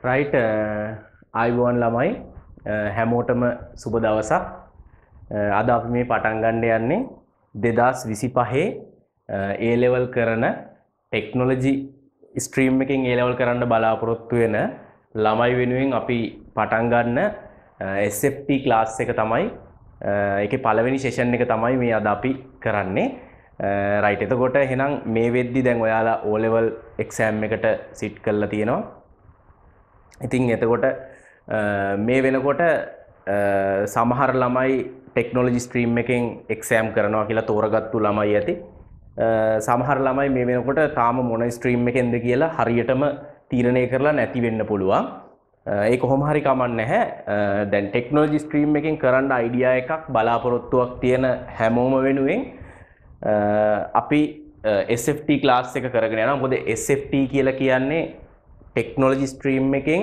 Right අයිබෝන් uh, ළමයි uh, හැමෝටම සුබ දවසක්. Uh, අද අපි මේ පටන් ගන්න යන්නේ දෙදස් විසි පහේ ඒලෙවල් කරන ටෙක්නොලජි ස්ට්‍රීම් එකින් ඒලෙවල් කරන්න බලාපොරොත්තු වෙන ළමයි වෙනුවෙන් අපි පටන් ගන්න SFT ක්ලාස් එක තමයි එක පළවෙනි ශේෂන් එක තමයි මේ අද අපි කරන්නේ. රයිට් එතකොට එහෙනම් මේ වෙද්දි දැන් ඔයාලා ඕලෙවල් එක්සෑම් එකට සිට් කරලා තියෙනවා. ඉතින් එතකොට මේ වෙනකොට සමහර ළමයි ටෙක්නෝලජි ස්ට්‍රීම් එකෙන් එක්සෑම් කරනවා කියලා තෝරගත්තු ළමයි ඇති. සමහර ළමයි මේ වෙනකොට තාම මොන ස්ට්‍රීම් එකෙන්ද කියලා හරියටම තීරණය කරලා නැති වෙන්න පුළුවන්. ඒ කොහොම හරි කමන්න නැහැ. දැන් ටෙක්නෝලජි ස්ට්‍රීම් එකෙන් කරන්න අයිඩියා එකක් බලාපොරොත්තුවක් තියෙන හැමෝම වෙනුවෙන් අපි SFT ක්ලාස් එක කරගෙන යනවා. මොකද SFT කියලා කියන්නේ ටෙක්නොලජි ස්ට්‍රීම් එකෙන්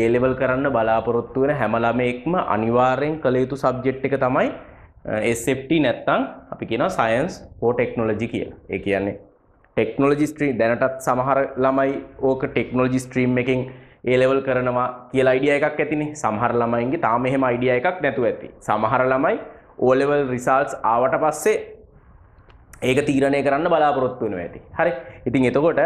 ඒලෙවල් කරන්න බලාපොරොත්තු වෙන හැම ළමයෙක්ම අනිවාර්යෙන් කළ යුතු සබ්ජෙක්ට් එක තමයි SFT නැත්තම් අපි කියනවා සයන්ස් හෝ ටෙක්නොලොජි කියලා. ඒ කියන්නේ ටෙක්නොලොජි ස්ට්‍රීම් දැනටත් සමහර ළමයි ඕක ටෙක්නොලොජි ස්ට්‍රීම් එකෙන් ඒ ලෙවල් කරනවා කියලා අයිඩියා එකක් ඇතිනේ. සමහර ළමයින්ගේ තාම එහෙම අයිඩියා එකක් නැතුව ඇති. සමහර ළමයි O level results ආවට පස්සේ ඒක තීරණය කරන්න බලාපොරොත්තු වෙනවා ඇති. හරි. ඉතින් එතකොට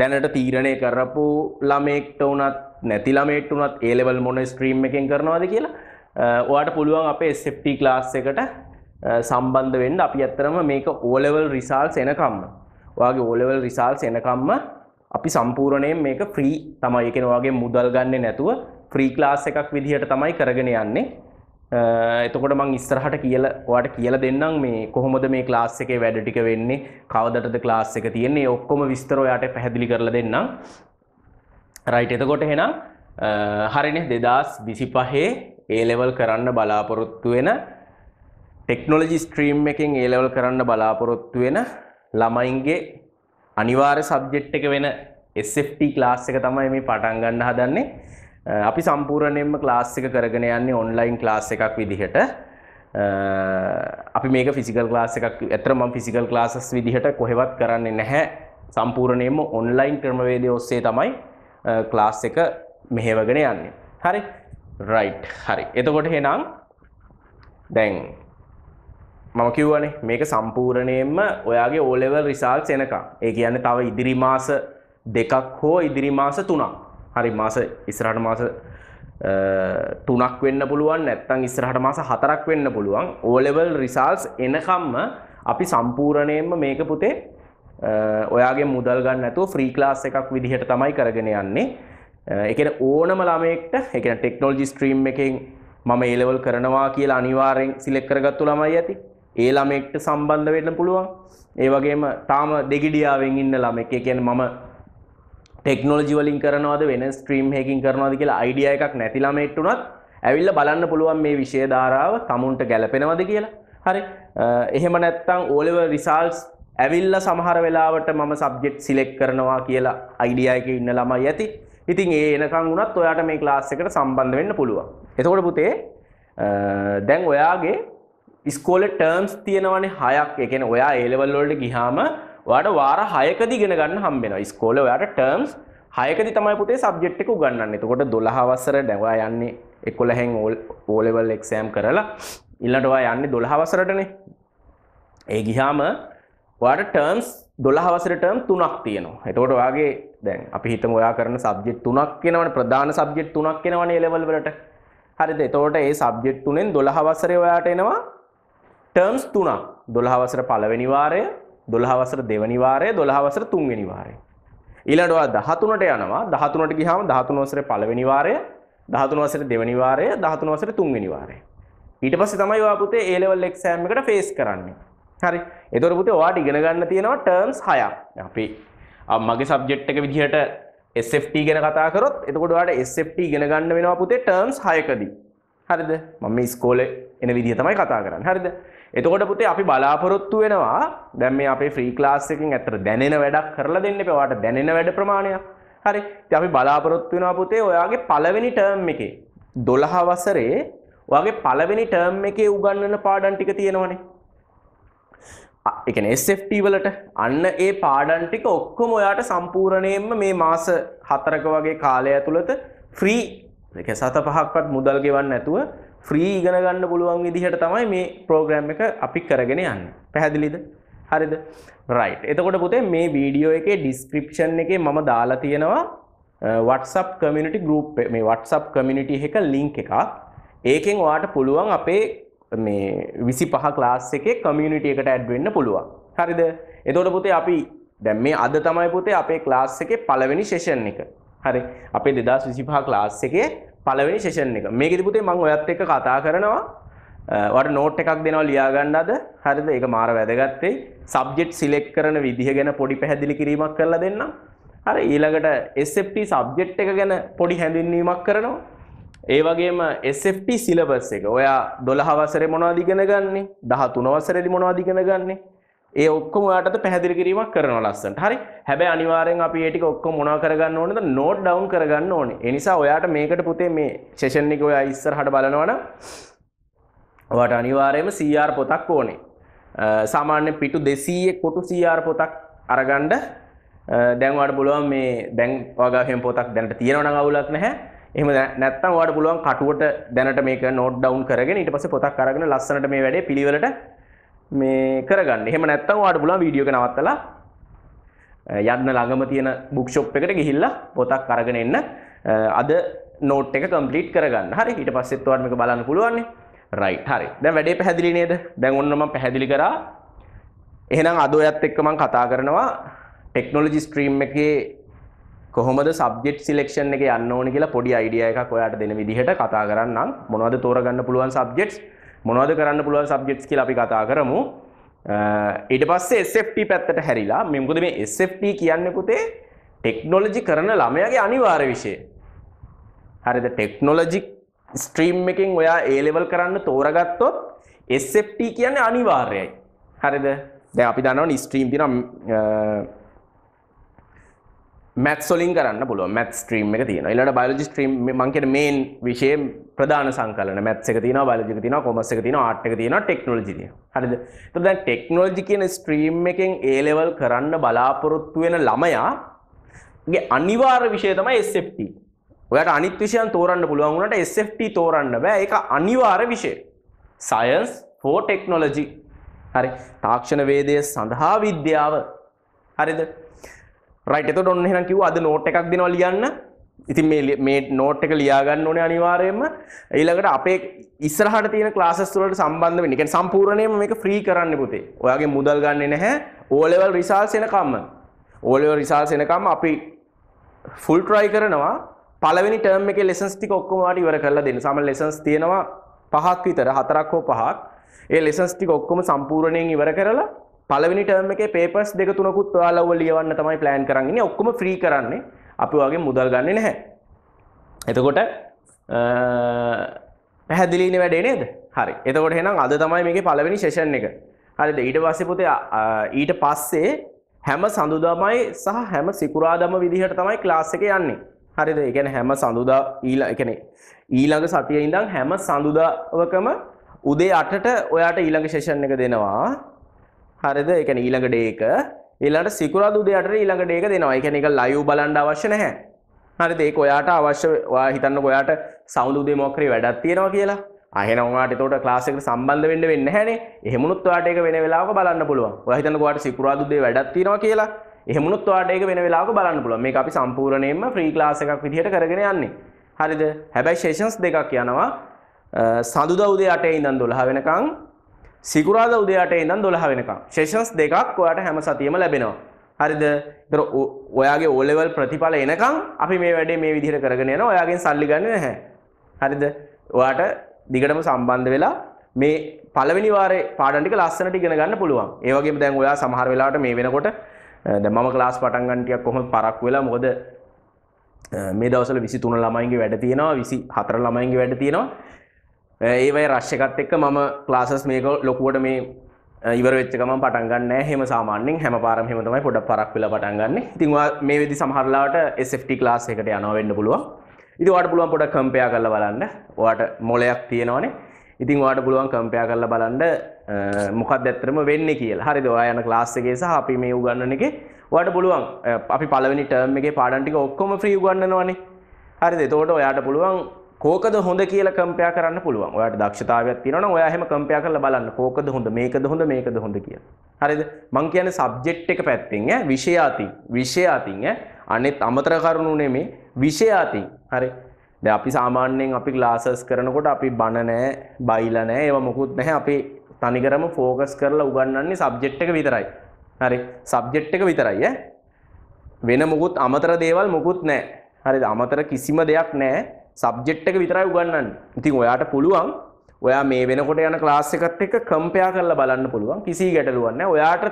දැනට තීරණය කරපු ළමෙක්ට වුණත් නැති ළමෙක්ට වුණත් ඒ ලෙවල් මොන ස්ට්‍රීම් එකෙන් කරනවාද කියලා ඔයාට පුළුවන් අපේ SFT ක්ලාස් එකට සම්බන්ධ වෙන්න. අපි ඇත්තරම මේක O level results එනකම්ම ඔයාගේ O level results එනකම්ම අපි සම්පූර්ණයෙන් මේක ෆ්‍රී තමයි. ඒ කියන්නේ ඔයාගේ මුදල් ගන්නෙ නැතුව ෆ්‍රී ක්ලාස් එකක් විදිහට තමයි කරගෙන යන්නේ. එතකොට මං ඉස්සරහට කියල ඔයාට කියල දෙන්නම් මේ කොහොමද මේ ක්ලාස් එකේ වැඩ ටික වෙන්නේ කවදටද ක්ලාස් එක තියෙන්නේ ඔක්කොම විස්තර ඔයාට පැහැදිලි කරලා දෙන්නම්. රයිට් එතකොට එහෙනම් හරිනේ දෙදස් විසි පහේ ඒලෙවල් කරන්න බලාපොරොත්තු වෙන ටෙක්නොලජි ස්ට්‍රීම් එකෙන් ඒලෙවල් කරන්න බලාපොරොත්තු වෙන ළමයින්ගේ අනිවාර්ය සබ්ජෙක්් එක වෙන SFT ක්ලාස් එක තමයි මේ පටන් ගන්න හදන්නේ. අපි සම්පූර්ණයෙන්ම ක්ලාස් එක කරගෙන යන්නේ ඔන්ලයින් ක්ලාස් එකක් විදිහට. අපි මේක ෆිසිකල් ක්ලාස් එකක් ඇතර ම ෆිසිකල් ක්ලාසස් විදිහට කොහෙවත් කරන්නේ නැහැ. සම්පූර්ණයෙන්ම ඔන්ලයින් ක්‍රමවේදය ඔස්සේ තමයි ක්ලාස් එක මෙහෙවගෙන යන්නේ. හරි? රයිට් හරි. එතකොට හෙනම් දැන් මම කිව්වනේ මේක සම්පූර්ණයෙන්ම ඔයාගේ ඕලෙවල් රිසාල්ස් එනකම්. ඒ කියන්නේ තව ඉදිරි මාස දෙකක් හෝ ඉදිරි මාස තුනක්. හරි මාස ඉස්රහට මාස තුනක් වෙන්න පුළුවන් නැත්තං ඉස්රහට මාස හතරක් වෙන්න පුළුවන්. ඕලෙවල් රිසල්ස් එනකම්ම අපි සම්පූර්ණයෙන්ම මේක පුතේ ඔයාගේ මුදල් ගන්න ඇතුව ෆ්‍රී ක්ලාස් එකක් විදිහට තමයි කරගෙන යන්නේ. එකන ඕනම ළමයෙක්ට එකන ටෙක්නෝල්ජි ස්ට්‍රීම් එකෙන් මම ඒලෙවල් කරනවා කියලා අනිවාරෙන් සිලෙක් කරගත්තු ළමයි ඇති. ඒ ළමෙක්ට සම්බන්ධ වෙන්න පුළුවන්. ඒ වගේම තාම දෙගිඩියාවෙන් ඉන්න ළමෙක් කියන මම ටෙක්නෝලජි වලින් කරනවද වෙන ස්ට්‍රීම් හකින් කරනවාද කියලා අයිඩිය එකක් නැතිලාමෙට්ටුනත් ඇවිල්ල බලන්න පුළුවන් මේ විෂය ධාරාව තමුන්ට ගැලපෙනවද කියලා. හරි. එහෙම නැත්තං ඕලෙව රිසල්ස් ඇවිල්ල සමහර වෙලාවට මම සබ්ජෙක්් සිලෙක් කරනවා කියලා අයිඩිය එක ඉන්න ළමයි ඇති. ඉතින් ඒ එනකං වුණත් ඔයාට මේ ක්ලාස් එකට සම්බන්ධ වෙන්න පුළුවන්. එතකොට පුතේ දැන් ඔයාගේ ස්කෝල ටර්ම්ස් තියෙනවනේ හයක්. එකන ඔයා ඒලෙවල්ලෝට ගිහාම ඔයාට වාර 6කදී ඉගෙන ගන්න හම්බ වෙනවා. ඉස්කෝලේ ඔයාට ටර්ම්ස් 6කදී තමයි පුතේ සබ්ජෙක්ට් එක උගන්වන්නේ. එතකොට 12 වසර දැන් ඔයා යන්නේ 11න් O level exam කරලා ඊළඟට ඔයා යන්නේ 12 වසරටනේ. ඒ ගියාම ඔයාට ටර්ම්ස් 12 වසර ටර්ම් තුනක් තියෙනවා. එතකොට ඔයාගේ දැන් අපි හිතමු ඔයා කරන සබ්ජෙක්ට් තුනක් වෙනවනේ ප්‍රධාන සබ්ජෙක්ට් තුනක් වෙනවනේ ඒ level වලට. හරිද? එතකොට ඒ සබ්ජෙක්ට් තුනෙන් 12 වසරේ ඔයාට එනවා ටර්ම්ස් තුනක්. 12 වසර පළවෙනි වාරය දොළහවසර දෙවනි වාරය දොළහවසර තුන්වෙනි වාරය. ඊළඟට දහතුනට යනවා දහතුනට ගියාම දහතුන වසරේ පළවෙනි වාරය දහතුන වසරේ දෙවනි වාරය දහතුන වසරේ තුන්වෙනි වාරය. ඊට පස්සේ තමයි ඔයා පුතේ A level exam එකට face කරන්නේ. හරි. ඒතකොට පුතේ ඔයාට ඉගෙන ගන්න තියෙනවා terms 6ක්. අපි මගේ subject එක විදිහට SFT ගැන කතා කරොත් එතකොට ඔයාට SFT ඉගෙන ගන්න වෙනවා පුතේ terms 6කදී. හරිද? මම මේ ඉස්කෝලේ එන විදිහ තමයි කතා කරන්නේ. හරිද? එතකොට පුතේ අපි බලාපොරොත්තු වෙනවා දැන් මේ අපේ ෆ්‍රී ක්ලාස් එකකින් ඇත්තට දැනෙන වැඩක් කරලා දෙන්න එපා. ඔයාලට දැනෙන වැඩ ප්‍රමාණයක්. හරි. ඉතින් අපි බලාපොරොත්තු වෙනවා පුතේ ඔයාගේ පළවෙනි ටර්ම් එකේ 12 වසරේ ඔයාගේ පළවෙනි ටර්ම් එකේ උගන්වන පාඩම් ටික තියෙනවනේ. එකන SFT වලට අන්න ඒ පාඩන් ටික ඔක්කොම ඔයාට සම්පූර්ණයෙන්ම මේ මාස හතරක වගේ කාලය ඇතුළත ෆ්‍රී එක සත පහක්වත් මුදල් ගෙවන්න නැතුව ෆ්‍රී ඉගෙන ගන්න පුළුවන් විදිහට තමයි මේ ප්‍රෝග්‍රෑම් එක අපි කරගෙන යන්න. පැහැදිලිද? හරිද? රයි් එතකොට පුතේ මේ වීඩියෝ එකේ ඩිස්ක්‍රපෂන් එකේ මම දාලා තියෙනවා වටසප් කමිනිටි ගරුප් මේ වටසප් කමිනිටි එක ලිංක් එකක්. ඒකෙන් වාට පුළුවන් අපේ මේ විසි පහ ක්ලාස් එකේ කමියනිට එකට ඇඩ්වෙන්න පුළුවන්. හරිද? එතොට පුතේ අපි දැම් මේ අද තමයි පුතේ අපේ ක්ලාස් එකේ පළවෙනි ශේෂන් එක. හරි. අපේ දෙදස් විසිපහ ක්ලාස් එකේ පළවෙනි ශේෂන් එක. මේකෙති පුතේ මං ඔයත් එක කතා කරනවා. වට නෝට් එකක් දෙනවා ලියාගන්න අද හරිද? ඒක මාර වැදගත්තේ සබ්ජෙට් සිලෙක් කරන විදිහ ගැන පොඩි පැහැදිලි කිරීමක් කරලා දෙන්න හර ඊළඟට SFT සබ්ජෙට් එක ගැන පොඩි හැඳින්වීමක් කරනවා. ඒ වගේම SFT සිලබස් එක. ඔයා දොළහ වසරේ මොනවද ඉගෙන ගන්නේ? 13 වසරේදී මොනවද ඉගෙන ගන්නේ? ඒ ඔක්කොම ඔයාටද පැහැදිලි කිරීමක් කරනවා ලස්සනට. හරි? හැබැයි අනිවාර්යෙන් අපි ඒ ටික ඔක්කොම මොනව කරගන්න ඕනේද? නෝට් ඩවුන් කරගන්න ඕනේ. ඒ නිසා ඔයාට මේකට පුතේ මේ සෙෂන් එක ඔයා ඉස්සරහට බලනවනම් ඔයාට අනිවාර්යයෙන්ම CR පොතක් ඕනේ. සාමාන්‍ය පිටු 200 කොටු CR පොතක් අරගන්න. දැන් ඔයාලට පුළුවන් මේ දැන් වගේ හැම පොතක් දැනට තියෙනවා නම් අවුලක් නැහැ. එහෙම නැත්තම් ඔයාලට පුළුවන් කටුවට දැනට මේක නෝට් ඩවුන් කරගෙන ඊට පස්සේ පොතක් අරගෙන ලස්සනට මේ වැඩේ පිළිවෙලට මේ කරගන්න. එහෙම නැත්තම් ඔයාලට පුළුවන් වීඩියෝ එක නවත්තලා යන්න ළඟම තියෙන බුක් ෂොප් එකට ගිහිල්ලා පොතක් අරගෙන එන්න. අද නෝට් එක කම්ප්ලීට් කරගන්න. හරි. ඊට පස්සෙත් ඔයාලට මේක බලන්න පුළුවන් නේ. රයිට්. හරි. දැන් වැඩේ පැහැදිලි නේද? දැන් ඔන්න මම පැහැදිලි කරා. එහෙනම් අද ඔයත් එක්ක මම කතා කරනවා ටෙක්නොලොජි ස්ට්‍රීම් එකේ කොහොමද සබ්ජෙක්ට් සිලෙක්ෂන් එක යන්න ඕන කියලා පොඩි අයිඩියා එකක් ඔයාට දෙන විදිහට කතා කරන්නම් මොනවද තෝරගන්න පුළුවන් සබ්ජෙක්ට්ස් මොනවද කරන්න පුළුවන් සබ්ජෙක්ට්ස් කියලා අපි කතා කරමු. ඊට පස්සේ SFT පැත්තට හැරිලා මේ මොකද මේ SFT කියන්නේ පුතේ ටෙක්නොලොජි කරන ළමයාගේ අනිවාර්ය විෂය. හරිද? ටෙක්නොලොජි ස්ට්‍රීම් එකෙන් ඔයා A level කරන්න තෝරගත්තොත් SFT කියන්නේ අනිවාර්යයි. හරිද? දැන් අපි දන්නවනේ ස්ට්‍රීම් තියෙනවා මැත් සොලින් කරන්න පුළුව මැත් ස්ට්‍රීම් එක තියෙන එලට බයලජි ස්ට්‍රීම් මංකට මේන් විශෂය ප්‍රධාන සංකලන. මැත් එක තින බලජි තින කොමස එක තින ආට් එක තින ටෙක්නෝජි හරිද? දැ ටෙක්නෝජි කියන ස්ට්‍රීම් එකෙන් ඒලෙවල් කරන්න බලාපොරොත්තු වෙන ළමයාගේ අනිවාර විෂය තමයි SFT ඔයට අනිත් විෂයන් තෝරන්න පුළුවන්ගුණට SFT තෝරන්න බෑ. එක අනිවාර විෂය. සයන්ස් හෝ ටෙක්නොලජි හරි. තාක්ෂණ වේදය සඳහා විද්‍යාව. හරිද? රයිට් එතකොට ඔන්න එහෙනම් කිව්වා අද නෝට් එකක් දෙනවා ලියන්න. ඉතින් මේ මේ නෝට් එක ලියා ගන්න ඕනේ අනිවාර්යයෙන්ම. ඊළඟට අපේ ඉස්සරහට තියෙන ක්ලාසස් වලට සම්බන්ධ වෙන්න. ඒ කියන්නේ සම්පූර්ණයෙන්ම මේක ෆ්‍රී කරන්න පුතේ. ඔයාගේ මුදල් ගන්නෙ නැහැ. O level results එනකම්ම. O level results එනකම්ම අපි ෆුල් try කරනවා. පළවෙනි ටර්ම් එකේ lessons ටික ඔක්කොම වාට ඉවර කරලා දෙන්න. සාමාන්‍ය lessons තියෙනවා පහක් විතර, හතරක් හෝ පහක්. ඒ lessons ටික ඔක්කොම සම්පූර්ණයෙන් ඉවර කරලා පළවෙනි ටර්ම් එකේ පේපර්ස් දෙක තුනකුත් ඔයාලව ලියවන්න තමයි ප්ලෑන් කරන් ඉන්නේ. ඔක්කොම ෆ්‍රී කරන්නේ. අපි වගේ මුදල් ගන්නෙ නැහැ. එතකොට පැහැදිලිනේ වැඩේ නේද? හරි. එතකොට එහෙනම් අද තමයි මේකේ පළවෙනි සෙෂන් එක. හරිද? ඊට පස්සේ පුතේ ඊට පස්සේ හැම සඳුදාමයි සහ හැම සිකුරාදාම විදිහට තමයි ක්ලාස් එක යන්නේ. හරිද? ඒ කියන්නේ හැම සඳුදා ඊළඟ ඒ කියන්නේ ඊළඟ සතියේ ඉඳන් හැම සඳුදාවකම උදේ 8ට ඔයාට ඊළඟ සෙෂන් එක දෙනවා. හරිද ඒ කියන්නේ ඊළඟ ඩේ එක ඊළඟට සිකුරාදා උදේට ඊළඟ ඩේ එක දෙනවා. ඒ කියන්නේ ඒක ලයිව් බලන්න අවශ්‍ය නැහැ. හරිද ඒක ඔයාට අවශ්‍ය ඔයා හිතන්නකෝ ඔයාට සවුන්ඩ් උදේ මොකක් හරි වැඩක් තියෙනවා කියලා. අහෙනම් ඔයාට ඒකට ක්ලාස් එකට සම්බන්ධ වෙන්න වෙන්නේ නැහැනේ. එහෙමුණොත් ඔයාට ඒක වෙන වෙලාවක බලන්න පුළුවන්. ඔයා හිතන්නකෝ ඔයාට සිකුරාදා උදේ වැඩක් තියෙනවා කියලා. එහෙමුණොත් ඔයාට ඒක වෙන වෙලාවක බලන්න පුළුවන්. මේක අපි සම්පූර්ණයෙන්ම ෆ්‍රී ක්ලාස් එකක් විදිහට කරගෙන යන්නේ. හරිද? හැබැයි සෙෂන්ස් දෙකක් යනවා. සඳුදා උදේ 8 ඉඳන් 12 වෙනකන් සිකුරාද උදයාට ඉඳන් දොළහ වෙනකම්. ශේෂන්ස් දෙකක් ඔයාට හැම සතියම ලැබෙනවා. හරිද? තර ඔයාගේ ඕලෙවල් ප්‍රතිඵල එනකම් අපි මේ වැඩේ මේ විදිහට කරගෙන යනවා. ඔයාගෙන් සල්ලි ගන්න නැහැ. හරිද? ඔයාට දිගටම සම්බන්ධ වෙලා මේ පළවෙනි වාරේ පාඩම් ටික ලස්සනට ඉගෙන ගන්න පුළුවන්. ඒ වගේම දැන් ඔයා සමහර වෙලාවට මේ වෙනකොට දැන් මම ක්ලාස් පටන් ගන්න ටිකක් කොහොමද පරක් වෙලා මොකද මේ දවස්වල 23 ළමයින්ගේ වැඩ තියෙනවා 24 ළමයින්ගේ වැඩ තියෙනවා. ඒවයි රශ්‍යකත් එක්ක මම ක්ලාසස් මේක ලොකුවට මේ ඉවර වෙච්චකම පටන්ගන්න හෙම සාමාන්‍යෙන් හැම පාරම හෙම තමයි පොඩ පරක් වෙලා පටන්ගන්න ඉතින්වා මේ වෙදි සමහරලාට SFT ක්ලාස් එකට යනවා වෙන්න පුළුවන් ඉති වාට පුළුවන් පොඩ කම්පයා කරල බලන්න වාට මොලයක් තියෙනවනේ ඉතින් වාට පුළුවන් කම්පයා කරල බලන්න මොකක්ද ඇත්තටම වෙන්නේ කියලා. හරිද? ඔයා යන ක්ලාස් එකේ සහ අපි මේ උගන්වන එකේ ඔයාට පුළුවන් අපි පළවෙනි ටර්ම් එකේ පාඩම් ටික ඔක්කොම ෆ්‍රී උගන්වනවානේ. හරිද? එතකොට ඔයාට පුළුවන් කෝකද හොඳ කියලා කම්පෙයා කරන්න පුළුවන්. ඔයාට දක්ෂතාවයක් තියෙනවා නම් ඔයා එහෙම කම්පෙයා කරලා බලන්න. කෝකද හොඳ මේකද හොඳ මේකද හොඳ කියලා. හරිද? මං කියන්නේ සබ්ජෙක්ට් එක පැත්තෙන් ඈ විෂය අතින් විෂය අතින් ඈ අනෙත් අමතර කරුණු නෙමේ විෂය අතින්. හරි? දැන් අපි සාමාන්‍යයෙන් අපි ක්ලාසස් කරනකොට අපි බන නැහැ, බයිලා නැහැ, ඒවා මොකුත් නැහැ. අපි තනිකරම ෆෝකස් කරලා උගන්වන්නේ සබ්ජෙක්ට් එක විතරයි. හරි? සබ්ජෙක්ට් එක විතරයි ඈ. වෙන මොකුත් අමතර දේවල් මොකුත් නැහැ. හරිද? අමතර කිසිම දෙයක් නැහැ. සබ්ජෙක්ට් එක විතරයි උගන්වන්නේ. ඉතින් ඔයාට පුළුවන් ඔයා මේ වෙනකොට යන ක්ලාස් එකත් එක්ක කම්පෙයා කරලා බලන්න පුළුවන්. කිසි ගැටලුවක් නැහැ. ඔයාට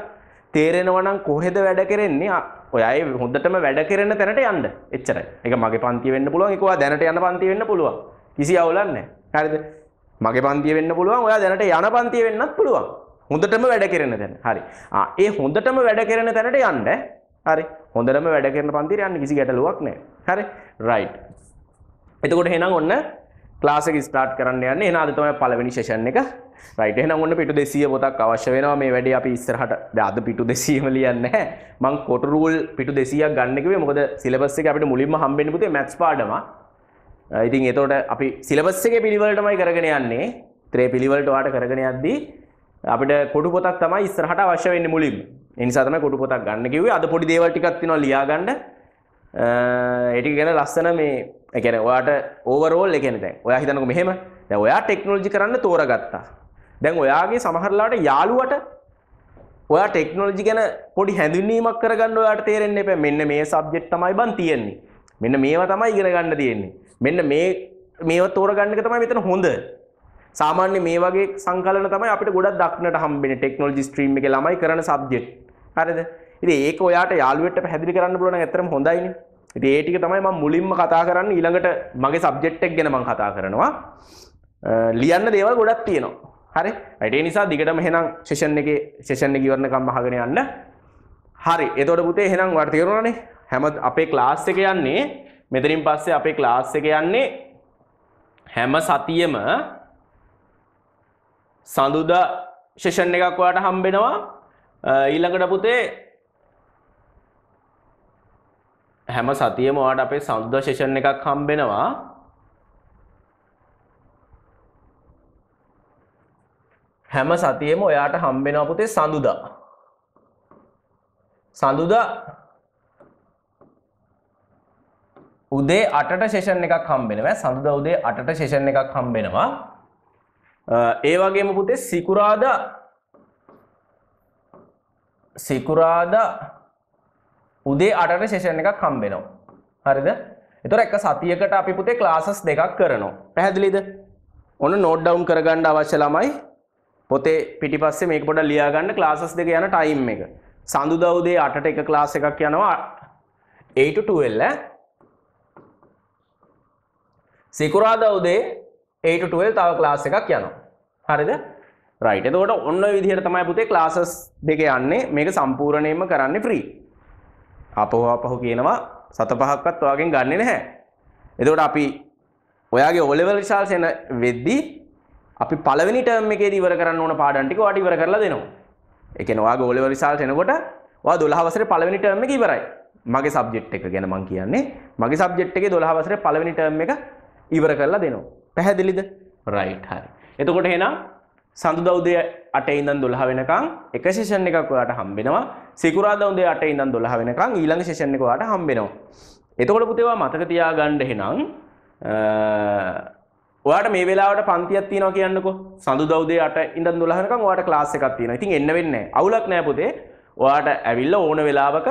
තේරෙනවා නම් කොහෙද වැඩ කරන්නේ? ඔයා ඒ හොඳටම වැඩ කරන තැනට යන්න. එච්චරයි. ඒක මගේ පන්තිය වෙන්න පුළුවන්. ඒක ඔයා දැනට යන පන්තිය වෙන්න පුළුවන්. කිසි අවුලක් නැහැ. හරිද? මගේ පන්තිය වෙන්න පුළුවන්. ඔයා දැනට යන පන්තිය වෙන්නත් පුළුවන්. හොඳටම වැඩ කරන තැන. හරි. ආ ඒ හොඳටම වැඩ කරන තැනට යන්න. හරි. හොඳටම වැඩ කරන පන්තියට යන්න කිසි ගැටලුවක් නැහැ. හරි. රයිට්. එතකොට එහෙනම් ඔන්න ක්ලාස් එක ස්ටාර්ට් කරන්න යන්නේ. එහෙනම් අද තමයි පළවෙනි සෙෂන් එක. රයිට්. එහෙනම් ඔන්න පිටු 200 පොතක් අවශ්‍ය වෙනවා මේ වැඩේ අපි ඉස්සරහට. දැන් අද පිටු 200ම ලියන්නේ නැහැ. මං කොට රූල් පිටු 200ක් ගන්න කිව්වේ මොකද සිලබස් එක අපිට මුලින්ම හම්බෙන්න පුතේ මැත්ස් පාඩම. Uh, ඉතින් එතකොට අපි සිලබස් එකේ පිළිවෙලටමයි කරගෙන යන්නේ. ත්‍රේ පිළිවෙලට ඔයාලට කරගෙන යද්දී අපිට කොටු පොතක් තමයි ඉස්සරහට අවශ්‍ය වෙන්නේ මුලින්ම. ඒ නිසා තමයි කොටු පොතක් ගන්න කිව්වේ. අද පොඩි දේවල් ටිකක් තියෙනවා ලියා ගන්න. Uh, ඒ ටික ගැන ලස්සන මේ ඒ කියන්නේ ඔයාට ඕවරෝල් ඒ කියන්නේ දැන් ඔයා හිතන්නකෝ මෙහෙම දැන් ඔයා ටෙක්නොලොජි කරන්න තෝරගත්තා. දැන් ඔයාගේ සමහරලාට යාළුවට ඔයා ටෙක්නොලොජි ගැන පොඩි හැඳින්වීමක් කරගන්න ඔයාට තේරෙන්න එපා. මෙන්න මේ සබ්ජෙක්ට් තමයි බන් තියෙන්නේ. මෙන්න මේවා තමයි ඉගෙන ගන්න තියෙන්නේ. මෙන්න මේ මේවා තෝරගන්න එක තමයි මෙතන හොඳ. සාමාන්‍ය මේ වගේ සංකලන තමයි අපිට ගොඩක් දක්නට හම්බෙන්නේ ටෙක්නොලොජි ස්ට්‍රීම් එකේ ළමයි කරන සබ්ජෙක්ට්. හරිද? ඉතින් ඒක ඔයාට යාළුවෙක්ට පැහැදිලි කරන්න පුළුවන් නම් ඇත්තටම හොඳයිනේ. ඉතින් ඒ ටික තමයි මම මුලින්ම කතා කරන්නේ ඊළඟට මගේ සබ්ජෙක්ට් එක ගැන මම කතා කරනවා. ලියන්න දේවල් ගොඩක් තියෙනවා. හරි? රයිට් ඒ නිසා දිගටම එහෙනම් සෙෂන් එකේ සෙෂන් එක ඉවරනකම් අහගෙන යන්න. හරි. එතකොට පුතේ එහෙනම් ඔයාලට තේරුණානේ? හැම අපේ ක්ලාස් එක යන්නේ මෙතනින් පස්සේ අපේ ක්ලාස් එක යන්නේ හැම සතියෙම සඳුදා සෙෂන් එකක් ඔයාලට හම්බෙනවා. ඊළඟට පුතේ හැම සතියෙම ඔයාලට අපේ සඳුදා සෙෂන් එකක් හම්බෙනවා. හැම සතියෙම ඔයාට හම්බෙනවා පුතේ සඳුදා. සඳුදා උදේ 8ට සෙෂන් එකක් හම්බෙනවා. සඳුදා උදේ 8ට සෙෂන් එකක් හම්බෙනවා. ඒ වගේම පුතේ සිකුරාදා සිකුරාදා උදේ 8ට සෙෂන් එකක් හම්බෙනවා. හරිද? එතකොට එක සතියකට අපි පුතේ ක්ලාසස් දෙකක් කරනවා. පැහැදිලිද? ඔන්න නෝට් ඩවුන් කරගන්න අවශ්‍ය ළමයි පොතේ පිටිපස්සේ මේක පොඩ්ඩක් ලියා ගන්න ක්ලාසස් දෙක යන ටයිම් එක. සඳුදා උදේ 8ට එක ක්ලාස් එකක් යනවා 8 to 12 ඈ. සිකුරාදා උදේ 8 to 12 තව ක්ලාස් එකක් යනවා. හරිද? රයිට්. එතකොට ඔන්න ඔය විදිහට තමයි පුතේ ක්ලාසස් දෙක යන්නේ. මේක සම්පූර්ණයෙන්ම කරන්නේ ෆ්‍රී. අපහු අපහු කියනවා සත පහක්වත් ඔයාගෙන් ගන්නෙ නැහැ. එතකොට අපි ඔයාගේ O level results එන වෙද්දී අපි පළවෙනි ටර්ම් එකේදී ඉවර කරන්න ඕන පාඩම් ටික ඔයාට ඉවර කරලා දෙනවා. ඒ කියන්නේ ඔයාගේ O level results එනකොට ඔයා 12 වසරේ පළවෙනි ටර්ම් එක ඉවරයි. මගේ සබ්ජෙක්ට් එක ගැන මම කියන්නේ. මගේ සබ්ජෙක්ට් එකේ 12 වසරේ පළවෙනි ටර්ම් එක ඉවර කරලා දෙනවා. පැහැදිලිද? රයිට් හරි. එතකොට එහෙනම් සඳුදා උදේ 8 ඉඳන් 12 වෙනකන් එක සෙෂන් එකක් ඔයාට හම්බෙනවා. සිකුරාදා උදේ 8 ඉඳන් 12 වෙනකන් ඊළඟ සෙෂන් එක ඔයාට හම්බෙනවා. එතකොට පුතේ ඔයා මතක තියාගන්න එහෙනම් ඔයාට මේ වෙලාවට පන්තියක් තියෙනවා කියන්නකෝ. සඳුදා උදේ 8 ඉඳන් 12 වෙනකන් ඔයාට ක්ලාස් එකක් තියෙනවා. ඉතින් එන්න වෙන්නේ නැහැ. අවුලක් නැහැ පුතේ. ඔයාට ඇවිල්ලා ඕන වෙලාවක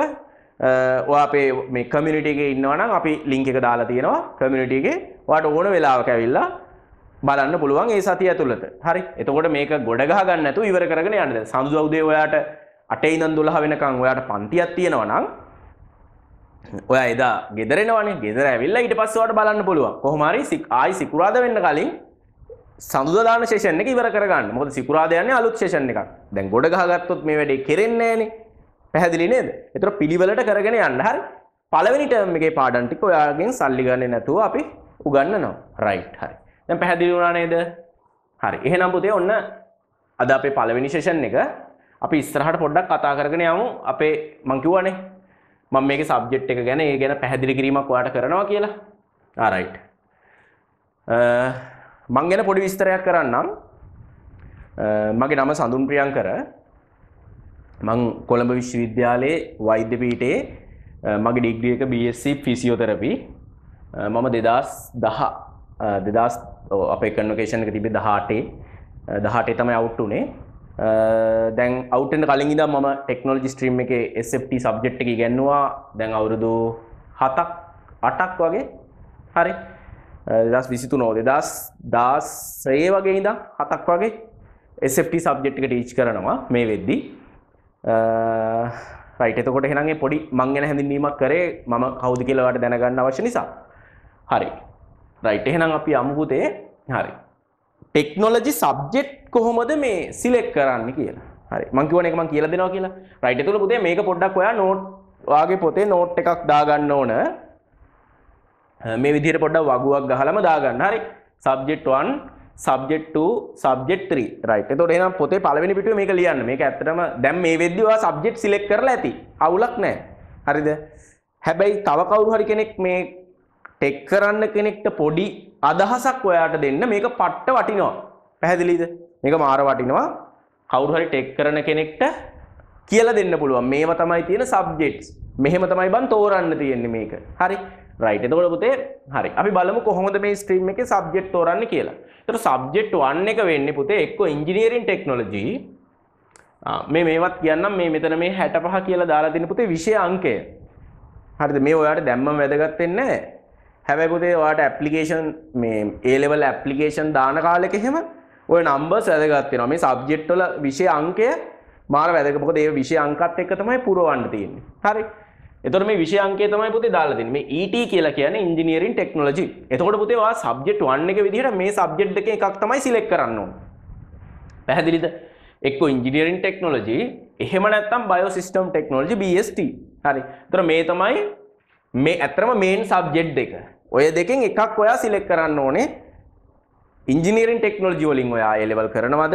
ඔයා අපේ මේ කමියුනිටි එකේ ඉන්නවා නම් අපි ලින්ක් එක දාලා තියෙනවා කමියුනිටි එකේ. ඔයාට ඕන වෙලාවක ඇවිල්ලා බලන්න පුළුවන් ඒ සතිය ඇතුළත. හරි. එතකොට මේක ගොඩ ගහ ගන්න නැතුව ඉවර කරගෙන යන්න. දැන් සඳුදා උදේ ඔයාට 8 ඉඳන් 12 වෙනකන් ඔයාට පන්තියක් තියෙනවා නම් ඔයා එදා ගෙදරෙනවනේ ගෙදර ඇවිල්ලා ඊට පස්සේ ඔයාලට බලන්න පුළුවන්. කොහොම හරි ආයි සිකුරාදා වෙන්න කලින් සඳුදා දාන සෙෂන් එක ඉවර කරගන්න. මොකද සිකුරාදා යන්නේ අලුත් සෙෂන් එකක්. දැන් ගොඩ ගහගත්තොත් මේ වැඩේ කෙරෙන්නේ නැහනේ. පැහැදිලි නේද? ඒතර පිළිවෙලට කරගෙන යන්න. හරි. පළවෙනි ටර්ම් එකේ පාඩම් ටික ඔයාගෙන් සල්ලි ගන්නේ නැතුව අපි උගන්වනවා. රයිට්. හරි. දැන් පැහැදිලි වුණා නේද? හරි. එහෙනම් පුතේ ඔන්න අද අපේ පළවෙනි සෙෂන් එක අපි ඉස්සරහට පොඩ්ඩක් කතා කරගෙන යමු අපේ මං කිව්වනේ මම මේකේ සබ්ජෙක්ට් එක ගැන ඒ ගැන පැහැදිලි කිරීමක් ඔයාලට කරනවා කියලා. ආරයිට්. මං ගැන පොඩි විස්තරයක් කරන්නම්. මගේ නම සඳුන් ප්‍රියංකර. මං කොළඹ විශ්වවිද්‍යාලයේ වෛද්‍ය පීඨයේ මගේ ඩිග්‍රී එක BSc ෆිසියෝതെරපි මම 2010 2000 අපේ කන්වොකේෂන් එක තිබේ 18 18 තමයි අවුට් උනේ. දැන් අවුටෙන් කලින් ඉඳන් මම ටෙක්නොලොජි ස්ට්‍රීම් එකේ SFT සබ්ජෙක්ට් එක ඉගෙනුවා දැන් අවුරුදු 7ක් 8ක් වගේ. හරි. 2023 2016 වගේ ඉඳන් 7ක් වගේ SFT සබ්ජෙක්ට් එක ටීච් කරනවා මේ වෙද්දි. රයිට් එතකොට එහෙනම් ඒ පොඩි මං ගැන හැඳින්වීමක් කරේ මම කවුද කියලා ඔයාලට දැනගන්න අවශ්‍ය නිසා. හරි. රයිට් එහෙනම් අපි යමු පුතේ හරි. ටෙක්නොලොජි සබ්ජෙක්ට් කොහොමද මේ සිලෙක්ට් කරන්න කියලා? හරි. මං කියවන එක මං කියලා දෙනවා කියලා. රයිට් එතකොට පුතේ මේක පොඩ්ඩක් ඔයා නෝට් ඔයාගේ පොතේ නෝට් එකක් දාගන්න ඕන. මේ විදිහට පොඩ්ඩක් වගුවක් ගහලම දාගන්න. හරි. සබ්ජෙක්ට් 1 සබ්ජෙක්ට් 2 සබ්ජෙක්ට් 3 රයිට් එතකොට එහෙනම් පොතේ පළවෙනි පිටුවේ මේක ලියන්න. මේක ඇත්තටම දැන් මේ වෙද්දි ඔයා සබ්ජෙක්ට් සිලෙක්ට් කරලා ඇති. අවුලක් නැහැ. හරිද? හැබැයි තව කවුරු හරි කෙනෙක් මේ ටෙක් කරන්න කෙනෙක්ට පොඩි අදහසක් ඔයාට දෙන්න මේක පට්ට වටිනවා. පැහැදිලිද? මේක මාර වටිනවා. කවුරු හරි ටෙක් කරන කෙනෙක්ට කියලා දෙන්න පුළුවන්. මේව තමයි තියෙන සබ්ජෙක්ට්ස් මෙහෙම තමයි බන් තෝරන්න තියෙන්නේ මේක. හරි? රයිට් එතකොට පුතේ හරි. අපි බලමු කොහොමද මේ ස්ට්‍රීම් එකේ සබ්ජෙක්ට් තෝරන්නේ කියලා. එතකොට සබ්ජෙක්ට් 1 එක වෙන්නේ පුතේ එක්ක ඉංජිනේරින් ටෙක්නොලොජි මේ මේවත් කියන්නම් මේ මෙතන මේ 65 කියලා දාලා දෙන පුතේ විෂය අංකය. හරිද? මේ ඔයාලට දැම්මම වැදගත් වෙන්නේ නැහැ. හැබැයි පුතේ ඔයාලට ඇප්ලිකේෂන් මේ A level ඇප්ලිකේෂන් දාන කාලෙක එහෙම ඔය නම්බර්ස් වැදගත් වෙනවා. මේ සබ්ජෙක්ට් වල විෂය අංකය මාර වැදගත්. මොකද ඒ විෂය අංකත් එක්ක තමයි පුරවන්න තියෙන්නේ. හරි. එතකොට මේ විෂය අංකය තමයි පුතේ දාලා දෙන්නේ. මේ ET කියලා කියන්නේ ඉංජිනේරින් ටෙක්නොලොජි. එතකොට පුතේ ඔයා සබ්ජෙක්ට් 1 එක විදිහට මේ සබ්ජෙක්ට් එකේ එකක් තමයි සිලෙක්ට් කරන්න ඕනේ. පැහැදිලිද? එක්ක ඉංජිනේරින් ටෙක්නොලොජි එහෙම නැත්නම් බයෝ සිස්ටම් ටෙක්නොලොජි BST. හරි. එතකොට මේ තමයි මේ ඇත්තම මේන් සබ්ජෙක්ට් එක. ඔය දෙකෙන් එකක් ඔයා සිලෙක්ට් කරන්න ඕනේ. ඉංජිනීරින් ටෙක්නොලොජි වලින් ඔයා A level කරනවද?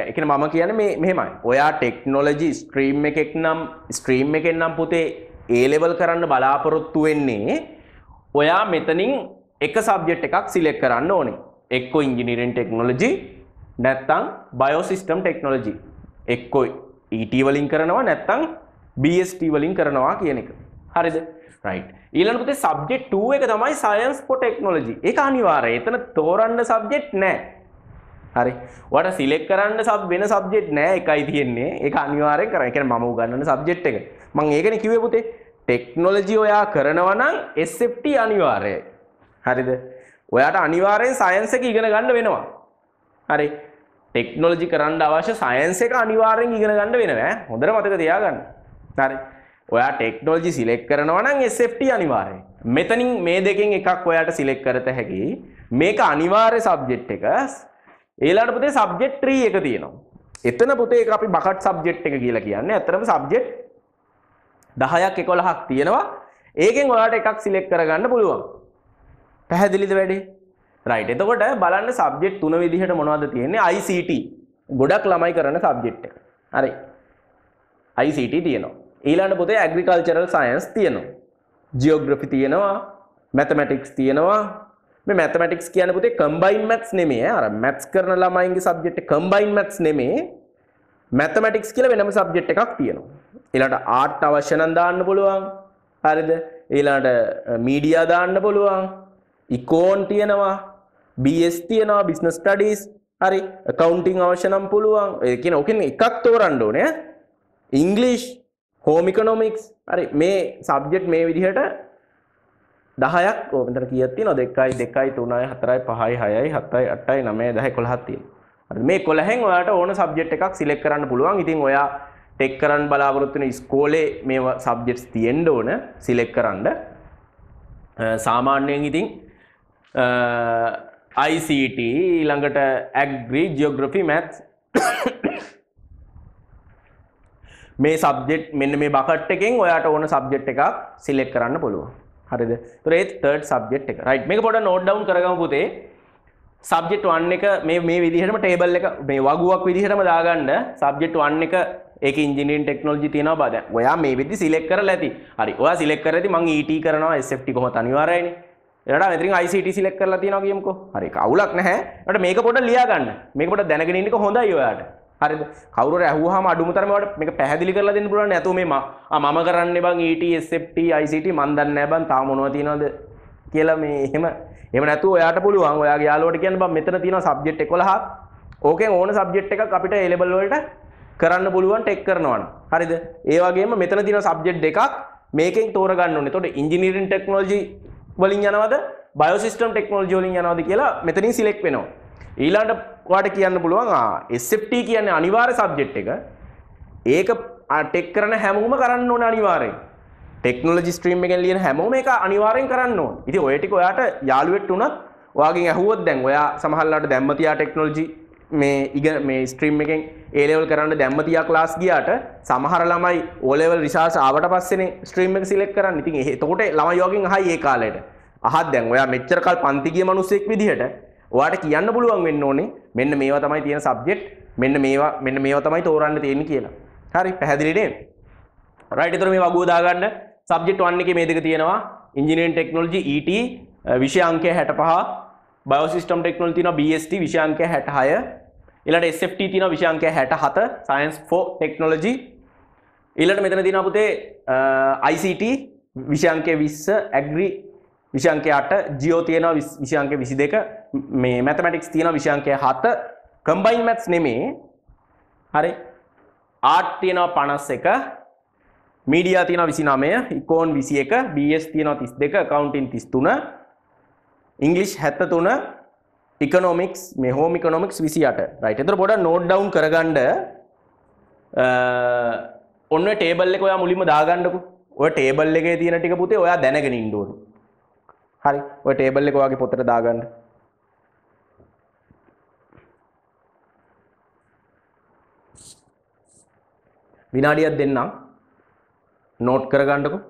ඒ කියන්නේ මම කියන්නේ මේ මෙහෙමයි. ඔයා ටෙක්නොලොජි ස්ට්‍රීම් එකක් නම් ස්ට්‍රීම් එකෙන් නම් පුතේ A level කරන්න බලාපොරොත්තු වෙන්නේ ඔයා මෙතනින් එක සබ්ජෙක්ට් එකක් සිලෙක්ට් කරන්න ඕනේ. එක්කෝ ඉංජිනීරින් ටෙක්නොලොජි නැත්නම් බයෝ සිස්ටම් ටෙක්නොලොජි. එක්කෝ ET වලින් කරනවා නැත්නම් BST වලින් කරනවා කියන එක. හරිද? රයිට්. ඊළඟ පුතේ සබ්ජෙක්ට් 2 එක තමයි සයන්ස් ෆොර් ටෙක්නොලොජි. ඒක අනිවාර්යයි. එතන තෝරන්න සබ්ජෙක්ට් නැහැ. හරි. ඔයාලට සිලෙක්ට් කරන්න සබ් වෙන සබ්ජෙක්ට් නැහැ. එකයි තියෙන්නේ. ඒක අනිවාර්යෙන් කරන්න. ඒ කියන්නේ මම උගන්වන සබ්ජෙක්ට් එක. මම ඒකනේ කිව්වේ පුතේ. ටෙක්නොලොජි ඔයා කරනවා නම් SFT අනිවාර්යයි. හරිද? ඔයාට අනිවාර්යෙන් සයන්ස් එක ඉගෙන ගන්න වෙනවා. හරි. ටෙක්නොලොජි කරන්න අවශ්‍ය සයන්ස් එක අනිවාර්යෙන් ඉගෙන ගන්න වෙනවා. හොඳට මතක තියාගන්න. හරි. ඔයා ටෙක්නෝලජි සිලෙක්ට් කරනවා නම් SFT අනිවාර්යයි. මෙතනින් මේ දෙකෙන් එකක් ඔයාට සිලෙක්ට් කරත හැකි. මේක අනිවාර්ය සබ්ජෙක්ට් එක. ඊළඟට පුතේ සබ්ජෙක්ට් 3 එක තියෙනවා. එතන පුතේ ඒක අපි බකට් සබ්ජෙක්ට් එක කියලා කියන්නේ. ඇත්තටම සබ්ජෙක්ට් 10ක් 11ක් තියෙනවා. ඒකෙන් ඔයාට එකක් සිලෙක්ට් කරගන්න පුළුවන්. පැහැදිලිද වැඩේ? රයිට්. එතකොට බලන්න සබ්ජෙක්ට් තුන විදිහට මොනවද තියෙන්නේ? ICT. ගොඩක් ළමයි කරන සබ්ජෙක්ට් එක. හරි. ICT තියෙනවා. ඊළඟ පොතේ ඇග්‍රිකල්චරල් සයන්ස් තියෙනවා. ජියෝග්‍රෆි තියෙනවා, මැතමැටික්ස් තියෙනවා. මේ මැතමැටික්ස් කියන්නේ පුතේ කම්බයින් මැත්ස් නෙමෙයි. අර මැත්ස් කරන ළමයින්ගේ සබ්ජෙක්ට් එක කම්බයින් මැත්ස් නෙමෙයි. මැතමැටික්ස් කියලා වෙනම සබ්ජෙක්ට් එකක් තියෙනවා. ඊළඟට ආර්ට් අවශ්‍ය නම් දාන්න පුළුවන්. හරිද? ඊළඟට මීඩියා දාන්න පුළුවන්. ඉකෝන් තියෙනවා. BS තියෙනවා බිස්නස් ස්ටඩීස්. හරි. accounting අවශ්‍ය නම් පුළුවන්. ඒ කියන ඔකෙන් එකක් තෝරන්න ඕනේ. ඉංග්ලිෂ් හෝම ඉකොනොමික්ස් හරි මේ සබ්ජෙක්ට් මේ විදිහට 10ක් ඕ මෙතන කීයක් තියෙනවද 1යි 2යි 3යි 4යි 5යි 6යි 7යි 8යි 9යි 10යි 11ක් තියෙනවා. හරි මේ 11න් ඔයාලට ඕන සබ්ජෙක්ට් එකක් සිලෙක්ට් කරන්න පුළුවන්. ඉතින් ඔයා ටෙක් කරන්න බලාපොරොත්තු වෙන ඉස්කෝලේ මේ සබ්ජෙක්ට්ස් තියෙන්න ඕන සිලෙක්ට් කරන්න. සාමාන්‍යයෙන් ඉතින් ICT ඊළඟට ඇග්‍රි ජියෝග්‍රෆි මැත්ස් මේ සබ්ජෙක්ට් මෙන්න මේ බකට් එකෙන් ඔයාට ඕන සබ්ජෙක්ට් එකක් සිලෙක්ට් කරන්න පුළුවන්. හරිද? ඒතර ඒ තර්ඩ් සබ්ජෙක්ට් එක. රයිට්. මේක පොඩ්ඩක් නෝට් ඩවුන් කරගමු පුතේ. සබ්ජෙක්ට් 1 එක මේ මේ විදිහටම ටේබල් එක මේ වගුවක් විදිහටම දාගන්න සබ්ජෙක්ට් 1 එක ඒක ඉන්ජිනියරින් ටෙක්නොලොජි තියෙනවා බා දැන් ඔයා මේ විදිහ සිලෙක්ට් කරලා ඇති හරි ඔයා සිලෙක්ට් කරලා ඇති මං ET කරනවා SFT කොහොමද අනිවාර්යයිනේ එනට මෙතරින් ICT සිලෙක්ට් කරලා තියෙනවා කියමුකෝ හරි කවුලක් නැහැ එතකොට මේක පොඩ්ඩක් ලියා ගන්න මේක පොඩ්ඩක් දැනගෙන ඉන්න එක හොඳයි ඔයාට හරිද? කවුරු හරි ඇහුවාම අඩුම තරමේ ඔයාලට මේක පැහැදිලි කරලා දෙන්න පුළුවන් නැතුව මේ මම කරන්නේ බං ET SFT ICT මන් දන්නේ නැහැ බං. තාම මොනවද තියෙනවද? කියලා මේ එහෙම එහෙම නැතුව ඔයාට පුළුවන්. ඔයාගේ යාළුවට කියන්න බං මෙතන තියෙනවා සබ්ජෙක්ට් 11ක් ඕකෙන් ඕන සබ්ජෙක්ට් එකක් අපිට A level වලට කරන්න පුළුවන් ටෙක් කරනවනම් හරිද? ඒ වගේම මෙතන තියෙන සබ්ජෙක්ට් දෙකක් මේකෙන් තෝරගන්න ඕනේ. එතකොට ඉන්ජිනියරින් ටෙක්නොලොජි වලින් යනවද? බයෝසිස්ටම් ටෙක්නොලොජි වලින් යනවද කියලා මෙතනින් සිලෙක්ට් වෙනවා. ඊළඟට ඔයාලට කියන්න පුළුවන් ආ SFT කියන්නේ අනිවාර්ය සබ්ජෙක්ට් එක. ඒක ටෙක් කරන හැමෝම කරන්න ඕනේ අනිවාර්යෙන්. ටෙක්නොලොජි ස්ට්‍රීම් එකෙන් ලියන හැමෝම ඒක අනිවාර්යෙන් කරන්න ඕනේ. ඉතින් ඔය ටික ඔයාට යාළුවෙක්ට උනත් ඔයාගෙන් ඇහුවොත් දැන් ඔයා සමහරලාට දැම්මතියා ටෙක්නොලොජි මේ ඉග මේ ස්ට්‍රීම් එකෙන් ඒලෙවල් කරන්න දැම්මතියා ක්ලාස් ගියාට සමහර ළමයි ඕලෙවල් රිසාර්ච් ආවට පස්සේනේ ස්ට්‍රීම් එක සිලෙක්ට් කරන්න. ඉතින් එතකොට ළමයි යෝගෙන් අහයි ඒ කාලේට. අහත් දැන් ඔයා මෙච්චර කල් පන්ති ගිය මිනිස්සෙක් විදිහට ඔයාට කියන්න පුළුවන් වෙන්න ඕනේ මෙන්න මේවා තමයි තියෙන සබ්ජෙක්ට් මෙන්න මේවා මෙන්න මේවා තමයි තෝරන්න තියෙන්නේ කියලා. හරි පැහැදිලි නේද? රයිට් ඒතර මේ වගුව දාගන්න සබ්ජෙක්ට් 1 එකේ මේ දෙක තියෙනවා. ඉංජිනේරින් ටෙක්නොලොජි ET විෂය අංකය 65 බයෝසිස්ටම් ටෙක්නොලොජි තියෙනවා BST විෂය අංකය 66 ඊළඟට SFT තියෙනවා විෂය අංකය 67 science for technology ඊළඟට මෙතන තියෙනවා පුතේ ICT විෂය අංකය 20 agri විෂය අංකය 8 geo තියෙනවා විෂය අංකය 22 මේ mathematics තියෙනවා විෂය අංකය 7 combined maths නෙමේ. හරි. Art තියෙනවා 51 මීඩියා තියෙනවා 29 ඉකෝන් 21 BS තියෙනවා 32 accounting 33 ඉංග්ලිෂ් 73 ඉකනොමික්ස් මේ හෝම් ඉකනොමික්ස් 28 රයිට් එතකොට පොඩ්ඩක් නෝට් ඩවුන් කරගන්න. ඔන්න ටේබල් එක ඔයා මුලින්ම දාගන්නකෝ. ඔය ටේබල් එකේ තියෙන ටික පුතේ ඔයා දැනගෙන ඉන්න ඕනේ. හරි ඔය ටේබල් එක ඔයාගේ පොතට දාගන්න. විනාඩියක් දෙන්නම්. නෝට් කරගන්නකෝ.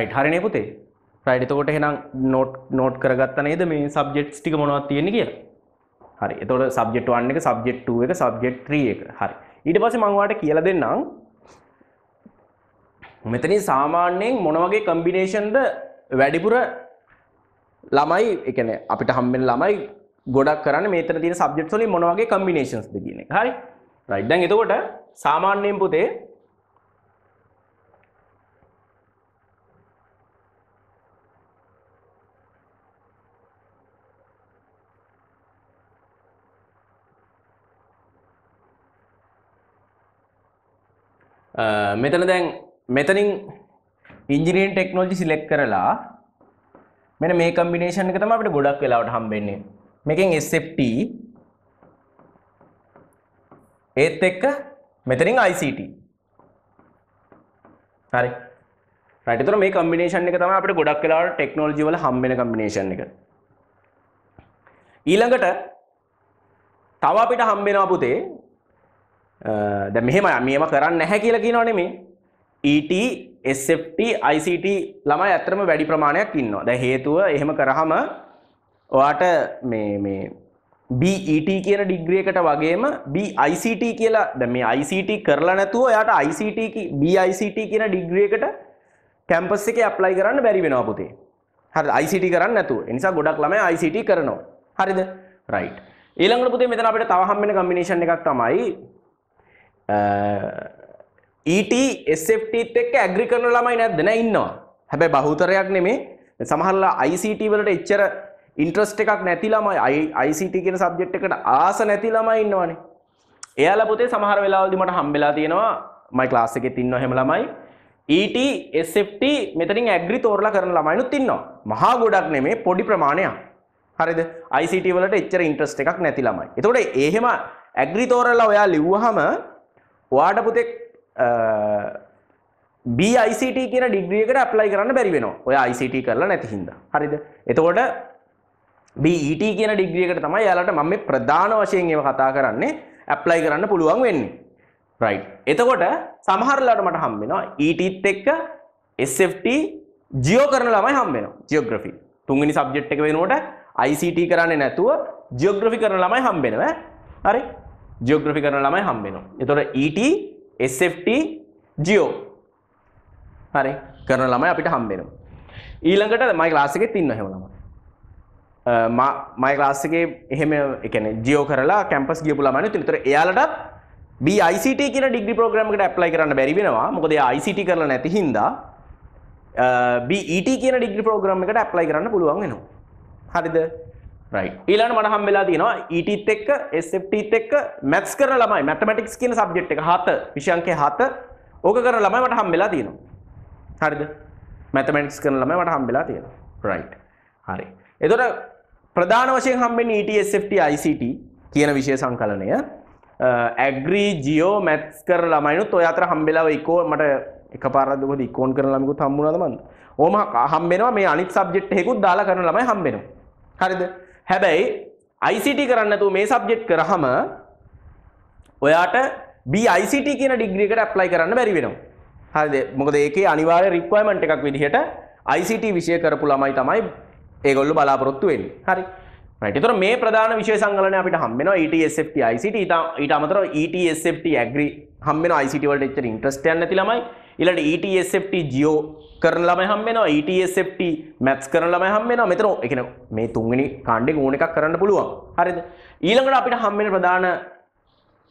රයිට් හරිනේ පුතේ රයිට් එතකොට එහෙනම් නෝට් නෝට් කරගත්තා නේද මේ සබ්ජෙක්ට්ස් ටික මොනවද තියෙන්නේ කියලා හරි එතකොට සබ්ජෙක්ට් 1 එක සබ්ජෙක්ට් 2 එක සබ්ජෙක්ට් 3 එක හරි ඊට පස්සේ මම ඔයාලට කියලා දෙන්නම් මෙතනින් සාමාන්‍යයෙන් මොන වගේ කම්බිනේෂන්ද වැඩිපුර ළමයි ඒ කියන්නේ අපිට හම්බෙන ළමයි ගොඩක් කරන්නේ මේතන තියෙන සබ්ජෙක්ට්ස් වලින් මොන වගේ කම්බිනේෂන්ස්ද කියන එක. හරි. රයිට්. දැන් එතකොට සාමාන්‍යයෙන් පුතේ මෙතන දැන් මෙතනින් ඉංජිනියරිං ටෙක්නොලොජි සිලෙක්ට් කරලා මෙන්න මේ කම්බිනේෂන් එක තමයි අපිට ගොඩක් වෙලාවට හම්බෙන්නේ. මේකෙන් SFT ඒත් එක්ක මෙතනින් ICT. හරි. රයිට්. ඒතර මේ කම්බිනේෂන් එක තමයි අපිට ගොඩක් වෙලාවට ටෙක්නොලොජි වල හම්බෙන කම්බිනේෂන් එක. ඊළඟට තව අපිට හම්බෙනවා පුතේ දැන් මෙහෙම මේව කරන්නේ නැහැ කියලා කියනව නෙමෙයි. ET SFT ICT ළමයි ඇත්තටම වැඩි ප්‍රමාණයක් ඉන්නවා. දැන් හේතුව එහෙම කරාම ඔයාට මේ මේ BET කියන ඩිග්‍රී එකට වගේම BICT කියලා දැන් මේ ICT කරලා නැතුව එයාට ICT BICT කියන ඩිග්‍රී එකට කැම්පස් එකේ ඇප්ලයි කරන්න බැරි වෙනවා පුතේ. හරිද? ICT කරන්නේ නැතුව. ඒ නිසා ගොඩක් ළමයි ICT කරනවා. හරිද? රයිට්. ඊළඟට පුතේ මෙතන අපිට තව හම්බෙන කම්බිනේෂන් එකක් තමයි ET SFTත් එක්ක ඇග්‍රි කරන ළමයි නැද්ද? නෑ ඉන්නවා. හැබැයි බහුතරයක් නෙමේ. සමහරලා ICT වලට එච්චර ඉන්ට්‍රස්ට් එකක් නැති ළමයි ICT කියන සබ්ජෙක්ට් එකට ආස නැති ළමයි ඉන්නවනේ. එයාලා පුතේ සමහර වෙලාවලදී මට හම්බෙලා තියෙනවා මයි ක්ලාස් එකෙත් ඉන්නවා එහෙම ළමයි. ET SFT මෙතනින් ඇග්‍රි තෝරලා කරන ළමයිනුත් ඉන්නවා. මහා ගොඩක් නෙමේ පොඩි ප්‍රමාණයක්. හරිද? ICT වලට එච්චර ඉන්ට්‍රස්ට් එකක් නැති ළමයි. එතකොට එහෙම ඇග්‍රි තෝරලා ඔයා ලිව්වහම ඔයාට පුතේ BICT කියන ඩිග්‍රී එකට ඇප්ලයි කරන්න බැරි වෙනවා. ඔය ICT කරලා නැති හින්දා. හරිද? එතකොට BET කියන ඩිග්‍රී එකට තමයි යාලට මම මේ ප්‍රධාන වශයෙන් ඒව කතා කරන්නේ ඇප්ලයි කරන්න පුළුවන් වෙන්නේ. රයිට්. එතකොට සමහරලාට මට හම්බ වෙනවා ETත් එක්ක SFT ජියෝ කරන ළමයි හම්බ වෙනවා. ජියෝග්‍රැෆි. තුන්වෙනි සබ්ජෙක්ට් එක වෙනකොට ICT කරන්නේ නැතුව ජියෝග්‍රැෆි කරන ළමයි හම්බ වෙනවා. හරි? ජියෝග්‍රෆි කරන ළමයි හම්බෙනවා. එතකොට ET SFT ජියෝ හරි කරන ළමයි අපිට හම්බෙනවා. ඊළඟට මයි ක්ලාස් එකෙත් ඉන්න එහෙම ළමයි. මයි ක්ලාස් එකේ එහෙම ඒ කියන්නේ ජියෝ කරලා කැම්පස් ගියපු ළමයි ඉතින් ඒතර එයාලටත් BICT කියන ඩිග්‍රී ප්‍රෝග්‍රෑම් එකට ඇප්ලයි කරන්න බැරි වෙනවා. මොකද එයා ICT කරලා නැති හින්දා BET කියන ඩිග්‍රී ප්‍රෝග්‍රෑම් එකට ඇප්ලයි කරන්න පුළුවන් වෙනවා. හරිද? රයිට් ඊළඟ මට හම්බෙලා තියෙනවා ETත් එක්ක SFTත් එක්ක මැත්ස් කරන ළමයි මැතමැටික්ස් කියන සබ්ජෙක්ට් එක 7 විෂය අංකය 7 ඕක කරන ළමයි මට හම්බෙලා තියෙනවා. හරිද? මැතමැටික්ස් කරන ළමයි මට හම්බෙලා තියෙනවා. රයිට් හරි. එතකොට ප්‍රධාන වශයෙන් හම්බෙන්නේ ET SFT ICT කියන විෂය සංකලනය. ඇග්‍රී ජියෝ මැත්ස් කරන ළමයිනුත් ඔය අතර හම්බෙලා ඉකෝ මට එකපාරක් මොකද ඉකෝන් කරන ළමයිකුත් හම්බුණාද මන්ද? ඕම හම්බෙනවා මේ අනිත් සබ්ජෙක්ට් එකකුත් දාලා කරන ළමයි හම්බෙනවා. හරිද? හැබැයි ICT කරන්න නැතුව මේ සබ්ජෙක්ට් කරාම ඔයාට BICT කියන ඩිග්‍රී එකට ඇප්ලයි කරන්න බැරි වෙනවා. හරිද? මොකද ඒකේ අනිවාර්ය රික්වයර්මන්ට් එකක් විදිහට ICT විෂය කරපු ළමයි තමයි ඒගොල්ලෝ බලාපොරොත්තු වෙන්නේ. හරි. රයිට්. ඒතර මේ ප්‍රධාන විෂය සංකලනය අපිට හම්බ වෙනවා ETSFT ICT ඊට අමතරව ETSFT Agri හම්බ වෙනවා ICT වලට එච්චර ඉන්ට්‍රස්ට් එකක් නැති ළමයි. ඊළඟට ETSFT Geo කරන ළමයි හම්බ වෙනවා ETSFT Maths කරන ළමයි හම්බ වෙනවා මෙතන ඒ කියන්නේ මේ තුන්වෙනි කාණ්ඩේ ඕන එකක් කරන්න පුළුවන්. හරිද? ඊළඟට අපිට හම්බ වෙන ප්‍රධාන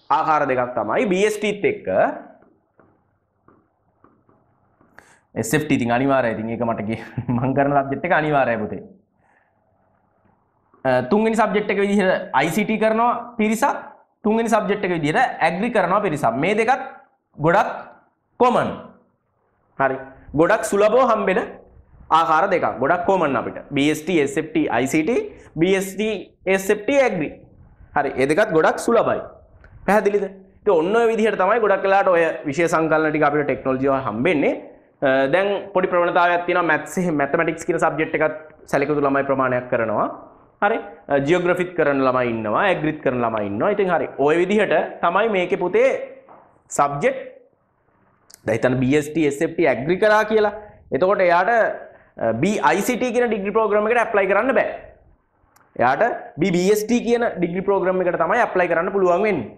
ආකාර දෙකක් තමයි BSTත් එක්ක SFT ඉතින් අනිවාර්යයි. ඉතින් ඒක මට මම කරන සබ්ජෙක්ට් එක අනිවාර්යයි පුතේ. තුන්වෙනි සබ්ජෙක්ට් එක විදිහට ICT කරනවා පිරිසක්. තුන්වෙනි සබ්ජෙක්ට් එක විදිහට ඇග්‍රි කරනවා පිරිසක්. මේ දෙකත් ගොඩක් කොමන් හරි. ගොඩක් සුලබෝ හම්බෙන ආකාර දෙක ගොඩක් කෝමන් අපිට. BST SFT ICT BST SFT agri හරි ඒ දෙකත් ගොඩක් සුලබයි පැහැදිලිද? ඒ ඔන්න ඔය විදිහට තමයි ගොඩක් වෙලාට ඔය විෂය සංකලන ටික අපිට ටෙක්නොලොජි වල හම්බෙන්නේ. දැන් පොඩි ප්‍රවණතාවයක් තියෙනවා මැත්ස් මැතමැටික්ස් කියන සබ්ජෙක්ට් එකත් සැලකුණු ළමයි ප්‍රමාණයක් කරනවා. හරි ජියෝග්‍රෆිත් කරන ළමයි ඉන්නවා ඇග්‍රිත් කරන ළමයි ඉන්නවා. ඉතින් හරි ওই විදිහට තමයි මේකේ පුතේ සබ්ජෙක්ට් දැන් හිතන්න BST SFT ඇග්‍රි කරා කියලා එතකොට එයාට BICT කියන ඩිග්‍රී ප්‍රෝග්‍රෑම් එකට ඇප්ලයි කරන්න බෑ. එයාට BBST කියන ඩිග්‍රී ප්‍රෝග්‍රෑම් එකට තමයි ඇප්ලයි කරන්න පුළුවන් වෙන්නේ.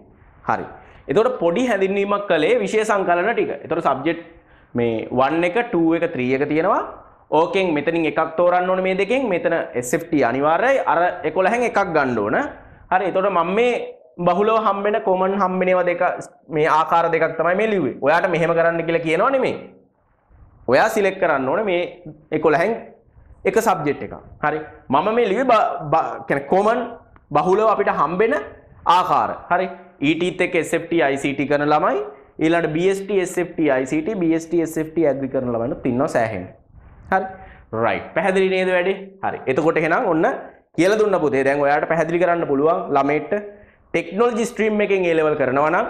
හරි. එතකොට පොඩි හැඳින්වීමක් කළේ විෂය සංකලන ටික. එතකොට සබ්ජෙක්ට් මේ 1 එක 2 එක 3 එක තියෙනවා. ඕකෙන් මෙතනින් එකක් තෝරන්න ඕනේ මේ දෙකෙන්. මෙතන SFT අනිවාර්යයි. අර 11න් එකක් ගන්න ඕන. හරි. එතකොට මම මේ බහුලව හම්බෙන කොමන් හම්බෙන ඒවා දෙක මේ ආකාර දෙකක් තමයි මේ ලිව්වේ. ඔයාට මෙහෙම කරන්න කියලා කියනවා නෙමෙයි. ඔයා සිලෙක්ට් කරන්න ඕනේ මේ 11න් එක සබ්ජෙක්ට් එකක්. හරි. මම මේ ලිව්වේ කියන්නේ කොමන් බහුලව අපිට හම්බෙන ආකාර. හරි. ETත් එක්ක SFT ICT කරන ළමයි ඊළඟට BST SFT ICT BST SFT agri කරන ළමයිනුත් ඉන්නවා සෑහෙන. හරි. රයිට්. පැහැදිලි නේද වැඩේ? හරි. එතකොට එහෙනම් ඔන්න කියලා දුන්න පුතේ දැන් ඔයාට පැහැදිලි කරන්න පුළුවන් ළමයිට ටෙක්නොලොජි ස්ට්‍රීම් එකෙන් A level කරනවා නම්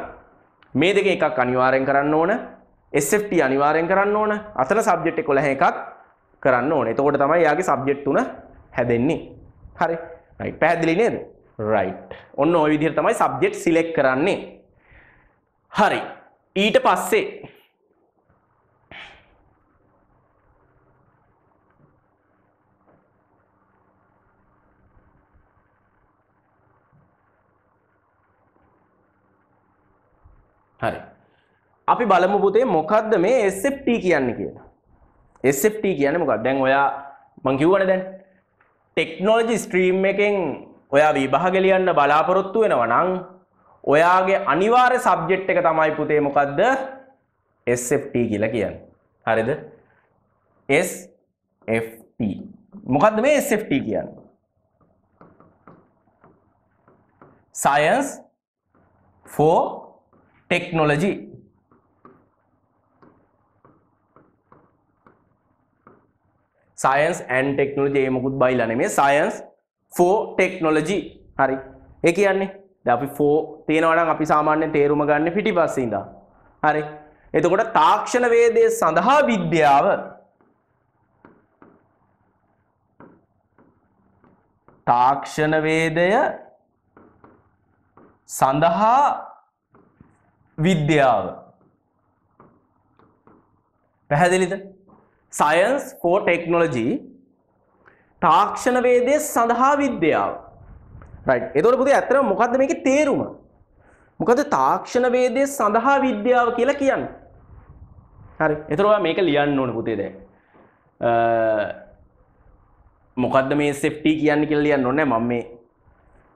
මේ දෙකෙන් එකක් අනිවාර්යෙන් කරන්න ඕන. SFT අනිවාර්යෙන් කරන්න ඕන. අතන සබ්ජෙක්ට් 11 එකක් කරන්න ඕන. එතකොට තමයි යාගේ සබ්ජෙක්ට් තුන හැදෙන්නේ. හරි. රයිට්. පැහැදිලි නේද? රයිට්. ඔන්න ওই විදිහට තමයි සබ්ජෙක්ට් සිලෙක්ට් කරන්නේ. හරි. ඊට පස්සේ හරි. අපි බලමු පුතේ මොකද්ද මේ SFT කියන්නේ කියලා. SFT කියන්නේ මොකක්ද? දැන් ඔයා මං කිව්වනේ දැන් ටෙක්නොලොජි ස්ට්‍රීම් එකෙන් ඔයා විභාග ලියන්න බලාපොරොත්තු වෙනවා නම් ඔයාගේ අනිවාර්ය සබ්ජෙක්ට් එක තමයි පුතේ මොකද්ද? SFT කියලා කියන්නේ. හරිද? SFT. මොකද්ද මේ SFT කියන්නේ? Science for Technology. Science and technology ඒ මොකුත් බයිලා නෙමේ. සයන්ස් ෆෝ ටෙක්නොලජි හරි. ඒ කියන්නේ දැන් අපි ෆෝ තියෙනවා නම් අපි සාමාන්‍යයෙන් තේරුම ගන්න පිටිපස්සේ ඉඳන්. හරි. එතකොට තාක්ෂණ වේදයේ සඳහා විද්‍යාව තාක්ෂණ වේදය සඳහා විද්‍යාව. පැහැදිලිද? සයන්ස් ෆෝ ටෙක්නොලජී තාක්ෂණ වේදය සඳහා විද්‍යාව. රයිට් එතකොට පුතේ ඇත්තටම මොකද්ද මේකේ තේරුම? මොකද තාක්ෂණ වේදය සඳහා විද්‍යාව කියලා කියන්නේ? හරි. එතකොට ඔයා මේක ලියන්න ඕනේ පුතේ දැන්. මොකද්ද මේ SFT කියන්නේ කියලා ලියන්න ඕනේ? මම මේ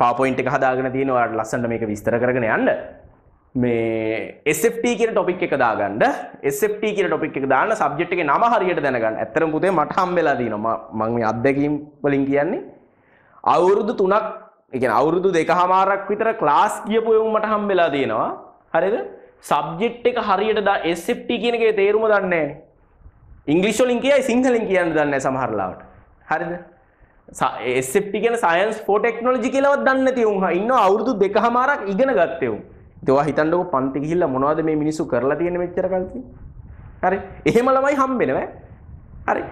PowerPoint එක හදාගෙන තියෙනවා. ඔයාලට ලස්සනට මේක විස්තර කරගෙන යන්න. මේ SFT කියන ටොපික් එක දාගන්න SFT කියන ටොපික් එක දාන්න සබ්ජෙක්ට් එකේ නම හරියට දැනගන්න. ඇත්තටම පුතේ මට හම්බෙලා තියෙනවා. මම මේ අත්දැකීම් වලින් කියන්නේ අවුරුදු 3ක්, ඒ කියන්නේ අවුරුදු දෙකමාරක් විතර ක්ලාස් ගියපු එවුන් මට හම්බෙලා තියෙනවා. හරිද? සබ්ජෙක්ට් එක හරියට දා SFT කියන එකේ තේරුම දන්නේ නැහැ. ඉංග්‍රීසි වලින් කියයි සිංහලෙන් කියන්න දන්නේ නැහැ සමහර ලාවට. හරිද? SFT කියන සයන්ස් ෆෝ ටෙක්නොලොජි කියලාවත් දන්නේ නැති උන් ඉන්නවා අවුරුදු දෙකමාරක් ඉගෙන ගත්තේ උන්. ඒවා හිතන්නකො පන්ති ගිහිල්ලා මොනවද මේ මිනිස්සු කරලා තියෙන්නේ මෙච්චර කල් හරි. එහෙම ළමයි හම්බෙනව හරි.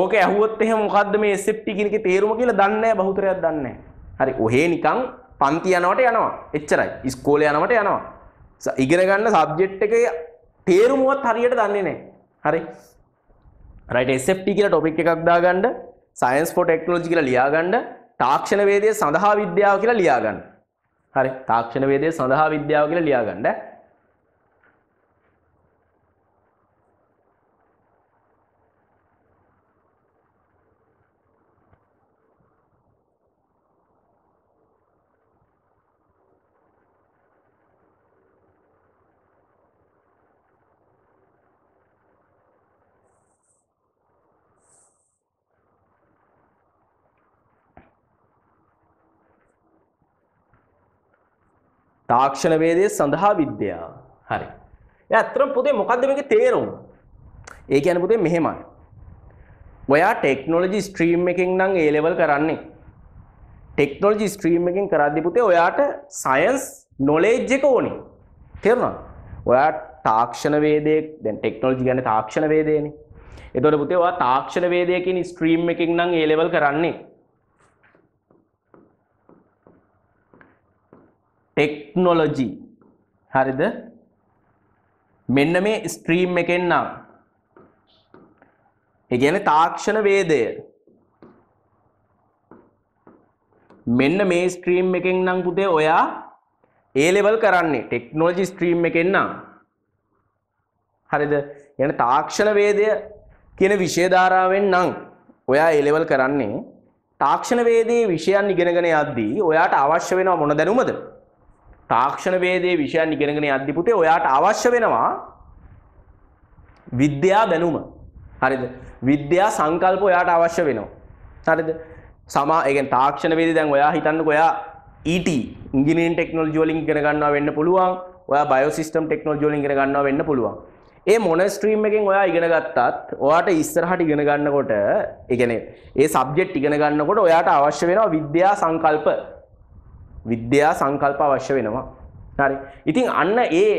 ඕක ඇහුවොත් එහෙම මොකද්ද මේ SFT කියන එකේ තේරුම කියලා දන්නේ නැහැ බහුතරයක් දන්නේ නැහැ හරි. ඔහේ නිකන් පන්ති යනවට යනවා. එච්චරයි. ඉස්කෝලේ යනවට යනවා. ඉගෙන ගන්න සබ්ජෙක්ට් එකේ තේරුමවත් හරියට දන්නේ නැහැ හරි. රයිට් SFT කියලා ටොපික් එකක් දාගන්න සයන්ස් ෆෝ ටෙක්නොලොජි කියලා ලියාගන්න තාක්ෂණ වේදය සඳහා විද්‍යාව කියලා ලියාගන්න. හරි. තාක්ෂණ වේදය සඳහා විද්‍යාව කියලා ලියාගන්න. තාක්ෂණ වේදය සඳහා විද්‍යාව. හරි. ඇත්තටම පුතේ මොකද්ද මේකේ තේරුම? ඒ කියන්නේ පුතේ මෙහෙමයි. ඔයා ටෙක්නොලොජි ස්ට්‍රීම් එකෙන් නම් A level කරන්නේ. ටෙක්නොලොජි ස්ට්‍රීම් එකෙන් කරද්දී පුතේ ඔයාට සයන්ස් නොලෙජ් එක ඕනේ. තේරුණාද? ඔයා තාක්ෂණ වේදයේ දැන් ටෙක්නොලොජි කියන්නේ තාක්ෂණ වේදයනේ. එතකොට පුතේ ඔයා තාක්ෂණ වේදය කියන ස්ට්‍රීම් එකෙන් නම් A level කරන්නේ. ටෙක්නොලොජි. හරිද? මෙන්න මේ ස්ට්‍රීම් එකෙන් නම්. ඒ කියන්නේ තාක්ෂණ වේදය. මෙන්න මේ ස්ට්‍රීම් එකෙන් නම් පුතේ ඔයා A level කරන්නේ. ටෙක්නොලොජි ස්ට්‍රීම් එකෙන් නම්. හරිද? යන තාක්ෂණ වේදය කියන විෂය ධාරාවෙන් නම් ඔයා A level කරන්නේ. තාක්ෂණ වේදයේ විෂයන් ඉගෙනගෙන යද්දී ඔයාට අවශ්‍ය වෙනවා මොන දැනුමද? තාක්ෂණ වේදයේ විෂයන් ඉගෙනගෙන යද්දී පුතේ ඔයාට අවශ්‍ය වෙනවා විද්‍යා දැනුම හරිද? විද්‍යා සංකල්ප ඔයාට අවශ්‍ය වෙනවා. හරිද? සමා ඒ කියන්නේ තාක්ෂණ වේදී දැන් ඔයා හිතන්නකෝ ඔයා ET ඉංජිනේරින් ටෙක්නොලොජි වලින් ඉගෙන ගන්නවා වෙන්න පුළුවන්. ඔයා බයෝ සිස්ටම් ටෙක්නොලොජි වලින් ඉගෙන ගන්නවා වෙන්න පුළුවන්. ඒ මොන ස්ට්‍රීම් එකෙන් ඔයා ඉගෙන ගත්තත් ඔයාට ඉස්සරහට ඉගෙන ගන්නකොට ඒ කියන්නේ ඒ සබ්ජෙක්ට් ඉගෙන ගන්නකොට ඔයාට අවශ්‍ය වෙනවා විද්‍යා සංකල්ප. විද්‍යා සංකල්ප අවශ්‍ය වෙනවා. හරි. ඉතින් අන්න ඒ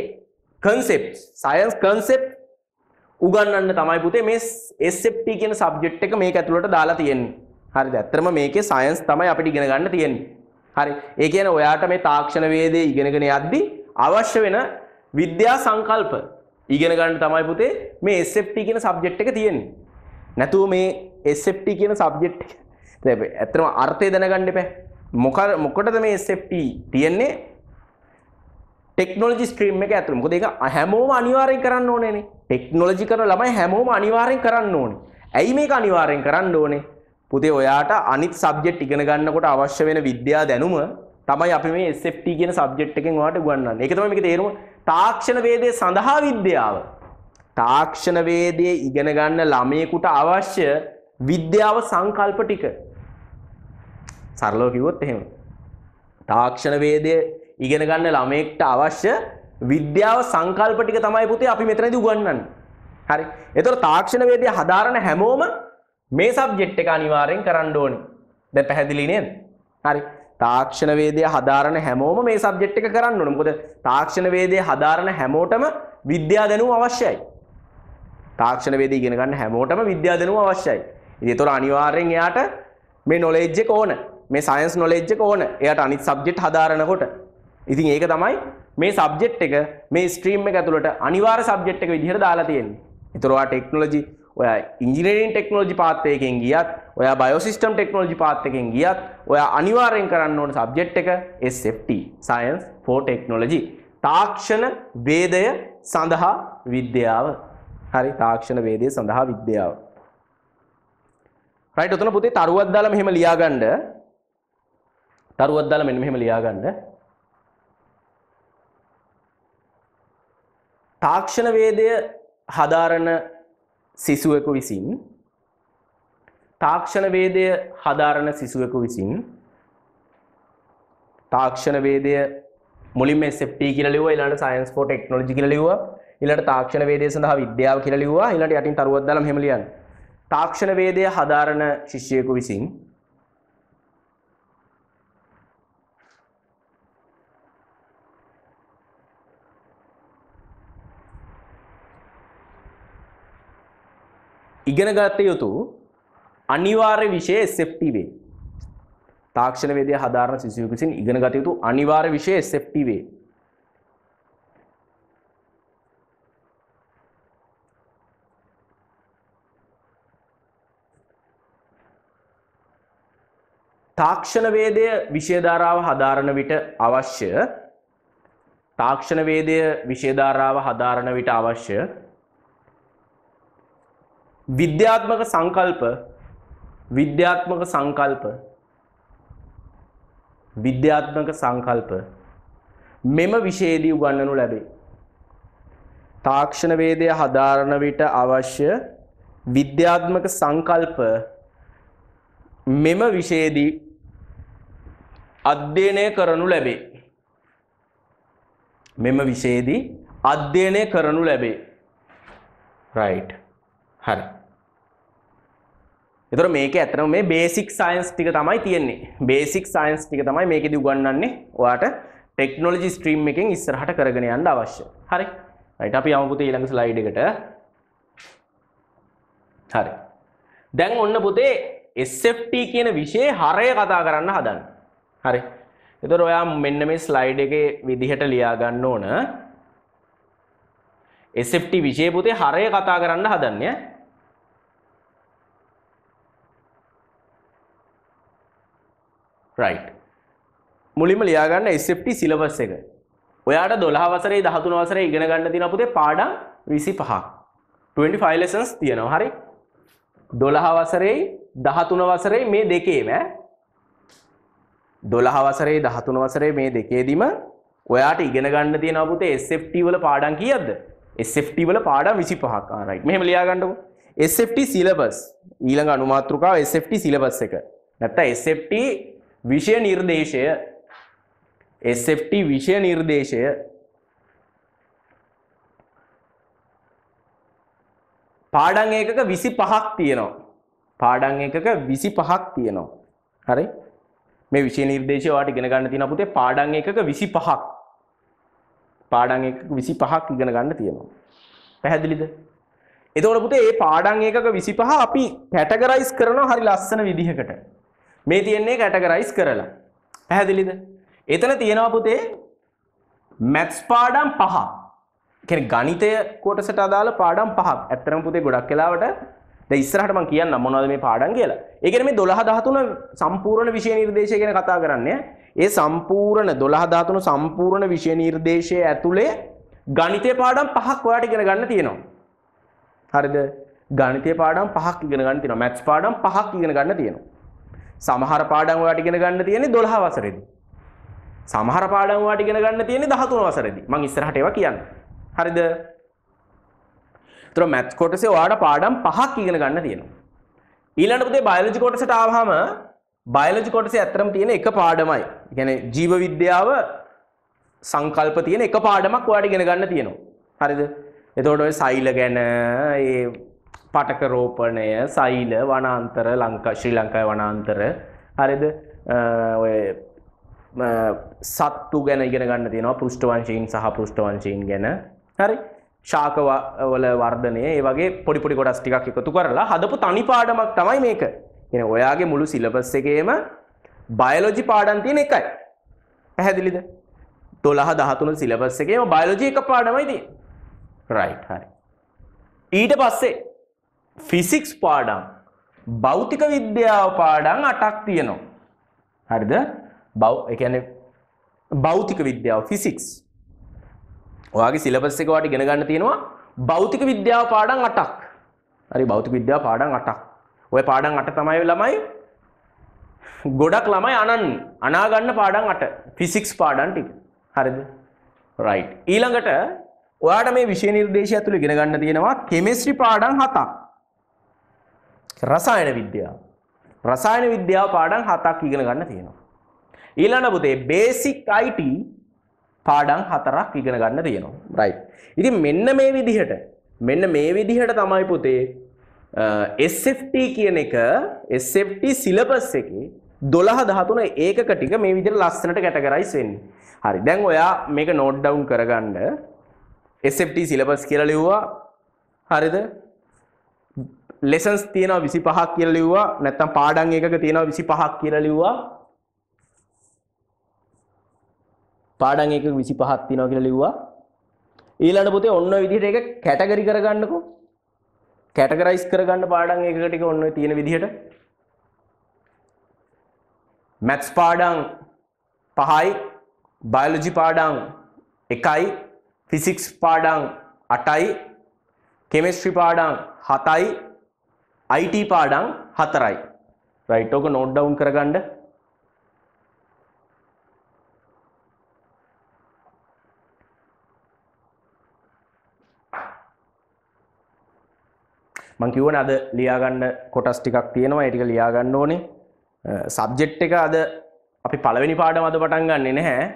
කන්සෙප්ට් සයන්ස් කන්සෙප්ට් උගන්වන්න තමයි පුතේ මේ SFT කියන සබ්ජෙක්ට් එක මේක ඇතුළට දාලා තියෙන්නේ. හරිද ඇත්තටම මේකේ සයන්ස් තමයි අපිට ඉගෙන ගන්න තියෙන්නේ. හරි. ඒ කියන්නේ ඔයාට මේ තාක්ෂණ වේදේ ඉගෙනගෙන යද්දි අවශ්‍ය වෙන විද්‍යා සංකල්ප ඉගෙන ගන්න තමයි පුතේ මේ SFT කියන සබ්ජෙක්ට් එක තියෙන්නේ. නැතුව මේ SFT කියන සබ්ජෙක්ට් එක. ඇත්තටම අර්ථය දැනගන්න එපා. මොක මොකටද මේ SFT තියෙන්නේ? ටෙක්නොලොජි ස්ට්‍රීම් එක ඇතුළේ. මොකද ඒක හැමෝම අනිවාර්යෙන් කරන්න ඕනේනේ. ටෙක්නොලොජි කරන ළමයි හැමෝම අනිවාර්යෙන් කරන්න ඕනේ. ඇයි මේක අනිවාර්යෙන් කරන්න ඕනේ? පුතේ ඔයාට අනිත් සබ්ජෙක්ට් ඉගෙන ගන්නකොට අවශ්‍ය වෙන විද්‍යා දැනුම තමයි අපි මේ SFT කියන සබ්ජෙක්ට් එකෙන් ඔයාලට උගන්වන්නේ. ඒක තමයි මේකේ තේරුම. තාක්ෂණ වේදයේ සඳහා විද්‍යාව. තාක්ෂණ වේදයේ ඉගෙන ගන්න ළමයෙකුට අවශ්‍ය විද්‍යාව සංකල්ප ටික. සරලව කිව්වොත් එහෙම. තාක්ෂණ වේදයේ ඉගෙන ගන්න ළමයෙක්ට අවශ්‍ය විද්‍යාව සංකල්ප ටික තමයි පුතේ අපි මෙතනදී උගන්වන්නේ. හරි. ඒතර තාක්ෂණ වේදය හදාරන හැමෝම මේ සබ්ජෙක්ට් එක අනිවාර්යෙන් කරන්න ඕනේ. දැන් පැහැදිලි නේද? හරි. තාක්ෂණ වේදය හදාරන හැමෝම මේ සබ්ජෙක්ට් එක කරන්න ඕනේ. මොකද තාක්ෂණ වේදය හදාරන හැමෝටම විද්‍යා දැනුම අවශ්‍යයි. තාක්ෂණ වේදය ඉගෙන ගන්න හැමෝටම විද්‍යා දැනුම අවශ්‍යයි. ඉතින් ඒතොර අනිවාර්යෙන් එයාට මේ නොලෙජ් එක ඕන. මේ සයන්ස් නොලෙජ් එක ඕන. එයාට අනිත් සබ්ජෙක්ට් හදාරනකොට. ඉතින් ඒක තමයි මේ සබ්ජෙක්ට් එක මේ ස්ට්‍රීම් එක ඇතුළට අනිවාර්ය සබ්ජෙක්ට් එක විදිහට දාලා තියෙන්නේ. ඒතොර ඔයා ටෙක්නොලොජි ඔයා ඉංජිනේරින් ටෙක්නොලොජි පාත් එකකින් ගියත් ඔයා බයෝසිස්ටම් ටෙක්නොලොජි පාත් එකකින් ගියත් ඔයා අනිවාර්යෙන් කරන්න ඕන සබ්ජෙක්ට් එක SFT Science for Technology තාක්ෂණ වේදය සඳහා විද්‍යාව හරි තාක්ෂණ වේදය සඳහා විද්‍යාව රයිට් ඔතන පුතේ තරුවක් දාලා මෙහෙම ලියාගන්න තරුවක් දාලා මෙන්න මෙහෙම ලියාගන්න. තාක්ෂණ වේදය හදාරන සිසුවෙකු විසින් තාක්ෂණ වේදය හදාරන සිසුවෙකු විසින් තාක්ෂණ වේදය මුලින්ම SFT කියලා ලිව්වා ඊළඟට science for technology කියලා ලිව්වා ඊළඟට තාක්ෂණ වේදය සඳහා විද්‍යාව කියලා ලිව්වා ඊළඟට යටින් තරුවක් දාලා මෙහෙම ලියන්න. තාක්ෂණ වේදය හදාරන ශිෂ්‍යයෙකු විසින් ඉගෙන ගත යුතු අනිවාර්ය විෂය SFT වේ. තාක්ෂණ වේදය හදාරන සිසුවෙකු විසින් ඉගෙන ගත යුතු අනිවාර්ය විෂය SFT වේ. තාක්ෂණ වේදය විෂය ධාරාව හදාරන විට අවශ්‍ය තාක්ෂණ වේදය විෂය ධාරාව හදාරන විට අවශ්‍ය විද්‍යාත්මක සංකල්ප විද්‍යාත්මක සංකල්ප විද්‍යාත්මක සංකල්ප මෙම විෂයේදී උගන්වනු ලැබේ. තාක්ෂණ වේදය හදාරන විට අවශ්‍ය විද්‍යාත්මක සංකල්ප මෙම විෂයේදී අධ්‍යයනය කරනු ලැබේ. මෙම විෂයේදී අධ්‍යයනය කරනු ලැබේ. right හරි. එතකොට මේක ඇත්තටම මේ බේසික් සයන්ස් ටික තමයි තියෙන්නේ. බේසික් සයන්ස් ටික තමයි මේකෙදි උගන්වන්නේ. ඔයාට ටෙක්නොලොජි ස්ට්‍රීම් එකෙන් ඉස්සරහට කරගෙන යන්න අවශ්‍ය. හරි. රයිට් අපි යමු පුතේ ඊළඟ ස්ලයිඩ් එකට. හරි. දැන් ඔන්න පුතේ SFT කියන විෂයේ හරය කතා කරන්න හදන්න. හරි. එතකොට ඔයා මෙන්න මේ ස්ලයිඩ් එකේ විදිහට ලියා ගන්න ඕන SFT විෂය පුතේ හරය කතා කරන්න හදන්නේ. රයිට් මුලින්ම ලියාගන්න SFT සිලබස් එක. ඔයාට දොළහ වසරේ දහතුන වසරේ ඉගෙන ගන්න තින පුතේ පාඩම් විසි පහක් 25 lessons තියෙනවා. හරි? දොළහ වසරේ දහතුන වසරේ මේ දෙකේම ඈ. දොළහ වසරේ දහතුන වසරේ මේ දෙකේදීම ඔයාට ඉගෙන ගන්න තියෙනවා පුතේ SFT වල පාඩම් කීයක්ද? SFT වල පාඩම් 25ක් ආ රයිට් මෙහෙම ලියා ගන්නකො SFT සිලබස් ඊළඟ අනුමාතෘකාව SFT සිලබස් එක. නැත්නම් SFT විෂය නිර්දේශය SFT විෂය නිර්දේශය පාඩම් ඒකක 25ක් තියෙනවා. පාඩම් ඒකක 25ක් තියෙනවා. හරි? මේ විෂය නිර්දේශය ඔයාලට ඉගෙන ගන්න තියෙනවා පුතේ පාඩම් ඒකක 25ක්. පාඩම් ඒකක 25ක් ඉගෙන ගන්න තියෙනවා. පැහැදිලිද? එතකොට පුතේ මේ පාඩම් ඒකක 25 අපි කැටගරයිස් කරනවා හරි ලස්සන විදිහකට. මේ තියෙන්නේ කැටගරයිස් කරලා. පැහැදිලිද? එතන තියෙනවා පුතේ මැත්ස් පාඩම් පහ. කියන්නේ ගණිතය කොටසට අදාළ පාඩම් පහක්. ඇත්තටම පුතේ ගොඩක් වෙලාවට දැන් ඉස්සරහට මම කියන්නම් මොනවද මේ පාඩම් කියලා. ඒ කියන්නේ මේ 12 13 සම්පූර්ණ විෂය නිර්දේශය ගැන කතා කරන්නේ. ඒ සම්පූර්ණ 12 13 සම්පූර්ණ විෂය නිර්දේශය ඇතුලේ ගණිතය පාඩම් පහක් ඔයාලට ඉගෙන ගන්න තියෙනවා. හරිද? ගණිතය පාඩම් පහක් ඉගෙන ගන්න තියෙනවා. මැත්ස් පාඩම් පහක් ඉගෙන ගන්න තියෙනවා. සමහර පාඩම් ඔයාලට ඉගෙන ගන්න තියෙන්නේ 12 වසරේදී. සමහර පාඩම් ඔයාලට ඉගෙන ගන්න තියෙන්නේ 13 වසරේදී. මම ඉස්සරහට ඒවා කියන්නම්. හරිද? ඒතර මැත්ස් කොටසේ ඔයාලට පාඩම් පහක් ඉගෙන ගන්න තියෙනවා. ඊළඟට පුතේ බයොලොජි කොටසට ආවහම බයොලොජි කොටසේ ඇත්තටම තියෙන එක පාඩමයි. ඒ කියන්නේ ජීව විද්‍යාව සංකල්ප තියෙන එක පාඩමක් ඔයාලට ඉගෙන ගන්න තියෙනවා. හරිද? එතකොට ඔය සෛල ගැන ඒ පටක රෝපණය, සෛල, වනාන්තර, ලංකා ශ්‍රී ලංකාවේ වනාන්තර හරිද? ඔය සත්තු ගැන ඉගෙන ගන්න තියෙනවා පෘෂ්ඨවංශීන් සහ පෘෂ්ඨවංශීන් ගැන. හරි? ශාක වල වර්ධනය ඒ වගේ පොඩි පොඩි කොටස් ටිකක් එකතු කරලා හදපු තනි පාඩමක් තමයි මේක. කියන්නේ ඔයාගේ මුළු සිලබස් එකේම බයොලොජි පාඩම් තියෙන එකයි. පැහැදිලිද? 12 13 සිලබස් එකේම බයොලොජි එක පාඩමයි තියෙන්නේ. රයිට් හරි. ඊට පස්සේ ෆිසික්ස් පාඩම් භෞතික විද්‍යාව පාඩම් 8ක් තියෙනවා. හරිද? බෞ ඒ කියන්නේ භෞතික විද්‍යාව ෆිසික්ස් ඔයාගේ සිලබස් එක ඔයාලට ඉගෙන ගන්න තියෙනවා භෞතික විද්‍යාව පාඩම් 8ක්. හරි භෞතික විද්‍යාව පාඩම් 8ක්. ඔය පාඩම් 8 තමයි ළමයි ගොඩක් ළමයි අනන්නේ. අනා ගන්න පාඩම් 8. ෆිසික්ස් පාඩම් ටික. හරිද? රයිට්. ඊළඟට ඔයාට මේ විෂය නිර්දේශය ඇතුළේ ඉගෙන ගන්න තියෙනවා කෙමිස්ට්‍රි පාඩම් 7ක්. රසායන විද්‍යාව. රසායන විද්‍යාව පාඩම් 7ක් ඉගෙන ගන්න තියෙනවා. ඊළඟ පුතේ බේසික් IT පාඩම් හතරක් ඉගෙන ගන්න තියෙනවා. රයිට්. ඉතින් මෙන්න මේ විදිහට මෙන්න මේ විදිහට තමයි පුතේ SFT කියන එක SFT සිලබස් එකේ 12 13 ඒකක ටික මේ විදිහට ලස්සනට කැටගරයිස් වෙන්නේ. හරි. දැන් ඔයා මේක නෝට් ඩවුන් කරගන්න SFT සිලබස් කියලා ලිව්වා. හරිද? ලෙසන්ස් තියෙනවා 25ක් කියලා ලිව්වා. නැත්නම් පාඩම් එකක තියෙනවා 25ක් කියලා ලිව්වා. පාඩම් එකක 25ක් තියෙනවා කියලා ලිව්වා. ඊළඟ පුතේ ඔන්න ඔය විදිහට ඒක කැටගරි කරගන්නකෝ. කැටගරයිස් කරගන්න පාඩම් එකක ටික ඔන්න ඔය තියෙන විදිහට. මැත්ස් පාඩම් 5යි, බයොලොජි පාඩම් 1යි, ෆිසික්ස් පාඩම් 8යි, කෙමිස්ට්‍රි පාඩම් 7යි, IT පාඩම් 4යි. රයිට් ඔක නෝට් ඩවුන් කරගන්න. මං කිව්වනේ අද ලියාගන්න කොටස් ටිකක් තියෙනවා ඒ ටික ලියාගන්න ඕනේ සබ්ජෙක්ට් එක අද අපි පළවෙනි පාඩම අද පටන් ගන්නෙ නැහැ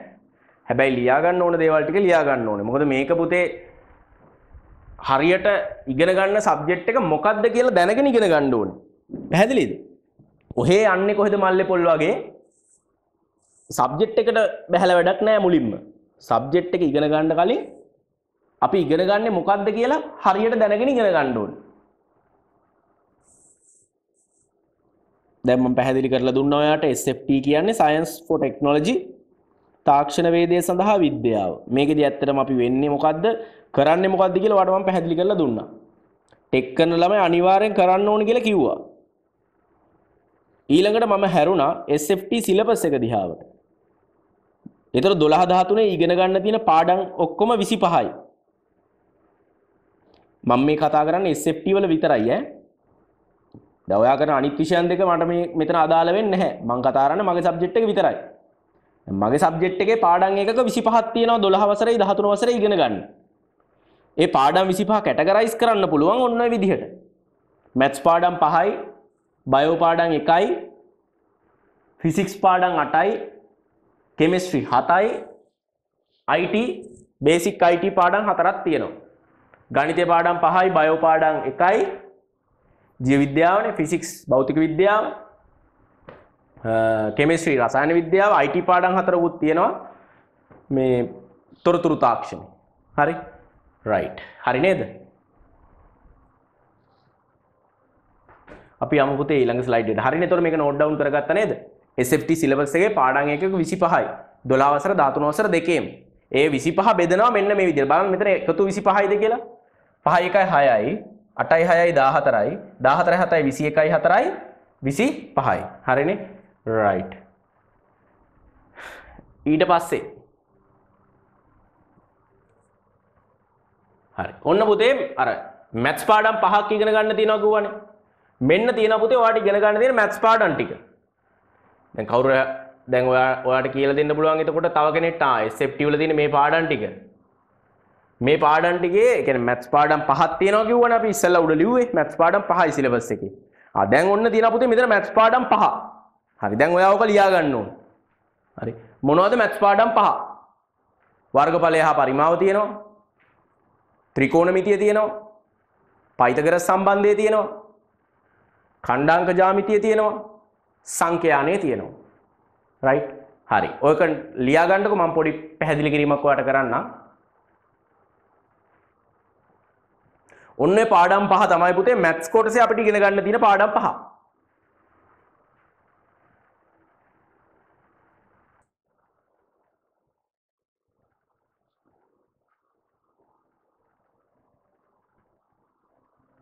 හැබැයි ලියාගන්න ඕන දේවල් ටික ලියාගන්න ඕනේ මොකද මේක පුතේ හරියට ඉගෙන ගන්න සබ්ජෙක්ට් එක මොකක්ද කියලා දැනගෙන ඉගෙන ගන්න ඕනේ. පැහැදිලිද? ඔහේ යන්නේ කොහෙද මල්ලේ පොල් වගේ? සබ්ජෙක්ට් එකට බැහැලා වැඩක් නැහැ මුලින්ම. සබ්ජෙක්ට් එක ඉගෙන ගන්න කලින් අපි ඉගෙන ගන්නේ මොකක්ද කියලා හරියට දැනගෙන ඉගෙන ගන්න ඕනේ. දැන් මම පැහැදිලි කරලා දුන්නා ඔයාට SFT කියන්නේ Science for Technology තාක්ෂණ වේදය සඳහා විද්‍යාව. මේකෙදි ඇත්තටම අපි වෙන්නේ මොකද්ද? කරන්නේ මොකද්ද කියලා ඔයාට මම පැහැදිලි කරලා දුන්නා. ටෙක් කරන ළමයි අනිවාර්යෙන් කරන්න ඕන කියලා කිව්වා. ඊළඟට මම හැරුණා SFT සිලබස් එක දිහාවට. එතකොට 12 13 ඉගෙන ගන්න තියෙන පාඩම් ඔක්කොම 25යි. මම මේ කතා කරන්නේ SFT වල විතරයි ඈ. දැන් ඔයා කරන අනිත් විෂයන් දෙක මට මේ මෙතන අදාළ වෙන්නේ නැහැ. මම කතා කරන්නේ මගේ සබ්ජෙක්ට් එක විතරයි. මගේ සබ්ජෙක්ට් එකේ පාඩම් එකක 25ක් තියෙනවා 12 වසරේ 13 වසරේ ඉගෙන ගන්න. ඒ පාඩම් 25 කැටගරයිස් කරන්න පුළුවන් ඔන්න ඔය විදිහට. මැත්ස් පාඩම් 5යි, බයෝ පාඩම් 1යි, ෆිසික්ස් පාඩම් 8යි, කෙමිස්ට්‍රි 7යි, IT බේසික් IT පාඩම් 4ක් තියෙනවා. ගණිතය පාඩම් 5යි, බයෝ පාඩම් 1යි, ජීව විද්‍යාවනේ ෆිසික්ස් භෞතික විද්‍යාව කෙමිස්ට්‍රී රසායන විද්‍යාව IT පාඩම් හතරකුත් තියෙනවා මේ තොරතුරු තාක්ෂණය. හරි? රයිට්. හරි නේද? අපි යමු පුතේ ඊළඟ ස්ලයිඩ් එකට. හරිනේ. එතකොට මේක නෝට් ඩවුන් කරගත්තා නේද? SFT සිලබස් එකේ පාඩම් එකක 25යි. 12 වසර 13 වසර දෙකේම. ඒ 25 බෙදනවා මෙන්න මේ විදිහට. බලන්න මෙතන එකතු 25යිද කියලා. 5 1යි 6යි 8යි 6යි 14යි 14යි 7යි 21යි 4යි 25යි. හරිනේ? රයිට්. ඊට පස්සේ හරි. ඔන්න පුතේ අර මැත්ස් පාඩම් පහක් ඉගෙන ගන්න තියෙනවා කිව්වනේ. මෙන්න තියෙනවා පුතේ ඔයාලට ඉගෙන ගන්න තියෙන මැත්ස් පාඩම් ටික. දැන් කවුරු දැන් ඔයා ඔයාලට කියලා දෙන්න පුළුවන් එතකොට තව කෙනෙක්ට ආ SFT වල තියෙන මේ පාඩම් ටික. මේ පාඩම් ටිකේ ඒ කියන්නේ මැත්ස් පාඩම් පහක් තියෙනවා කිව්වනේ අපි ඉස්සෙල්ලා උඩ ලිව්වේ මැත්ස් පාඩම් පහයි සිලබස් එකේ. ආ දැන් ඔන්න තියෙනවා පුතේ මෙතන මැත්ස් පාඩම් පහ. හරි දැන් ඔයා ඔක ලියා ගන්න ඕන. හරි මොනවද මැත්ස් පාඩම් පහ? වර්ගඵලය හා පරිමාව තියෙනවා. ත්‍රිකෝණමිතිය තියෙනවා. පයිතගරස් සම්බන්ධය තියෙනවා. කණ්ඩාංක ජාමිතිය තියෙනවා. සංඛ්‍යානය තියෙනවා. රයිට්? හරි. ඔයක ලියා ගන්නකො මම පොඩි පැහැදිලි කිරීමක් ඔයාලට කරන්නම්. ඔන්න පාඩම් පහ තමයි පුතේ මැත්ස් කොටසේ අපිට ඉගෙන ගන්න තියෙන පාඩම් පහ.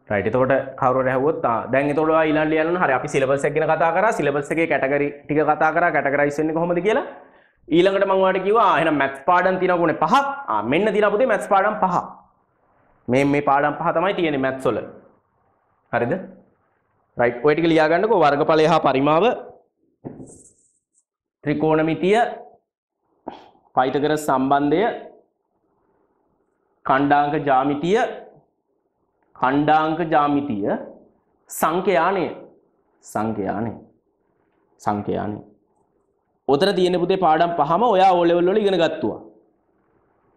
රයිට් එතකොට කවුරුහරි ඇහුවොත් ආ දැන් එතකොට ඔයා ඊළඟ ලියන්න හරි අපි සිලබස් එක ගැන කතා කරා සිලබස් එකේ කැටගරි ටික කතා කරා කැටගරයිස් වෙන්නේ කොහොමද කියලා? ඊළඟට මම ඔයාලට කිව්වා ආ එහෙනම් මැත්ස් පාඩම් තියෙනවා කොනේ පහක් ආ මෙන්න තියෙනවා පුතේ මැත්ස් පාඩම් පහ. මේ මේ පාඩම් පහ තමයි තියෙන්නේ මැත්ස් වල. හරිද? රයිට් ඔය ටික ලියා ගන්නකෝ වර්ගඵලය හා පරිමාව ත්‍රිකෝණමිතිය පයිතගරස් සම්බන්ධය කණ්ඩාංක ජාමිතිය කණ්ඩාංක ජාමිතිය සංඛ්‍යානය. සංඛ්‍යානය. සංඛ්‍යානය. ඔතන තියෙන පුතේ පාඩම් පහම ඔයා O level වල ඉගෙන ගත්තුවා.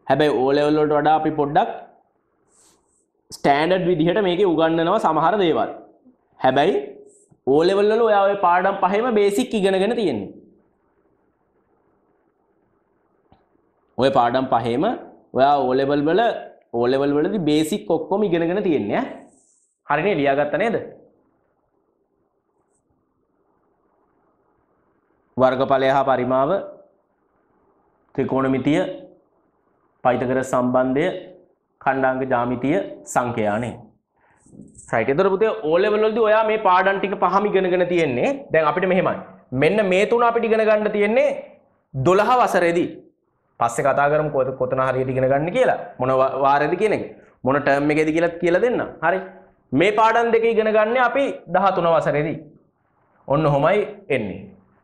හැබැයි O level වලට වඩා අපි පොඩ්ඩක් ස්ටෑන්ඩඩ් විදිහට මේකේ උගන්වනවා සමහර දේවල්. හැබැයි O level වල ඔයා ওই පාඩම් පහෙම බේසික් ඉගෙනගෙන තියෙන්නේ. ඔය පාඩම් පහේම ඔයා O level වල O level වලදී බේසික් ඔක්කොම ඉගෙනගෙන තියෙන්නේ ඈ. හරිනේ ලියාගත්ත නේද? වර්ගඵලය හා පරිමාව ත්‍රිකෝණමිතිය පයිතගරස් සම්බන්ධය කණ්ඩාංග ජාමිතිය සංඛ්‍යානය. රයිට් එතකොට පුතේ O level වලදී ඔයා මේ පාඩම් ටික පහම ඉගෙනගෙන තියෙන්නේ. දැන් අපිට මෙහෙමයි. මෙන්න මේ තුන අපිට ඉගෙන ගන්න තියෙන්නේ 12 වසරේදී. පස්සේ කතා කරමු කොත කොතන හරියට ඉගෙන ගන්න කියලා. මොන වාරෙද කියන එක. මොන ටර්ම් එකේද කියලා කියලා දෙන්න. හරි. මේ පාඩම් දෙක ඉගෙන ගන්න අපි 13 වසරේදී. ඔන්න ඔහොමයි එන්නේ.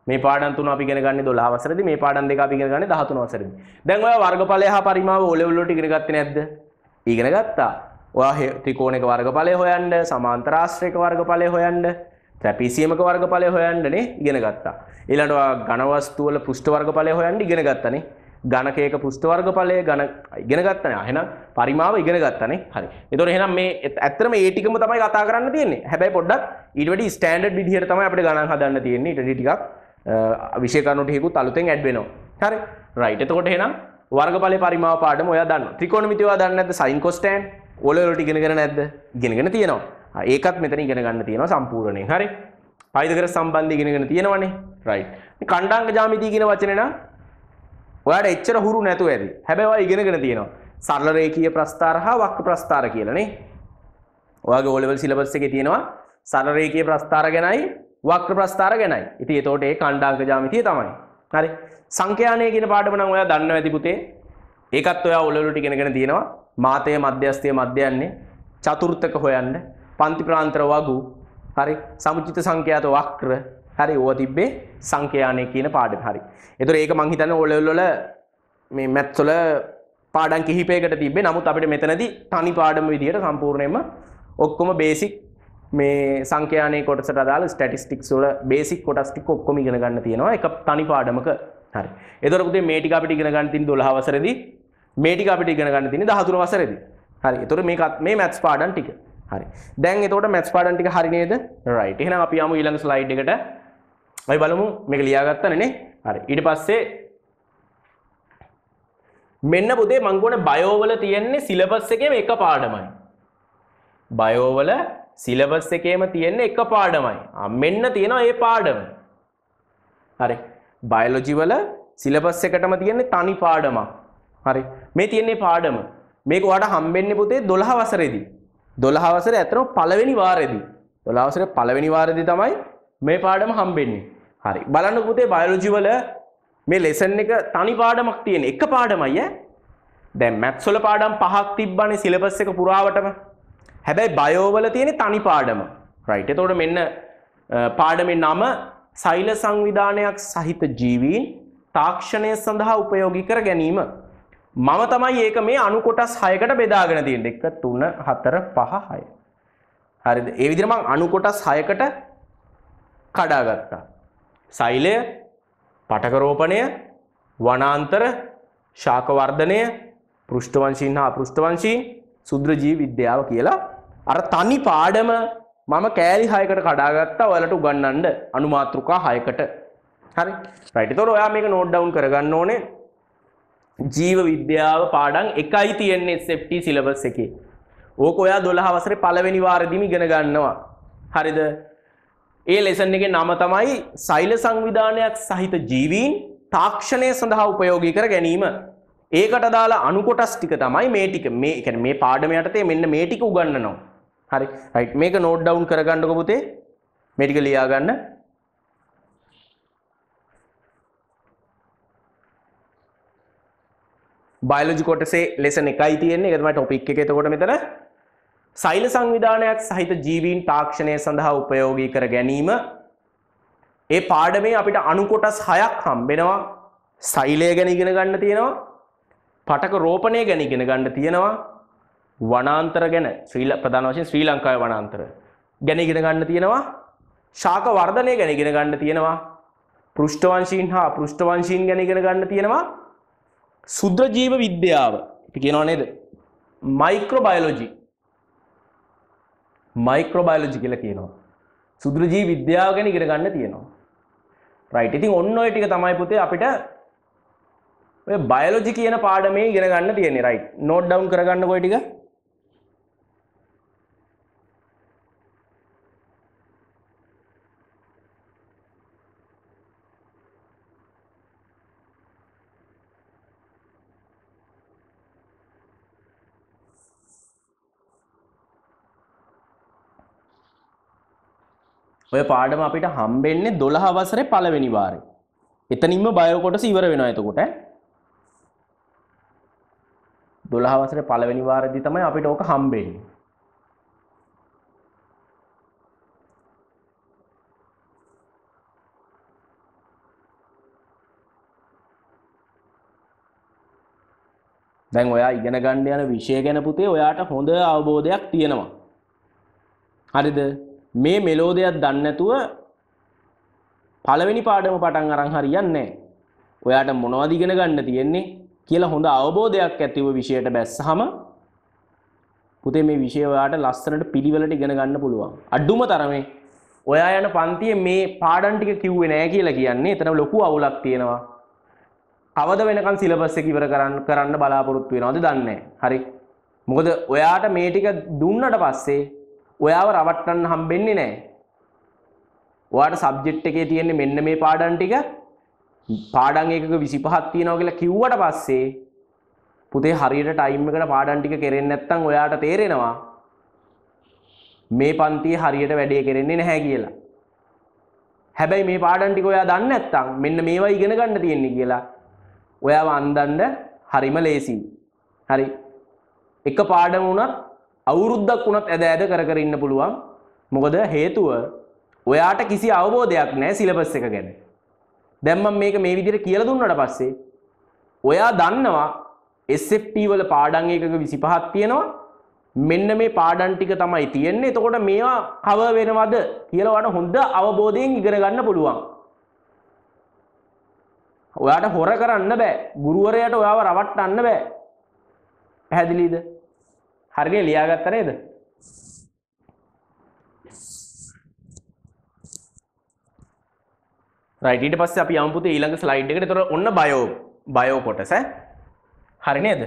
මේ පාඩම් තුන අපි ඉගෙන ගන්නේ 12 වසරේදී මේ පාඩම් දෙක අපි ඉගෙන ගන්නේ 13 වසරේදී. දැන් ඔයා වර්ගඵලය හා පරිමාව O level වලට ඉගෙන ගත්තේ නැද්ද? ඉගෙන ගත්තා. ඔයා ත්‍රිකෝණයක වර්ගඵලය හොයන්න, සමාන්තර ආශ්‍රයක වර්ගඵලය හොයන්න, ට්‍රැපීසියමක වර්ගඵලය හොයන්නනේ ඉගෙන ගත්තා. ඊළඟට ඔයා ඝන වස්තු වල පෘෂ්ඨ වර්ගඵලය හොයන්න ඉගෙන ගත්තානේ. ගණකයක පෘෂ්ඨ වර්ගඵලය ගණ ඉගෙන ගත්තනේ. එහෙනම් පරිමාව ඉගෙන ගත්තනේ. හරි. ඒතකොට එහෙනම් මේ ඇත්තටම ඒ ටිකම තමයි කතා කරන්න තියෙන්නේ. හැබැයි පොඩ්ඩක් ඊට වැඩි ස්ටෑන්ඩඩ් විදිහට තමයි අපිට ගණන් හදන්න තියෙන්නේ. ඊට වැඩි ටිකක් විෂය කරුණු ටිකකුත් අලුතෙන් ඇඩ් වෙනවා. හරි. රයිට්. එතකොට එහෙනම් වර්ගඵලයේ පරිමාව පාඩම ඔයා දන්නවා. ත්‍රිකෝණමිතිය ඔයා දන්නේ නැද්ද? sin costan ඕලෙවල් වලට ඉගෙනගෙන නැද්ද? ඉගෙනගෙන තියෙනවා. ඒකත් මෙතන ඉගෙන ගන්න තියෙනවා සම්පූර්ණයෙන්. හරි. පයිදකර සම්බන්ධ ඉගෙනගෙන තියෙනවනේ. රයිට්. කාණ්ඩාංග ජ්‍යාමිතිය කියන වචනේ නම් ඔයාට එච්චර හුරු නැතුව ඇති. හැබැයි ඔයා ඉගෙනගෙන තියෙනවා. සරල රේඛීය ප්‍රස්ථාර හා වක්‍ර ප්‍රස්ථාර කියලා නේ. ඔයාගේ O level syllabus එකේ තියෙනවා සරල රේඛීය ප්‍රස්ථාර ගැනයි වක්‍ර ප්‍රස්ථාර ගැනයි. ඉතින් එතකොට ඒ කණ්ඩාංක ජ්‍යාමිතිය තමයි. හරි. සංඛ්‍යානය කියන පාඩම නම් ඔයා දන්නවා ඇති පුතේ. ඒකත් ඔයා ඔලවලට ඉගෙනගෙන තියෙනවා. මාතය මධ්‍යස්ථය මධ්‍යයන්නේ චතුර්ථක හොයන්න. පන්ති ප්‍රාන්තර වගු. හරි. සමුචිත සංඛ්‍යාත වක්‍ර. හරි. ඕවා තිබ්බේ සංඛ්‍යානය කියන පාඩම. හරි. ඒතර ඒක මං හිතන්නේ ඔලවල වල මේ මැත්ස් වල පාඩම් කිහිපයකට තිබ්බේ. නමුත් අපිට මෙතනදී තනි පාඩම විදියට සම්පූර්ණයෙන්ම ඔක්කොම බේසික් මේ සංඛ්‍යානයේ කොටසට අදාළ ස්ටැටිස්ටික්ස් වල බේසික් කොටස් ටික ඔක්කොම ඉගෙන ගන්න තියෙනවා එක තනි පාඩමක. හරි. එතකොට පුතේ මේ ටික අපිට ඉගෙන ගන්න තියෙන 12 වසරේදී මේ ටික අපිට ඉගෙන ගන්න තියෙන්නේ 13 වසරේදී. හරි. එතකොට මේකත් මේ මැත්ස් පාඩම් ටික. හරි. දැන් එතකොට මැත්ස් පාඩම් ටික හරි නේද? රයිට්. එහෙනම් අපි යමු ඊළඟ ස්ලයිඩ් එකට. අපි බලමු මේක ලියාගත්තනේ නේ. හරි. ඊට පස්සේ මෙන්න පුතේ මං ගොන බයෝ වල තියෙන්නේ සිලබස් එකේම එක පාඩමයි. බයෝ වල සිලබස් එකේම තියෙන්නේ එක පාඩමයි. මෙන්න තියෙනවා ඒ පාඩම. හරි. බයොලොජි වල සිලබස් එකටම තියෙන්නේ තනි පාඩමක්. හරි. මේ තියෙන්නේ පාඩම. මේක ඔයාලට හම්බෙන්නේ පුතේ 12 වසරේදී. 12 වසරේ ඇත්තටම පළවෙනි වාරෙදී. 12 වසරේ පළවෙනි වාරෙදී තමයි මේ පාඩම හම්බෙන්නේ. හරි. බලන්න පුතේ බයොලොජි වල මේ ලෙසන් එක තනි පාඩමක් තියෙන එක පාඩමයි ඈ. දැන් මැත්ස් වල පාඩම් පහක් තිබ්බනේ සිලබස් එක පුරාවටම. හැබැයි බයෝ වල තියෙන තනි පාඩම. රයිට්. එතකොට මෙන්න පාඩමේ නම සෛල සංවිධානයක් සහිත ජීවීන් තාක්ෂණය සඳහා උපයෝගී කර ගැනීම. මම තමයි ඒක මේ අණු කොටස් 6කට බෙදාගෙන තියෙන්නේ. 1 3 4 5 6. හරිද? ඒ විදිහට මම අණු කොටස් 6කට කඩාගත්තා. සෛලය, පටක රෝපණය, වනාන්තර, ශාක වර්ධනය, පෘෂ්ඨවංශීන් හා අපෘෂ්ඨවංශීන්, සුද්‍ර ජීව විද්‍යාව කියලා අර තනි පාඩම මම කෑලි 6කට කඩාගත්තා ඔයාලට උගන්වන්න අනුමාත්‍රිකා 6කට. හරි. රයිට්. ඒතකොට ඔයා මේක නෝට් ඩවුන් කරගන්න ඕනේ. ජීව විද්‍යාව පාඩම් එකයි තියෙන්නේ SFT සිලබස් එකේ. ඕක ඔයා 12 වසරේ පළවෙනි වාරෙදිම ඉගෙන ගන්නවා. හරිද? ඒ ලෙසන් එකේ නම තමයි සෛල සංවිධානයක් සහිත ජීවීන් තාක්ෂණය සඳහා උපයෝගී කර ගැනීම. ඒකට දාලා අණු කොටස් ටික තමයි මේ ටික මේ කියන්නේ මේ පාඩම යටතේ මෙන්න මේ ටික උගන්වනවා. හරි. රයිට් මේක නෝට් ඩවුන් කරගන්නකො පුතේ. මේ ටික ලියා ගන්න. බයලොජි කොටසේ ලෙසන් එකයි තියෙන්නේ. ඒක තමයි ටොපික් එක. එතකොට මෙතන සෛල සංවිධානයක් සහිත ජීවීන් තාක්ෂණය සඳහා උපයෝගී කර ගැනීම ඒ පාඩමේ අපිට අණු කොටස් 6ක් හම්බෙනවා. සෛලය ගැන ඉගෙන ගන්න තියෙනවා. පටක රෝපණය ගැන ඉගෙන ගන්න තියෙනවා. වනාන්තර ගැන ශ්‍රී ප්‍රධාන වශයෙන් ශ්‍රී ලංකාවේ වනාන්තර ගැන ඉගෙන ගන්න තියෙනවා. ශාක වර්ධනය ගැන ඉගෙන ගන්න තියෙනවා. පෘෂ්ඨවංශීන් හා පෘෂ්ඨවංශීන් ගැන ඉගෙන ගන්න තියෙනවා. සුද්‍ර ජීව විද්‍යාව අපි කියනවා නේද? මයික්‍රෝබයොලොජි මයික්‍රෝබයොලොජි කියලා කියනවා. සුද්‍ර ජීව විද්‍යාව ගැන ඉගෙන ගන්න තියෙනවා. රයිට්. ඉතින් ඔන්න ඔය ටික තමයි පුතේ අපිට ඔය බයොලොජි කියන පාඩමේ ඉගෙන ගන්න තියෙන්නේ. රයිට්. නෝට් ඩවුන් කරගන්න කොයි ටික? ඔය පාඩම අපිට හම්බෙන්නේ 12 වසරේ පළවෙනි වාරේ. එතනින්ම බයෝ කොටස ඉවර වෙනවා එතකොට. 12 වසරේ පළවෙනි වාරේදී තමයි අපිට ඕක හම්බෙන්නේ. දැන් ඔයා ඉගෙන ගන්න යන විෂය ගැන පුතේ ඔයාට හොඳ අවබෝධයක් තියෙනවා. හරිද? මේ මෙලෝදයක් දන්නේ නැතුව පළවෙනි පාඩම පටන් අරන් හරියන්නේ නැහැ. ඔයාට මොනවද ඉගෙන ගන්න තියෙන්නේ කියලා හොඳ අවබෝධයක් ඇතිව විෂයට බැස්සහම පුතේ මේ විෂය ඔයාට ලස්සනට පිළිවෙලට ඉගෙන ගන්න පුළුවන්. අඩුම තරමේ ඔයා යන පන්තියේ මේ පාඩම් ටික කිව්වේ නැහැ කියලා කියන්නේ එතන ලොකු අවුලක් තියෙනවා. කවද වෙනකන් සිලබස් එක ඉවර කරන්න කරන්න බලාපොරොත්තු වෙනවද දන්නේ නැහැ. හරි. මොකද ඔයාට මේ ටික දුන්නට පස්සේ ඔයාව රවට්ටන්න හම්බෙන්නේ නැහැ. ඔයාට සබ්ජෙක්ට් එකේ තියෙන්නේ මෙන්න මේ පාඩම් ටික පාඩම් එකක 25ක් තියෙනවා කියලා කිව්වට පස්සේ පුතේ හරියට ටයිම් එකට පාඩම් ටික කෙරෙන්නේ නැත්නම් ඔයාට තේරෙනවා මේ පන්තියේ හරියට වැඩේ කෙරෙන්නේ නැහැ කියලා. හැබැයි මේ පාඩම් ටික ඔයා දන්නේ නැත්නම් මෙන්න මේවා ඉගෙන ගන්න තියෙන්නේ කියලා ඔයාව අන්දන්න හරිම ලේසියි. හරි. එක පාඩම වුණත් අවුරුද්දක් වුණත් ඇද ඇද කර කර ඉන්න පුළුවන්. මොකද හේතුව ඔයාට කිසි අවබෝධයක් නැහැ සිලබස් එක ගැන. දැන් මම මේක මේ විදිහට කියලා දුන්නාට පස්සේ ඔයා දන්නවා SFT වල පාඩම් එකක 25ක් තියෙනවා. මෙන්න මේ පාඩම් ටික තමයි තියෙන්නේ. එතකොට මේවා කවර් වෙනවද කියලා ඔයාට හොඳ අවබෝධයෙන් ඉගෙන ගන්න පුළුවන්. ඔයාට හොර කරන්න බෑ. ගුරුවරයාට ඔයාව රවට්ටන්න බෑ. පැහැදිලිද? හරියට ලියාගත්ත නේද? රයිට් ඊට පස්සේ අපි යමු පුතේ ඊළඟ ස්ලයිඩ් එකට. ඒතර ඔන්න බයෝ බයෝ කොටස ඈ. හරි නේද?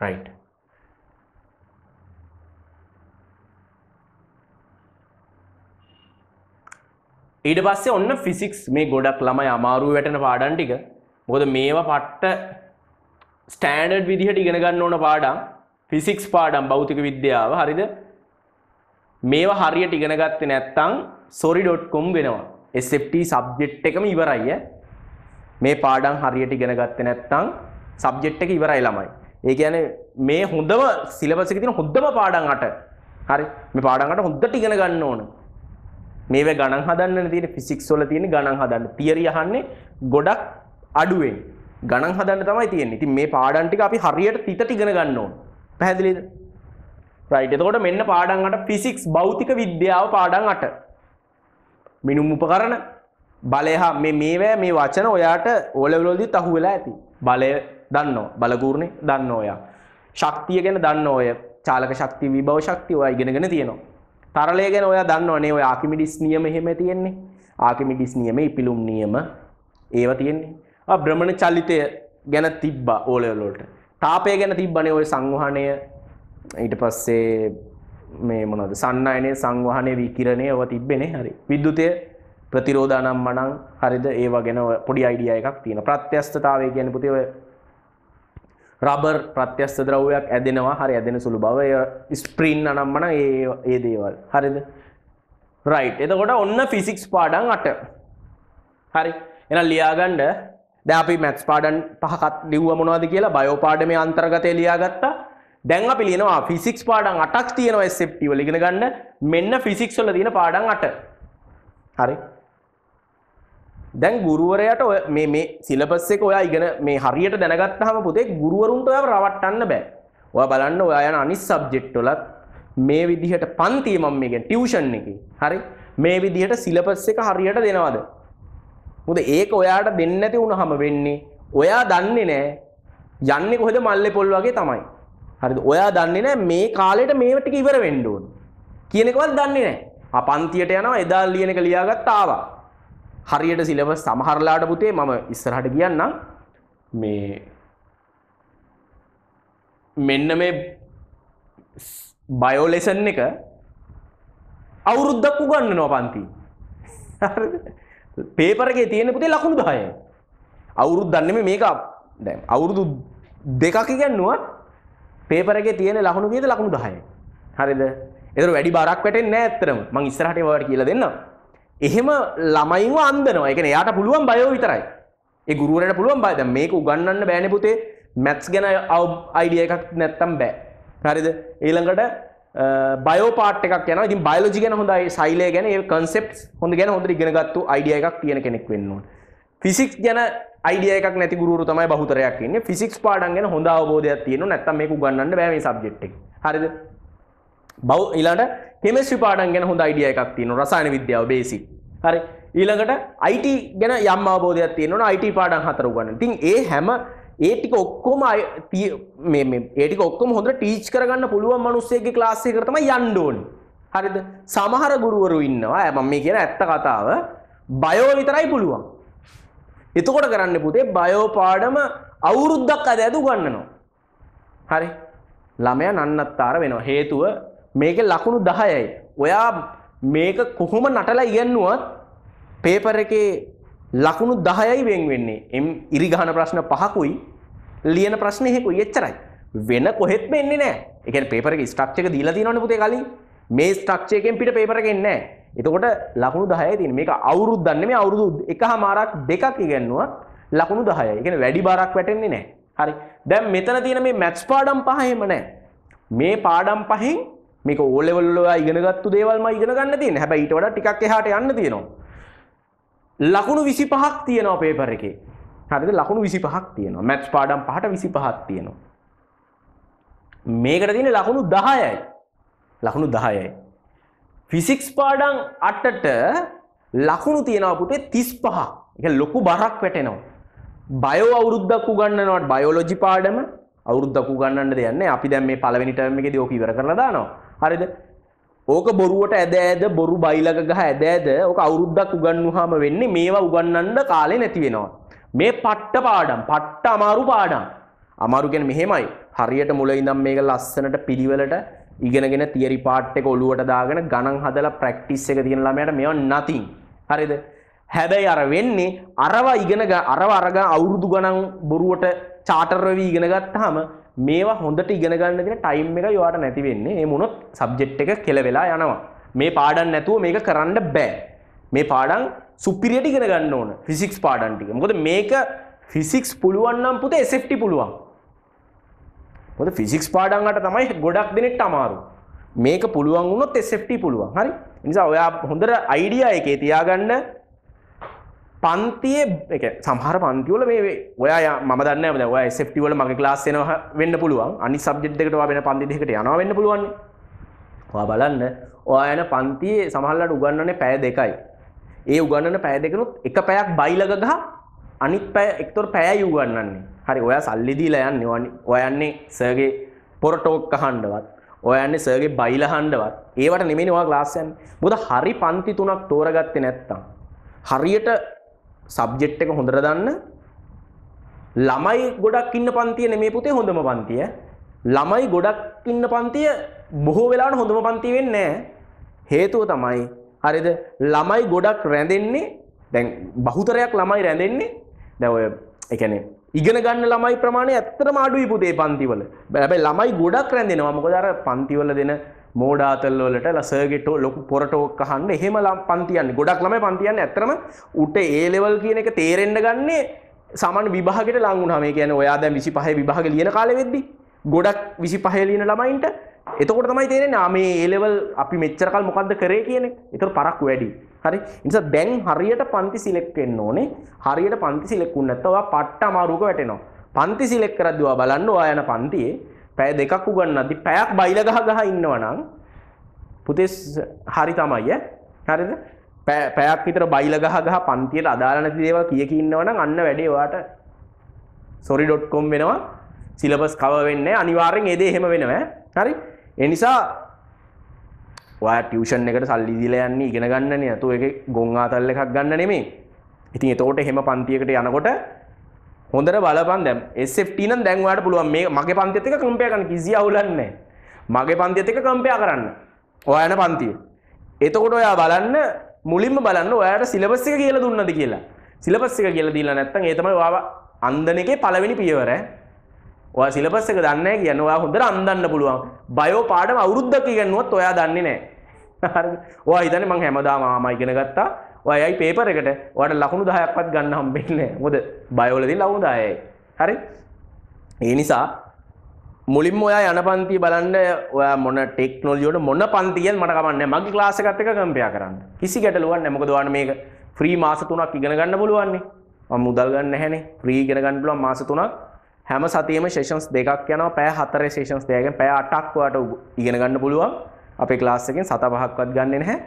රයිට්. ඊට පස්සේ ඔන්න ෆිසික්ස් මේ ගොඩක් ළමයි අමාරුව වැටෙන පාඩම් ටික. මොකද මේවා පට්ට ස්ටෑන්ඩඩ් විදිහට ඉගෙන ගන්න ඕන පාඩම්. ෆිසික්ස් පාඩම් භෞතික විද්‍යාව හරිද? මේවා හරියට ඉගෙන ගත්තේ නැත්නම් sorry.com වෙනවා. SFT සබ්ජෙක්ට් එකම ඉවරයි ඈ. මේ පාඩම් හරියට ඉගෙන ගත්තේ නැත්නම් සබ්ජෙක්ට් එක ඉවරයි ළමයි. ඒ කියන්නේ මේ හොඳම සිලබස් එකේ තියෙන හොඳම පාඩම් අට. හරි. මේ පාඩම් අට හොඳට ඉගෙන ගන්න ඕන. මේව ගණන් හදන්න තියෙන ෆිසික්ස් වල තියෙන ගණන් හදන්න. තියරි අහන්නේ ගොඩක් අඩුවෙන්. ගණන් හදන්න තමයි තියෙන්නේ. ඉතින් මේ පාඩම් ටික අපි හරියට තිතට ඉගෙන ගන්න ඕන. පැහැදිලිද? රයිට්. එතකොට මෙන්න පාඩම් අට ෆිසික්ස් භෞතික විද්‍යාව පාඩම් අට. මිනුම් උපකරණ බලය හා මේ මේවැ මේ වචන ඔයාට O level වලදීත් අහු වෙලා ඇති. බලය දන්නවා. බලගූර්ණේ දන්නවා ඔයා. ශක්තිය ගැන දන්න ඔය. චාලක ශක්තිය විභව ශක්තිය ඔයා ඉගෙනගෙන තියෙනවා. තරලය ගැන ඔයා දන්නවනේ ඔය ආකිමිඩිස් නියම එහෙම තියෙන්නේ. ආකිමිඩිස් නියම, ඉපිලුම් නියම ඒව තියෙන්නේ. ආ භ්‍රමණ චලිතය ගැන තිබ්බා O level වලට. තාපය ගැන තිබ්බනේ ඔය සංවහනය. ඊට පස්සේ මේ මොනවද සන්නයනේ සංවහනය විකිරණය ඔව තිබ්බෙනේ හරි. විද්‍යුතය ප්‍රතිරෝධානම්මනං හරිද ඒවා ගැන පොඩි අයිඩියා එකක් තියෙනවා. ප්‍රත්‍යස්තතාවය කියන්නේ පුතේ ඔය රබර් ප්‍රත්‍යස්ත ද්‍රව්‍යයක් ඇදෙනවා හරි ඇදෙන සුළු බව. එය ස්ප්‍රින් අනම්මන ඒ ඒ දේවල්. හරිද? රයිට් එතකොට ඔන්න ෆිසික්ස් පාඩම් අට. හරි. එන ලියාගණ්ඩ ද අපි මැත්ස් පාඩන් පහකත් ලිව්ව මොනවද කියලා බයෝ පාඩමේ අන්තර්ගතය ලියාගත්තා දැන් අපි ලියනවා ෆිසික්ස් පාඩම් අටක් තියෙනවා SFT වල ඉගෙන ගන්න මෙන්න ෆිසික්ස් වල තියෙන පාඩම් අට හරි දැන් ගුරුවරයට ඔය මේ මේ සිලබස් එක ඔයා ඉගෙන මේ හරියට දැනගත්තාම පුතේ ගුරුවරුන්ට ඔයාව රවට්ටන්න බෑ. ඔයා බලන්න ඔයා යන අනිත් සබ්ජෙක්ට් වලත් මේ විදිහට පන්තිය මම මේ කියන්නේ ටියුෂන් එකේ. හරි? මේ විදිහට සිලබස් එක හරියට දෙනවද? මොකද ඒක ඔයාට දෙන්නේ නැති වුනහම වෙන්නේ ඔයා දන්නේ නැහැ යන්නේ කොහෙද මල්ලේ පොල් වගේ තමයි. හරිද? ඔයා දන්නේ නැහැ මේ කාලෙට මේව ටික ඉවර වෙන්න ඕන. කියන එකවත් දන්නේ නැහැ. ආ පන්තියට යනවා එදා ලියන එක ලියාගත්ත ආවා. හරියට සිලබස් සමහරලාට පුතේ මම ඉස්සරහට කියන්නම් මේ මෙන්න මේ බයෝලෙසන් එක අවුරුද්දක් උගන්වනවා පන්ති. හරිද? පේපර් එකේ තියෙන පුතේ ලකුණු 10යි. අවුරුද්දක් නෙමෙයි මේක දැන් අවුරුදු දෙකක් ඉගෙනුවා පේපර් එකේ තියෙන ලකුණු කීයද ලකුණු 10යි. හරිද? ඒතර වැඩි බාරක් වැටෙන්නේ නැහැ ඇත්තටම. මම ඉස්සරහට ඒවට කියලා දෙන්නම්. එහෙම ළමයින්ව අන්දනවා. ඒ කියන්නේ එයාට පුළුවන් බයෝ විතරයි. ඒ ගුරුවරයාට පුළුවන් බය. දැන් මේක උගන්වන්න බෑනේ පුතේ. මැත්ස් ගැන අයිඩියා එකක් නැත්තම් බෑ. හරිද? ඊළඟට බයෝ පාට් එකක් යනවා. ඉතින් බයොලොජි ගැන හොඳයි, සෛලය ගැන ඒ කන්සෙප්ට්ස් හොඳ ගැන හොඳට ඉගෙනගත්තු අයිඩියා එකක් තියෙන කෙනෙක් වෙන්න ඕනේ. ෆිසික්ස් ගැන අයිඩියා එකක් නැති ගුරුවරු තමයි බහුතරයක් ඉන්නේ. ෆිසික්ස් පාඩම් ගැන හොඳ අවබෝධයක් තියෙනවා. නැත්තම් මේක උගන්වන්න බෑ මේ සබ්ජෙක්ට් එක. හරිද? බව් ඊළඟට කෙමිස්ට්‍රි පාඩම් ගැන හොඳ අයිඩියා එකක් තියෙනවා. රසායන විද්‍යාව බේසික්. හරි. ඊළඟට IT ගැන යම් අවබෝධයක් තියෙනවා. IT පාඩම් හතර උගන්වන්න. ඉතින් ඒ හැම ඒ ටික ඔක්කොම මේ මේ ඒ ටික ඔක්කොම හොඳට ටීච් කරගන්න පුළුවන් මිනිස්සෙක්ගේ ක්ලාස් එකකට තමයි යන්න ඕනේ. හරිද? සමහර ගුරුවරු ඉන්නවා. මම මේ කියන ඇත්ත කතාව. බයෝ විතරයි පුළුවන්. එතකොට කරන්න පුතේ බයෝ පාඩම අවුරුද්දක් අද ඇද උගන්වනවා. හරි. ළමයා නන්නත්තර වෙනවා. හේතුව මේක ලකුණු 10යි. ඔයා මේක කොහොම නටලා ඉගන්නුවත් පේපර් එකේ ලකුණු 10යි වෙන් වෙන්නේ. එම් ඉරි ගහන ප්‍රශ්න පහකුයි ලියන ප්‍රශ්න එකකුයි එච්චරයි. වෙන කොහෙත්ම එන්නේ නැහැ. ඒ කියන්නේ පේපර් එකේ ස්ට්‍රක්චර් එක දීලා තියෙනවනේ පුතේ කලින්. මේ ස්ට්‍රක්චර් එකෙන් පිට පේපර් එකෙන් නෑ. එතකොට ලකුණු 10යි තියෙන්නේ. මේක අවුරුද්දක් නෙමෙයි අවුරුදු එකහමාරක් දෙකක් ඉගෙනුවා ලකුණු 10යි. ඒ කියන්නේ වැඩි බාරක් වැටෙන්නේ නෑ. හරි. දැන් මෙතන තියෙන මේ මැත්ස් පාඩම් පහ එහෙම නෑ. මේ පාඩම් පහෙන් මේක O level වල ඉගෙනගත්තු දේවල්ම ඉගෙන ගන්න තියෙන්නේ. හැබැයි ඊට වඩා ටිකක් එහාට යන්න තියෙනවා. ලකුණු 25ක් තියෙනවා පේපර් එකේ. හරිද? ලකුණු 25ක් තියෙනවා. මැත්ස් පාඩම් පහට 25ක් තියෙනවා. මේකට තියෙන ලකුණු 10යි. ලකුණු 10යි. ෆිසික්ස් පාඩම් 8ට ලකුණු තියෙනවා පුතේ 35ක්. ඒක ලොකු බරක් වැටෙනවා. බයෝ අවුරුද්දක් උගන්වනවට බයෝලොජි පාඩම අවුරුද්දක් උගන්වන්න දෙයක් නැහැ. අපි දැන් මේ පළවෙනි ටර්ම් එකේදී ඕක ඉවර කරලා දානවා. හරිද? ඕක බොරුවට ඇද ඇද බොරු බයිලක ගහ ඇද ඇද ඕක අවුරුද්දක් උගන්වුවාම වෙන්නේ මේවා උගන්වන්න කාලේ නැති වෙනවා. මේ පට්ට පාඩම්, පට්ට අමාරු පාඩම්. අමාරු කියන්නේ මෙහෙමයි. හරියට මුල ඉඳන් මේක ලස්සනට පිළිවෙලට ඉගෙනගෙන තියරි පාට් එක ඔලුවට දාගෙන ගණන් හදලා ප්‍රැක්ටිස් එක තියෙන ළමයාට මේවා nothing. හරිද? හැබැයි අර වෙන්නේ අරව ඉගෙන අරව අරග අවුරුදු ගණන් බොරුවට චාටර් වෙවි ඉගෙන ගත්තාම මේවා හොඳට ඉගෙන ගන්න දෙන ටයිම් එක යොයාට නැති වෙන්නේ. ඒ මොනොත් සබ්ජෙක්ට් එක කෙල වෙලා යනවා. මේ පාඩම් නැතුව මේක කරන්න බෑ. මේ පාඩම් සුපිරියට ඉගෙන ගන්න ඕන. ෆිසික්ස් පාඩම් ටික. මොකද මේක ෆිසික්ස් පුළුවන් නම් පුතේ SFT පුළුවන්. මොකද ෆිසික්ස් පාඩම් වලට තමයි ගොඩක් දෙනෙක්ට අමාරු. මේක පුළුවන් වුණොත් SFT පුළුවන්. හරි? ඒ නිසා ඔයා හොඳට අයිඩියා එකේ තියාගන්න පන්තියේ එක සමහර පන්තිවල මේ ඔයා මම දන්න ද ඔය සෙප්ටිවල මගේ ක්ලාස් එනවා වෙන්න පුළුවන්. අනි සබ්ජෙක්් එකට වෙන පන්ති දෙකට යනවා වෙන්න පුළුවන්. ඔයා බලන්න ඔයා යන පන්තියේ සමහල්ලට උගන්නන්නේ පැය දෙකයි. ඒ උගන්නන පැය දෙකනුත් එක පැයක් බයිලග ගහ අනිත් පැය එක්තොර පැය උගන්නන්නේ හරි ඔයා සල්ලිදීලා යන්න. ඔයන්නේ සර්ගේ පොරටෝක් අහන්ඩවත් ඔයන්නේ සර්ගේ බයිලහන්ඩවත් ඒවට නෙමෙනවා ලාස්සයන් මුද හරි පන්ති තුනක් තෝරගත්තේ නැත්තම් හරියට සබ්ජෙට් එක හොඳට දන්න. ළමයි ගොඩක් ඉන්න පන්තිය නෙමේ පුතේ හොඳම පන්තිය. ළමයි ගොඩක් ඉන්න පන්තිය බොහෝ වෙලාට හොඳම පන්ති වෙන්නේ හේතුව තමයි හරිද? ළමයි ගොඩක් රැඳෙන්නේ දැන් බහුතරයක් ළමයි රැඳෙන්නේ. දැන් ඔය ඒ කියන්නේ ඉගෙන ගන්න ළමයි ප්‍රමාණය ඇත්තටම අඩුයි පුතේ පන්තිවල. හැබැයි ළමයි ගොඩක් රැඳෙනවා. මොකද අර පන්තිවල දෙන මෝඩාතල් වලට ලසර්ගෙට ලොකු පොරටෝක් අහන්න එහෙම පන්ති යන්නේ. ගොඩක් ළමයි පන්ති යන්නේ ඇත්තටම උට A level කියන එක තේරෙන්න ගන්නේ සාමාන්‍ය විභාගයට ලං වුණාම. ඒ කියන්නේ ඔයා දැන් 25 විභාග ලියන කාලෙ වෙද්දි ගොඩක් 25 ලියන ළමයින්ට එතකොට තමයි තේරෙන්නේ ආ මේ A level අපි මෙච්චර කල් මොකද්ද කරේ කියන එක. ඒතර පරක්කු වැඩි. හරි. ඒ නිසා දැන් හරියට පන්ති සිලෙක්ට් වෙන්න ඕනේ. හරියට පන්ති සිලෙක්ට් වුණ නැත්නම් ඔයා පට්ට අමාරුවක වැටෙනවා. පන්ති සිලෙක්ට් කරද්දී ඔයා බලන්න ඔයා යන පන්තියේ පැය දෙකක් උගන්නද්දි පැයක් බයිල ගහ ගහ ඉන්නවනම් පුතේ හරි තමයි ඈ. හරිද? පැයක් විතර බයිල ගහ ගහ පන්තියට අදාළ නැති දේවල් කිය කී ඉන්නවනම් අන්න වැඩේ ඔයාට sorry.com වෙනවා. සිලබස් කවර් වෙන්නේ අනිවාර්යෙන් ඒ දේ එහෙම වෙනවා. හරි? ඒ නිසා ඔයා ටියුෂන් එකට සල්ලි දීලා යන්නේ ඉගෙන ගන්නනේ නැතු ඒක ගොන් ආතල් එකක් ගන්න නෙමෙයි. ඉතින් එතකොට එහෙම පන්තියකට යනකොට හොඳට බලපන් දැන් SFT නම් දැන් ඔයාලට පුළුවන් මේ මගේ පන්තියත් එක්ක කම්පෙයාර් කරන්න කිසි අවුලක් නැහැ. මගේ පන්තියත් එක්ක කම්පෙයාර් කරන්න. ඔයා යන පන්තිය. එතකොට ඔයා බලන්න මුලින්ම බලන්න ඔයාට සිලබස් එක කියලා දුන්නද කියලා. සිලබස් එක කියලා දීලා නැත්නම් ඒ තමයි ඔයාව අන්දන එකේ පළවෙනි පියවර. ඔයා සිලබස් එක දන්නේ නැහැ කියන්නේ ඔයා හොඳට අන්දන්න පුළුවන්. බයෝ පාඩම අවුරුද්දක් ඉගෙනුවොත් ඔයා දන්නේ නැහැ. හරිද? ඔයා හිතන්නේ මං හැමදාම ආමා ඉගෙන ගත්තා. ඔයයි පේපර එකට ඔයාට ලකුණු 10ක්වත් ගන්න හම්බෙන්නේ නැහැ. මොකද බයෝලදී ලකුණු 10යි. හරි? ඒ නිසා මුලින්ම ඔයා යන පන්තිය බලන්න ඔයා මොන ටෙක්නොලොජි වල මොන පන්තියෙන් මට කමන්නේ මගේ ක්ලාස් එකත් එක්ක කම්පෙයාර් කරන්න. කිසි ගැටලුවක් නැහැ. මොකද ඔයාට මේක ෆ්‍රී මාස 3ක් ඉගෙන ගන්න පුළුවන් නේ. මම මුදල් ගන්න නැහැනේ. ෆ්‍රී ඉගෙන ගන්න පුළුවන් මාස 3ක්. හැම සතියෙම සෙෂන්ස් දෙකක් යනවා. පැය 4 සෙෂන්ස් දෙකකින් පැය 8ක් ඔයාට ඉගෙන ගන්න පුළුවන්. අපේ ක්ලාස් එකෙන් සත පහක්වත් ගන්නෙ නැහැ.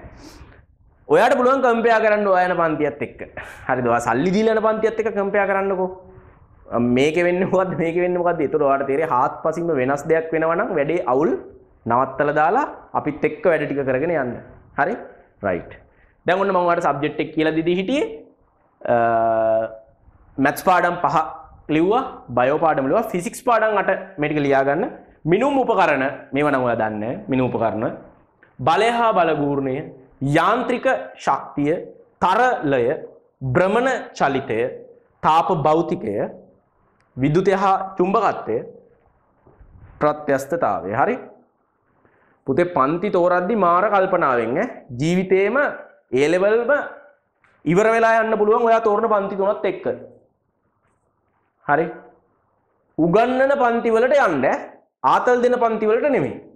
ඔයාට පුළුවන් කම්පයා කරන්න ඔයන පන්තියත් එක්ක. හරි දවා සල්ලි දීලන පන්තියත් එක කම්පයා කරන්නකෝ. මේක වෙන්න මොකද මේක වෙන්න මොකද ඒතර ඔයාලට තේරෙයි හාත්පසින්ම වෙනස් දෙයක් වෙනවා නම් වැඩේ අවුල් නවත්තලා දාලා අපිත් එක්ක වැඩ ටික කරගෙන යන්න. හරි? රයිට් දැන් ඔන්න මම ඔයාලට සබ්ජෙක්ට් එක කියලා දීදී හිටියේ. මැත්ස් පාඩම් පහ ලිව්වා බයෝ පාඩම් ලිව්වා ෆිසික්ස් පාඩම් අට මේ ටික ලියා ගන්න මිනුම් උපකරණ මේව නම් ඔයා දන්නේ මිනුම් උපකරණ. බලය හා බලගූර්ණය. යාන්ත්‍රික ශක්තිය තරලය බ්‍රමණ චලිතය තාප භෞතිකය විදුතය හා චුම්භකත්වය ප්‍රත්‍යස්ථතාවය හරි පුතේ පන්ති තෝරද්දි මාර කල්පනාවෙන් ඈ ජීවිතේම ඒ ලෙවල්ම ඉවර වෙලා යන්න පුළුවන් ඔයා තෝරන පන්ති තුනත් එක්ක. හරි. උගන්නන පන්ති වලට යන්න ආතල් දෙන පන්ති වලට නෙමෙයි.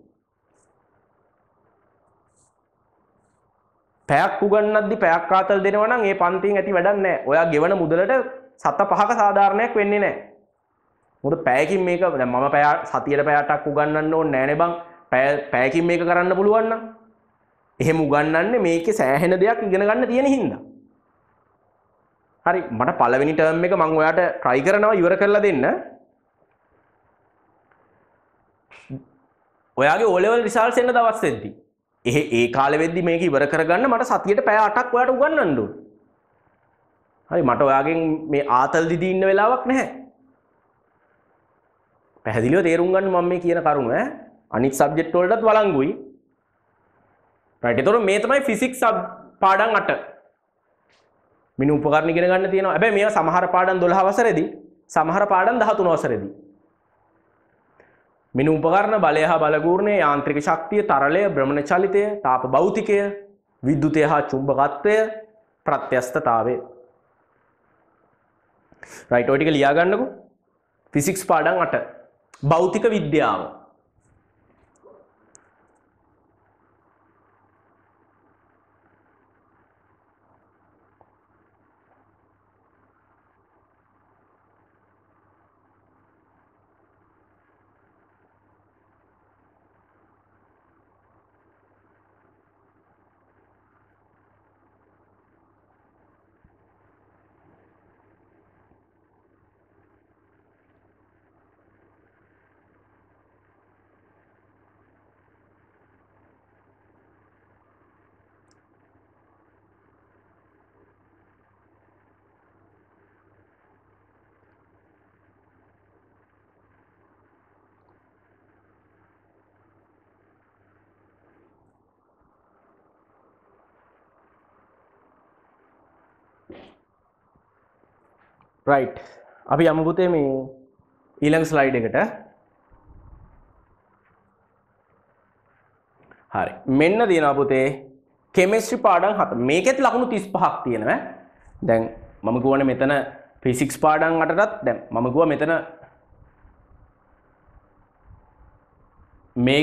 පැයක් උගන්නද්දි පැයක් ආතල් දෙනවා නම් ඒ පන්තියෙන් ඇති වැඩක් නැහැ. ඔයා ගෙවන මුදලට සත පහක සාධාරණයක් වෙන්නේ නැහැ. මොකද පැයකින් මේක දැන් මම පැය සතියට පැයටක් උගන්නන්න ඕනේ නෑනේ බං. පැය පැයකින් මේක කරන්න පුළුවන් නම්. එහෙම උගන්නන්නේ මේකේ සෑහෙන දෙයක් ඉගෙන ගන්න තියෙන හින්දා. හරි මට පළවෙනි ටර්ම් එක මම ඔයාට try කරනවා ඉවර කරලා දෙන්න. ඔයාගේ O level results එන්න දවස් දෙද්දි. එහෙ ඒ කාලෙ වෙද්දි මේක ඉවර කරගන්න මට සතියට පැය 8ක් ඔයාට උගන්වන්න ඕනේ. හරි මට ඔයාගෙන් මේ ආතල් දිදී ඉන්න වෙලාවක් නැහැ. පැහැදිලිව තේරුම් ගන්න මම මේ කියන කරුණ ඈ. අනිත් සබ්ජෙක්ට් වලටත් වළංගුයි. රයිට් එතකොට මේ තමයි ෆිසික්ස් පාඩම් 8. මිනි උපකරණ ඉගෙන ගන්න තියෙනවා. හැබැයි මේවා සමහර පාඩම් 12 වසරේදී සමහර පාඩම් 13 වසරේදී. මිනි උපකරණ බලය හා බලගූර්ණය යාන්ත්‍රික ශක්තිය තරලය භ්‍රමණ චලිතය තාප භෞතිකය විද්‍යුතය හා චුම්භකත්වය ප්‍රත්‍යස්ථතාවය රයිට් ඔය ටික ලියාගන්නකෝ. ෆිසික්ස් පාඩම් 8 භෞතික විද්‍යාව. රයිට් අපි යමු පුතේ මේ ඊළඟ ස්ලයිඩ් එකට. හරි. මෙන්න තියෙනවා පුතේ කෙමිස්ට්‍රි පාඩම් හත. මේකෙත් ලකුණු 35ක් තියෙනවා. දැන් මම කියවනේ මෙතන ෆිසික්ස් පාඩම් අටටත් දැන් මම කිව්වා මෙතන මේ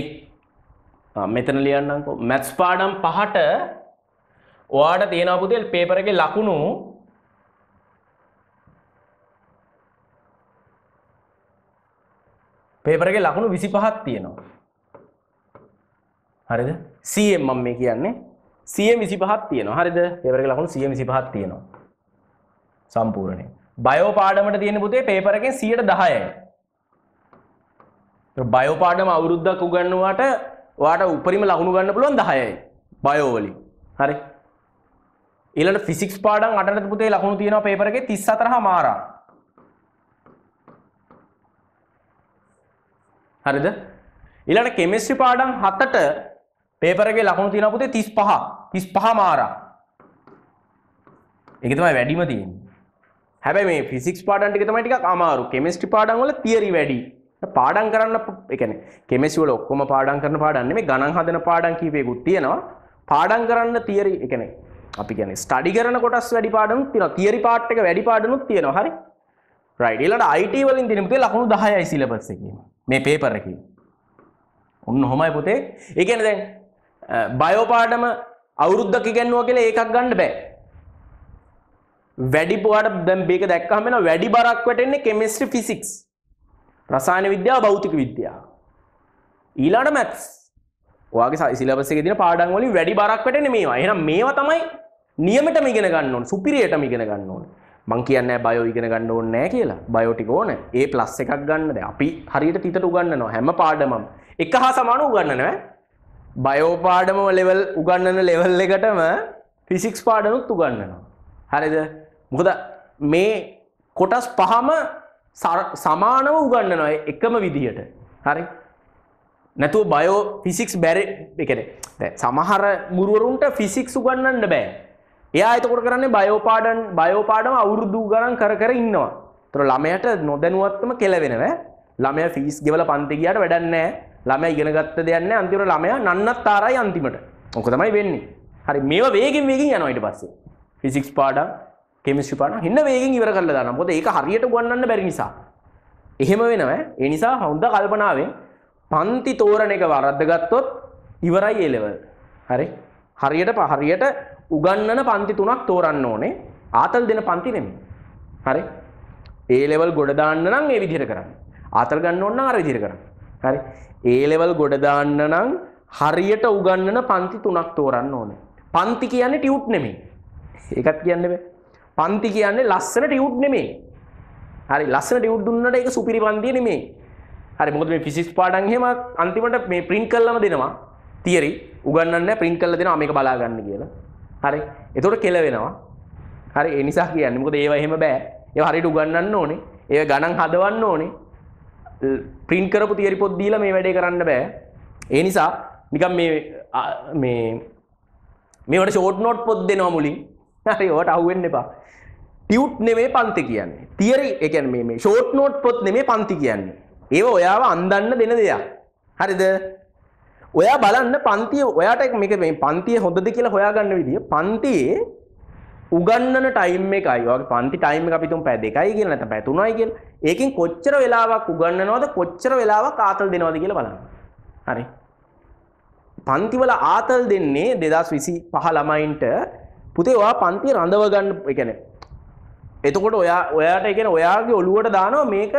මෙතන ලියන්නම්කෝ. මැත්ස් පාඩම් පහට ඔයාට තියෙනවා පුතේ පේපර් එකේ ලකුණු පේපරගේ ලකුණු විසි පහත් තියෙනවා. හරිද? සියම් මම මේ කියන්නේ. සිය විසි පහත් තියෙනවා. හරිද? පේපරගේ ලකුණු සිය විසි පහත් තියෙනවා. සම්පූර්ණය බයෝ පාඩමට තියෙන පුතේ පේපරගෙන් සියට දහයයි. බයෝ පාඩම අවුරුද්දක් උගන්නුවාට වාට උපරිම ලකුණු ගන්න පුළුවන් දහයයි බයෝවලින් හරි? ඊළඟ ෆිසික්ස් පාඩම් අටට පුතේ ලකුණු තියෙනවා පේපරගේ 34 හමාරා හරිද? ඊළඟ කෙමිස්ට්‍රි පාඩම් 7ට පේපර් එකේ ලකුණු තියෙනවා පුතේ 35 35 මාරා. ඒක තමයි වැඩිම තියෙන්නේ. හැබැයි මේ ෆිසික්ස් පාඩම් ටික තමයි ටිකක් අමාරු. කෙමිස්ට්‍රි පාඩම් වල තියරි වැඩි. පාඩම් කරන්න ඒ කියන්නේ කෙමිස්ට්‍රි වල ඔක්කොම පාඩම් කරන පාඩම් නෙමෙයි ගණන් හදන පාඩම් කීපයකුත් තියෙනවා. පාඩම් කරන්න තියරි ඒ කියන්නේ අපි කියන්නේ ස්ටඩි කරන කොටස් වැඩි පාඩම්ත් තියෙනවා. තියරි පාර්ට් එක වැඩි පාඩම්ුත් තියෙනවා. හරි? රයිට් ඊළඟට IT වලින් තියෙන පුතේ ලකුණු 10යි සිලබස් එකේ. මේ පේපර් එකේ. ඔන්න ඔහොමයි පුතේ. ඒ කියන්නේ දැන් බයෝ පාඩම අවුරුද්දක් ඉගෙනුවා කියලා ඒකක් ගන්න බෑ. වැඩි පුවාට දැන් මේක දැක්කම වෙන වැඩි බරක් වැටෙන්නේ කෙමිස්ට්‍රි ෆිසික්ස්. රසායන විද්‍යාව භෞතික විද්‍යාව. ඊළඟට මැත්ස්. ඔයාගේ සිලබස් එකේ තියෙන පාඩම් වලින් වැඩි බරක් වැටෙන්නේ මේවා. එහෙනම් මේවා තමයි නියමටම ඉගෙන ගන්න ඕනේ. සුපිරියටම ඉගෙන ගන්න ඕනේ. මං කියන්න බයෝ ඉගෙන ගන්න ඕන්න නෑ කියලා. බයෝටික ඕන. ඒ ප්ලස් එකක් ගන්නද අපි හරියට තිතට උගන්නනවා හැම පාඩමම්. එක හා සමාන උගන්නනෑ බයෝ පාඩම ලෙවල් උගන්නන ලෙවල් එකටම ෆිසික්ස් පාඩනුත් උගන්නනවා හරිද? මොකද මේ කොටස් පහම සමානව උගන්නනවා එකම විදිහට හරි? නැතුව බයෝ ෆිසික්ස් බැරි එකන සමහර ගුරුවරුන්ට ෆිසික්ස් උගන්නන්න බෑ. එයා එතකොට කරන්නේ බයෝපාඩන් බයෝපාඩම අවුරුදු ගණන් කර කර ඉන්නවා. ඒතර ළමයට නොදැනුවත්වම කෙලවෙනවා. ළමයා ෆීස් ගෙවලා පන්ති ගියාට වැඩක් නැහැ. ළමයා ඉගෙන ගත්ත දෙයක් නැහැ අන්තිමට ළමයා නන්නත්තරයි අන්තිමට. ඔක තමයි වෙන්නේ. හරි මේවා වේගෙන් වේගෙන් යනවා ඊට පස්සේ. ෆිසික්ස් පාඩම්, කෙමිස්ට්‍රි පාඩම් හින්න වේගෙන් ඉවර කරලා දානවා. මොකද ඒක හරියට උගන්වන්න බැරි නිසා. එහෙම වෙනවා. ඒ නිසා හොඳ කල්පනාවෙන් පන්ති තෝරණ එක වරද්දගත්තොත් ඉවරයි ඒ ලෙවල්. හරි? හරියට හරියට උගන්නන පන්ති තුනක් තෝරන්න ඕනේ. ආතල් දෙන පන්ති නෙමෙයි. හරි? ඒ ලෙවල් ගොඩ දාන්න නම් ඒ විදිහට කරන්න. ආතල් ගන්න ඕන නම් අර විදිහට කරන්න. හරි? ඒ ලෙවල් ගොඩ දාන්න නම් හරියට උගන්නන පන්ති තුනක් තෝරන්න ඕනේ. පන්ති කියන්නේ ටියුට් නෙමෙයි. ඒකත් කියන්න බෑ. පන්ති කියන්නේ ලස්සන ටියුට් නෙමෙයි. හරි ලස්සන ටියුට් දුන්නට ඒක සුපිරි පන්තිය නෙමෙයි. හරි මොකද මේ ෆිසික්ස් පාඩම් එහෙම අන්තිමට මේ print කරලම දෙනවා. තියරි උගන්වන්නේ නැහැ print කරලා දෙනවා මේක බලා ගන්න කියලා. හරි. එතකොට කෙල වෙනවා. හරි ඒ නිසා කියන්නේ මොකද ඒවා එහෙම බෑ. ඒවා හරියට උගන්වන්න ඕනේ. ඒවා ගණන් හදවන්න ඕනේ. print කරපු තියරි පොත් දීලා මේ වැඩේ කරන්න බෑ. ඒ නිසා නිකන් මේ මේ මේවට ෂෝට් නෝට් පොත් දෙනවා මුලින්. හරි ඔයාලට අහුවෙන්න එපා. ටියුට් නෙමෙයි පන්ති කියන්නේ. තියරි ඒ කියන්නේ මේ මේ ෂෝට් නෝට් පොත් නෙමෙයි පන්ති කියන්නේ. ඒව ඔයාව අන්දන්න දෙන දෙයක්. හරිද? ඔයා බලන්න පන්තිය ඔයාට මේක මේ පන්තිය හොඳද කියලා හොයාගන්න විදිය පන්තියේ උගන්නන ටයිම් එකයි වගේ පන්ති ටයිම් එක අපි තුන් පැය දෙකයි කියලා නැත්නම් පැය තුනයි කියලා. ඒකෙන් කොච්චර වෙලාවක් උගන්නනවද කොච්චර වෙලාවක් ආතල් දෙනවද කියලා බලන්න. හරි. පන්තිවල ආතල් දෙන්නේ 2025 ළමයින්ට පුතේ ඔයා පන්තිය රඳව ගන්න ඒ කියන්නේ එතකොට ඔයා ඔයාට ඒ කියන්නේ ඔයාගේ ඔළුවට දානවා මේක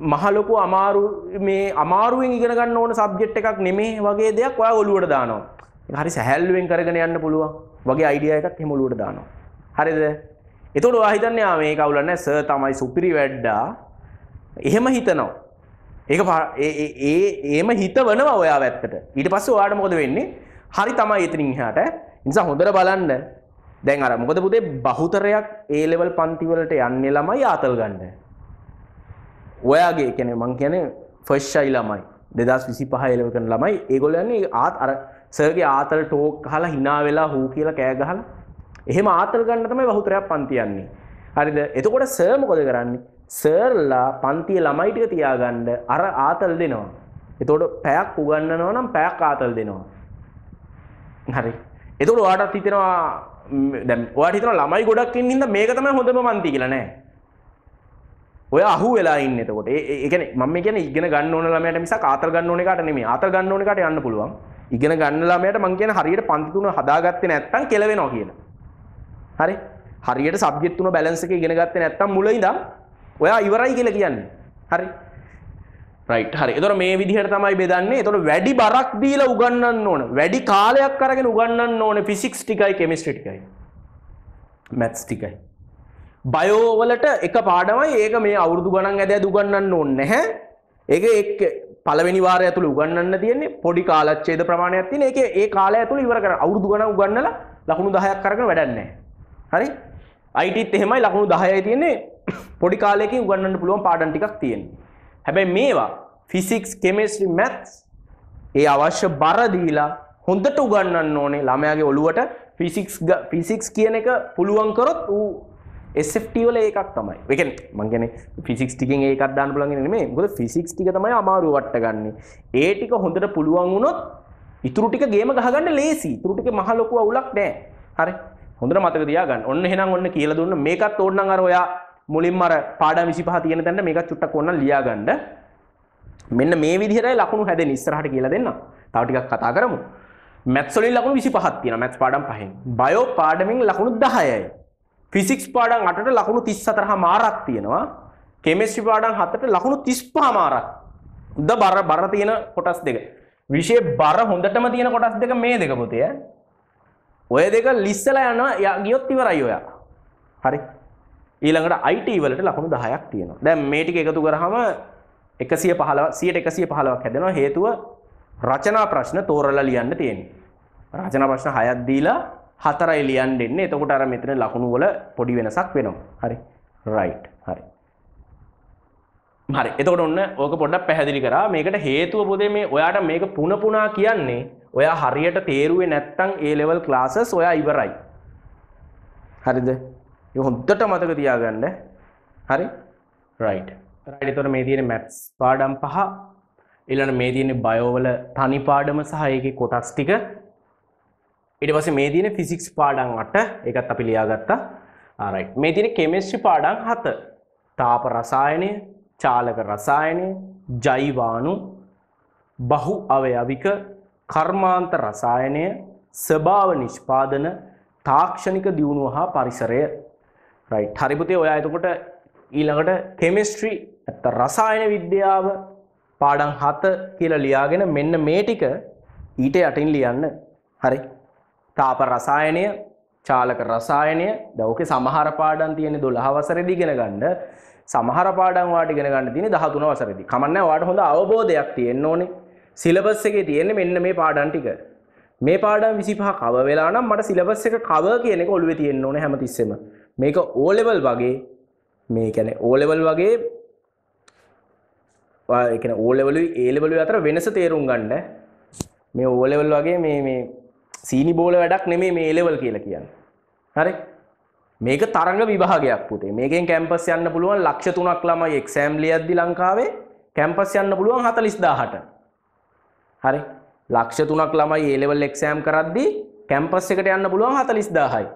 මහ ලොකු අමාරු මේ අමාරුවෙන් ඉගෙන ගන්න ඕන සබ්ජෙක්ට් එකක් නෙමෙයි වගේ දෙයක් ඔයා ඔළුවට දානවා. ඒක හරි සැහැල්ලුවෙන් කරගෙන යන්න පුළුවන්. වගේ අයිඩියා එකක් එහෙම ඔළුවට දානවා. හරිද? එතකොට ඔයා හිතන්නේ ආ මේක අවුල නැහැ සර් තමයි සුපිරි වැඩ්ඩා. එහෙම හිතනවා. ඒක ඒ ඒ ඒම හිතවනවා ඔයා ඇත්තට. ඊට පස්සේ ඔයාට මොකද වෙන්නේ? හරි තමයි එතනින් එහාට. නිසා හොඳට බලන්න. දැන් අර මොකද පුතේ බහුතරයක් ඒ ලෙවල් පන්ති වලට යන්නේ ළමයි ආතල් ගන්න. ඔයාගේ කියන්නේ මං කියන්නේ ෆස්ට් ෂයි ළමයි 2025 එලෙවල් කරන ළමයි ඒගොල්ලෝ යන්නේ ආත් අර සර්ගේ ආතල් ටෝක් අහලා hina වෙලා හූ කියලා කෑ ගහලා එහෙම ආතල් ගන්න තමයි බහුතරයක් පන්ති යන්නේ. හරිද? එතකොට සර් මොකද කරන්නේ? සර්ලා පන්තියේ ළමයි ටික තියාගන්න අර ආතල් දෙනවා. එතකොට පැයක් උගන්වනවා නම් පැයක් ආතල් දෙනවා. හරි. එතකොට ඔයාටත් හිතෙනවා දැන් ඔයාට හිතෙනවා ළමයි ගොඩක් ඉන්න හින්දා මේක තමයි හොඳම පන්ති කියලා නෑ. ඔය අහු වෙලා ඉන්න එතකොට. ඒ කියන්නේ මම කියන්නේ ඉගෙන ගන්න ඕන ළමයට මිසක් ආතල් ගන්න ඕන එකට නෙමෙයි. ආතල් ගන්න ඕන එකට යන්න පුළුවන්. ඉගෙන ගන්න ළමයට මම කියන්නේ හරියට පන්ති තුන හදාගත්තේ නැත්තම් කෙලවෙනවා කියලා. හරි? හරියට සබ්ජෙක්ට් තුන බැලන්ස් එක ඉගෙන ගත්තේ නැත්තම් මුල ඉඳන් ඔයා ඉවරයි කියලා කියන්නේ. හරි? රයිට් හරි. එතකොට මේ විදිහට තමයි බෙදන්නේ. එතකොට වැඩි බරක් දීලා උගන්වන්න ඕන. වැඩි කාලයක් අරගෙන උගන්වන්න ඕනේ ෆිසික්ස් ටිකයි කෙමිස්ට්‍රි ටිකයි මැත්ස් ටිකයි බයෝවලට එක පාඩමයි. ඒක මේ අවුරුදු ගණන් ඇද දුගන්නන්න ඕන්න නැහැ. ඒක එක් පළවෙනි වාරය ඇතුළ උගන්නන්න තියෙන්නේ. පොඩි කාලච්චේද ප්‍රමාණයක් තියෙන ඒක ඒ කාලය ඇතුළ ඉවර කර අවුරුදු ගණන් උගන්නලා ලකුණු 10ක් අරගෙන වැඩක් නැහැ. හරි? ITත් එහෙමයි ලකුණු 10යි තියෙන්නේ. පොඩි කාලයකින් උගන්නන්න පුළුවන් පාඩම් ටිකක් තියෙන්නේ. හැබැයි මේවා ෆිසික්ස් කෙමිස්ට්‍රි මැත්ස් ඒ අවශ්‍ය බර දීලා හොඳට උගන්නන්න ඕනේ. ළමයාගේ ඔළුවට ෆිසික්ස් ෆිසික්ස් කියන එක පුළුවන් කරොත් ඌ SFT වල ඒකක් තමයි. ඒ කියන්නේ මං කියන්නේ ෆිසික්ස් ටිකෙන් ඒකක් දාන්න පුළුවන් නෙමෙයි. මොකද ෆිසික්ස් ටික තමයි අමාරුව වට ගන්න. ඒ ටික හොඳට පුළුවන් වුණොත් ඉතුරු ටික ගේම ගහගන්න ලේසි. ඉතුරු ටික මහ ලොකු අවුලක් නෑ. හරි. හොඳට මතක තියාගන්න. ඔන්න එහෙනම් ඔන්න කියලා දුන්න මේකත් ඕනනම් අර ඔයා මුලින්ම අර පාඩම් 25 තියෙන තැනට මේකත් චුට්ටක් ඕනනම් ලියා ගන්න. මෙන්න මේ විදිහටයි ලකුණු හැදෙන්නේ ඉස්සරහට කියලා දෙන්නම්. තව ටිකක් කතා කරමු. මැත්ස් වලින් ලකුණු 25ක් තියෙනවා. මැත්ස් පාඩම් පහෙන්. බයෝ පාඩමින් ලකුණු 10යි. ෆිසික්ස් පාඩම් අටට ලකුණු තිස් සතරහ මාරක් තියෙනවා. කෙමෙස්ට්‍රි පාඩම් හතට ලකුණු තිස්පා මාරක්. ද බර බර තියෙන කොටස් දෙක. විෂය බර හොඳටම තියෙන කොටස් දෙක මේ දෙක පුතය ඔය දෙක ලිස්සලා යනවා ගියොත් ඉවරයි ඔයා. හරි. ඊළඟට අයිට වලට ලකුණු දහයක් තියෙනවා. දැන් මේ ටික එකතු කරාම 115 100ට 115ක් හැදෙනවා. හේතුව රචනා ප්‍රශ්න තෝරලා ලියන්න තියෙන්නේ. රචනා ප්‍රශ්න හයක් දීලා හතරයි ලියන් දෙන්නේ. එතකොට අර මෙතන ලකුණු වල පොඩි වෙනසක් වෙනවා. හරි. රයිට් හරි. හරි. එතකොට ඔන්න ඕක පොඩ්ඩක් පැහැදිලි කරා. මේකට හේතුව පොදේ මේ ඔයාට මේක පුන පුනා කියන්නේ ඔයා හරියට තේරුවේ නැත්තම් ඒ ලෙවල් ක්ලාසස් ඔයා ඉවරයි. හරිද? ඒ හොඳට මතක තියාගන්න. හරි? රයිට් රයිට් එතකොට මේ තියෙන මැත්ස් පාඩම් පහ. ඊළඟ මේ තියෙන්නේ බයෝවල තනි පාඩම සහ ඒකේ කොටස් ටික ඊට පස්සේ මේ තියෙන්නේ ෆිසික්ස් පාඩම් 8 ඒකත් අපි ලියාගත්තා. ආරයිට් මේ තියෙන්නේ කෙමිස්ට්‍රි පාඩම් 7 තාප රසායනය චාලක රසායනය ජෛවාණු බහු අවයවික කර්මාන්ත රසායනය ස්වභාව නිෂ්පාදන තාක්ෂණික දියුණුව හා පරිසරය. රයිට් හරි පුතේ ඔයා එතකොට ඊළඟට කෙමිස්ට්‍රි නැත්ත රසායන විද්‍යාව පාඩම් 7 කියලා ලියාගෙන මෙන්න මේ ටික ඊට යටින් ලියන්න. හරි. තාප රසායනය චාලක රසායනය දැන් ඕකේ සමහර පාඩම් තියෙන්නේ 12 වසරේදී ඉගෙන ගන්න. සමහර පාඩම් වාට ඉගෙන ගන්න තියෙන්නේ 13 වසරේදී. කමන්නේ ඔයාට හොඳ අවබෝධයක් තියෙන්න ඕනේ. සිලබස් එකේ තියෙන්නේ මෙන්න මේ පාඩම් ටික. මේ පාඩම් 25 කව වෙලා නම් මට සිලබස් එක කව කියන එක ඔළුවේ තියෙන්න ඕනේ හැමතිස්සෙම. මේක O level වගේ මේ කියන්නේ O level වගේ ඒ කියන්නේ O level A level අතර වෙනස තේරුම් ගන්න. මේ O level වගේ මේ මේ සීනි බෝල වැඩක් නෙමෙයි මේ A level කියලා කියන්නේ. හරි? මේක තරඟ විභාගයක් පුතේ. මේකෙන් කැම්පස් යන්න පුළුවන් ලක්ෂ 3ක් ළමයි එක්සෑම් ලියද්දි ලංකාවේ කැම්පස් යන්න පුළුවන් 40000ට. හරි? ලක්ෂ 3ක් ළමයි A level එක්සෑම් කරද්දි කැම්පස් එකට යන්න පුළුවන් 40000යි.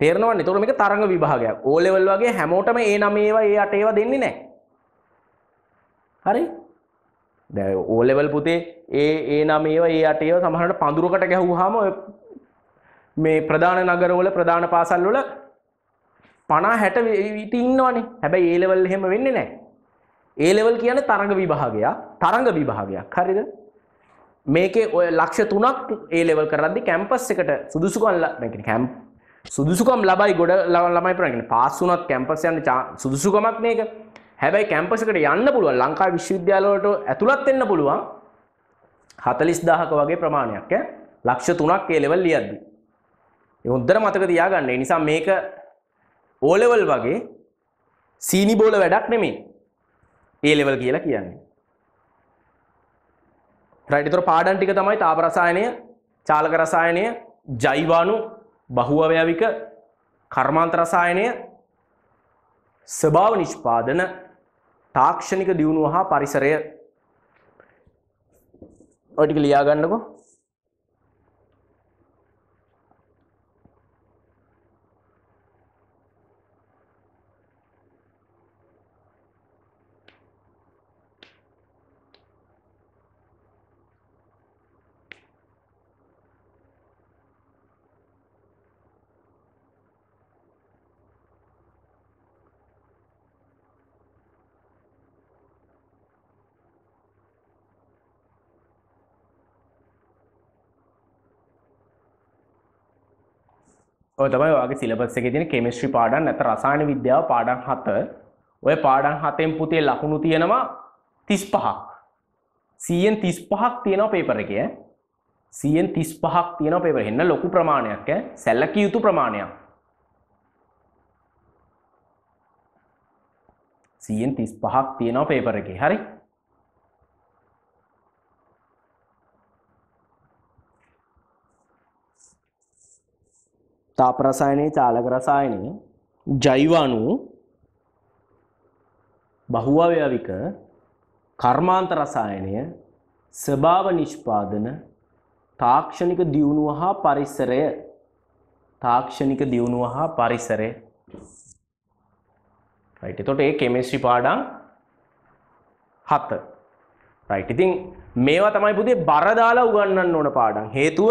තේරෙනවනේ? ඒතකොට මේක තරඟ විභාගයක්. O level වගේ හැමෝටම A9 ඒවා A8 ඒවා දෙන්නේ නැහැ. හරි දැ ඕලෙවල් පුතේ ඒ ඒ නම් ඒවා ඒ අටේව සමහට පඳුරකට ගැහුවාම මේ ප්‍රධාන නගරවල ප්‍රධාන පාසල් වල පනා හැට විට ඉන්නවනේ. හැබැයි ඒලෙවල් එහෙම වෙන්නේ නැහැ. ඒලෙවල් කියන තරඟ විභාගයක්. තරඟ විභාගයක්. හරිද? මේකේ ඔය ලක්ෂ තුනක් ඒලෙවල් කරද්දි කැම්පස් එකට සුදුසුකම් කැම්ප් සුදුසුකම් ලබයි ගොඩ ළමයි ප්‍රගෙන පාස් වුණත් කැම්පස් යන්න සුදුසුකමක් මේක හැබැයි කැම්පසකට යන්න පුළුවන් ලංකා විශ්වවිද්‍යාලවලට ඇතුළත් වෙන්න පුළුවන් 40000ක වගේ ප්‍රමාණයක් ඈ ලක්ෂ 3ක් ඒ ලෙවල් ලියද්දි. ඒ හොඳට මතක තියාගන්න. ඒ නිසා මේක O level වගේ සීනි බෝල වැඩක් නෙමෙයි. A level කියලා කියන්නේ. රයිට් ඒතර පාඩම් ටික තමයි තාප රසායනය, චාලක රසායනය, ජෛවාණු, බහුවවයවික, කර්මාන්ත රසායනය, ස්වභාව නිෂ්පාදන තාක්ෂණික දියුණුව හා පරිසරය ඔය ටික ලියා ගන්නකෝ ඔය තමයි ඔයාගේ සිලබස් එකේ තියෙන කෙමිස්ට්‍රි පාඩම් නැත්නම් රසායන විද්‍යාව පාඩම් 7. ඔය පාඩම් 7න් පුතේ ලකුණු තියෙනවා 35ක්. 100න් 35ක් තියෙනවා පේපර් එකේ. 100න් 35ක් තියෙනවා පේපර් එකේ. එන්න ලොකු ප්‍රමාණයක් ඈ. සැලකිය යුතු ප්‍රමාණයක්. 100න් 35ක් තියෙනවා පේපර් එකේ. හරි? තාප රසායනයේ චාලක රසායනයේ ජෛවාණු බහුවවයවික කර්මාන්ත රසායනය ස්වභාව නිෂ්පාදන තාක්ෂණික දියුණුව හා පරිසරය. තාක්ෂණික දියුණුව හා පරිසරය. රයිට් එතකොට ඒ කෙමිස්ට්‍රි පාඩම් 7 රයිට් ඉතින් මේවා තමයි පුතේ බර දාලා උගන්වන්න ඕන පාඩම්. හේතුව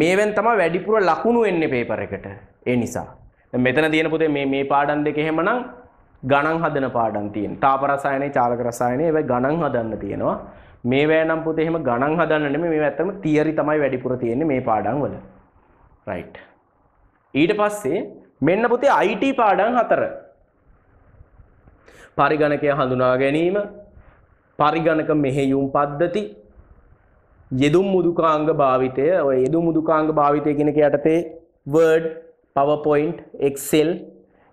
මේවෙන් තමයි වැඩිපුර ලකුණු එන්නේ පේපර් එකට. ඒ නිසා. මෙතන තියෙන පුතේ මේ මේ පාඩම් දෙක එහෙමනම් ගණන් හදන පාඩම් තියෙන. තාප රසායනයේ චාලක රසායනයේ ඒවා ගණන් හදන්න තියෙනවා. මේවැ නම් පුතේ එහෙම ගණන් හදන්න නෙමෙයි මේවා ඇත්තම තියරි තමයි වැඩිපුර තියෙන්නේ මේ පාඩම් වල. රයිට්. ඊට පස්සේ මෙන්න පුතේ IT පාඩම් හතර. පරිගණකය හඳුනා ගැනීම, පරිගණක මෙහෙයුම් පද්ධති, යෙදුම් මුදුකාංග භාවිතය ඔය යෙදුම් මුදුකාංග භාවිතය කෙනෙක යටතේ වර්ඩ් පවපොයින්ට් එක්සෙල්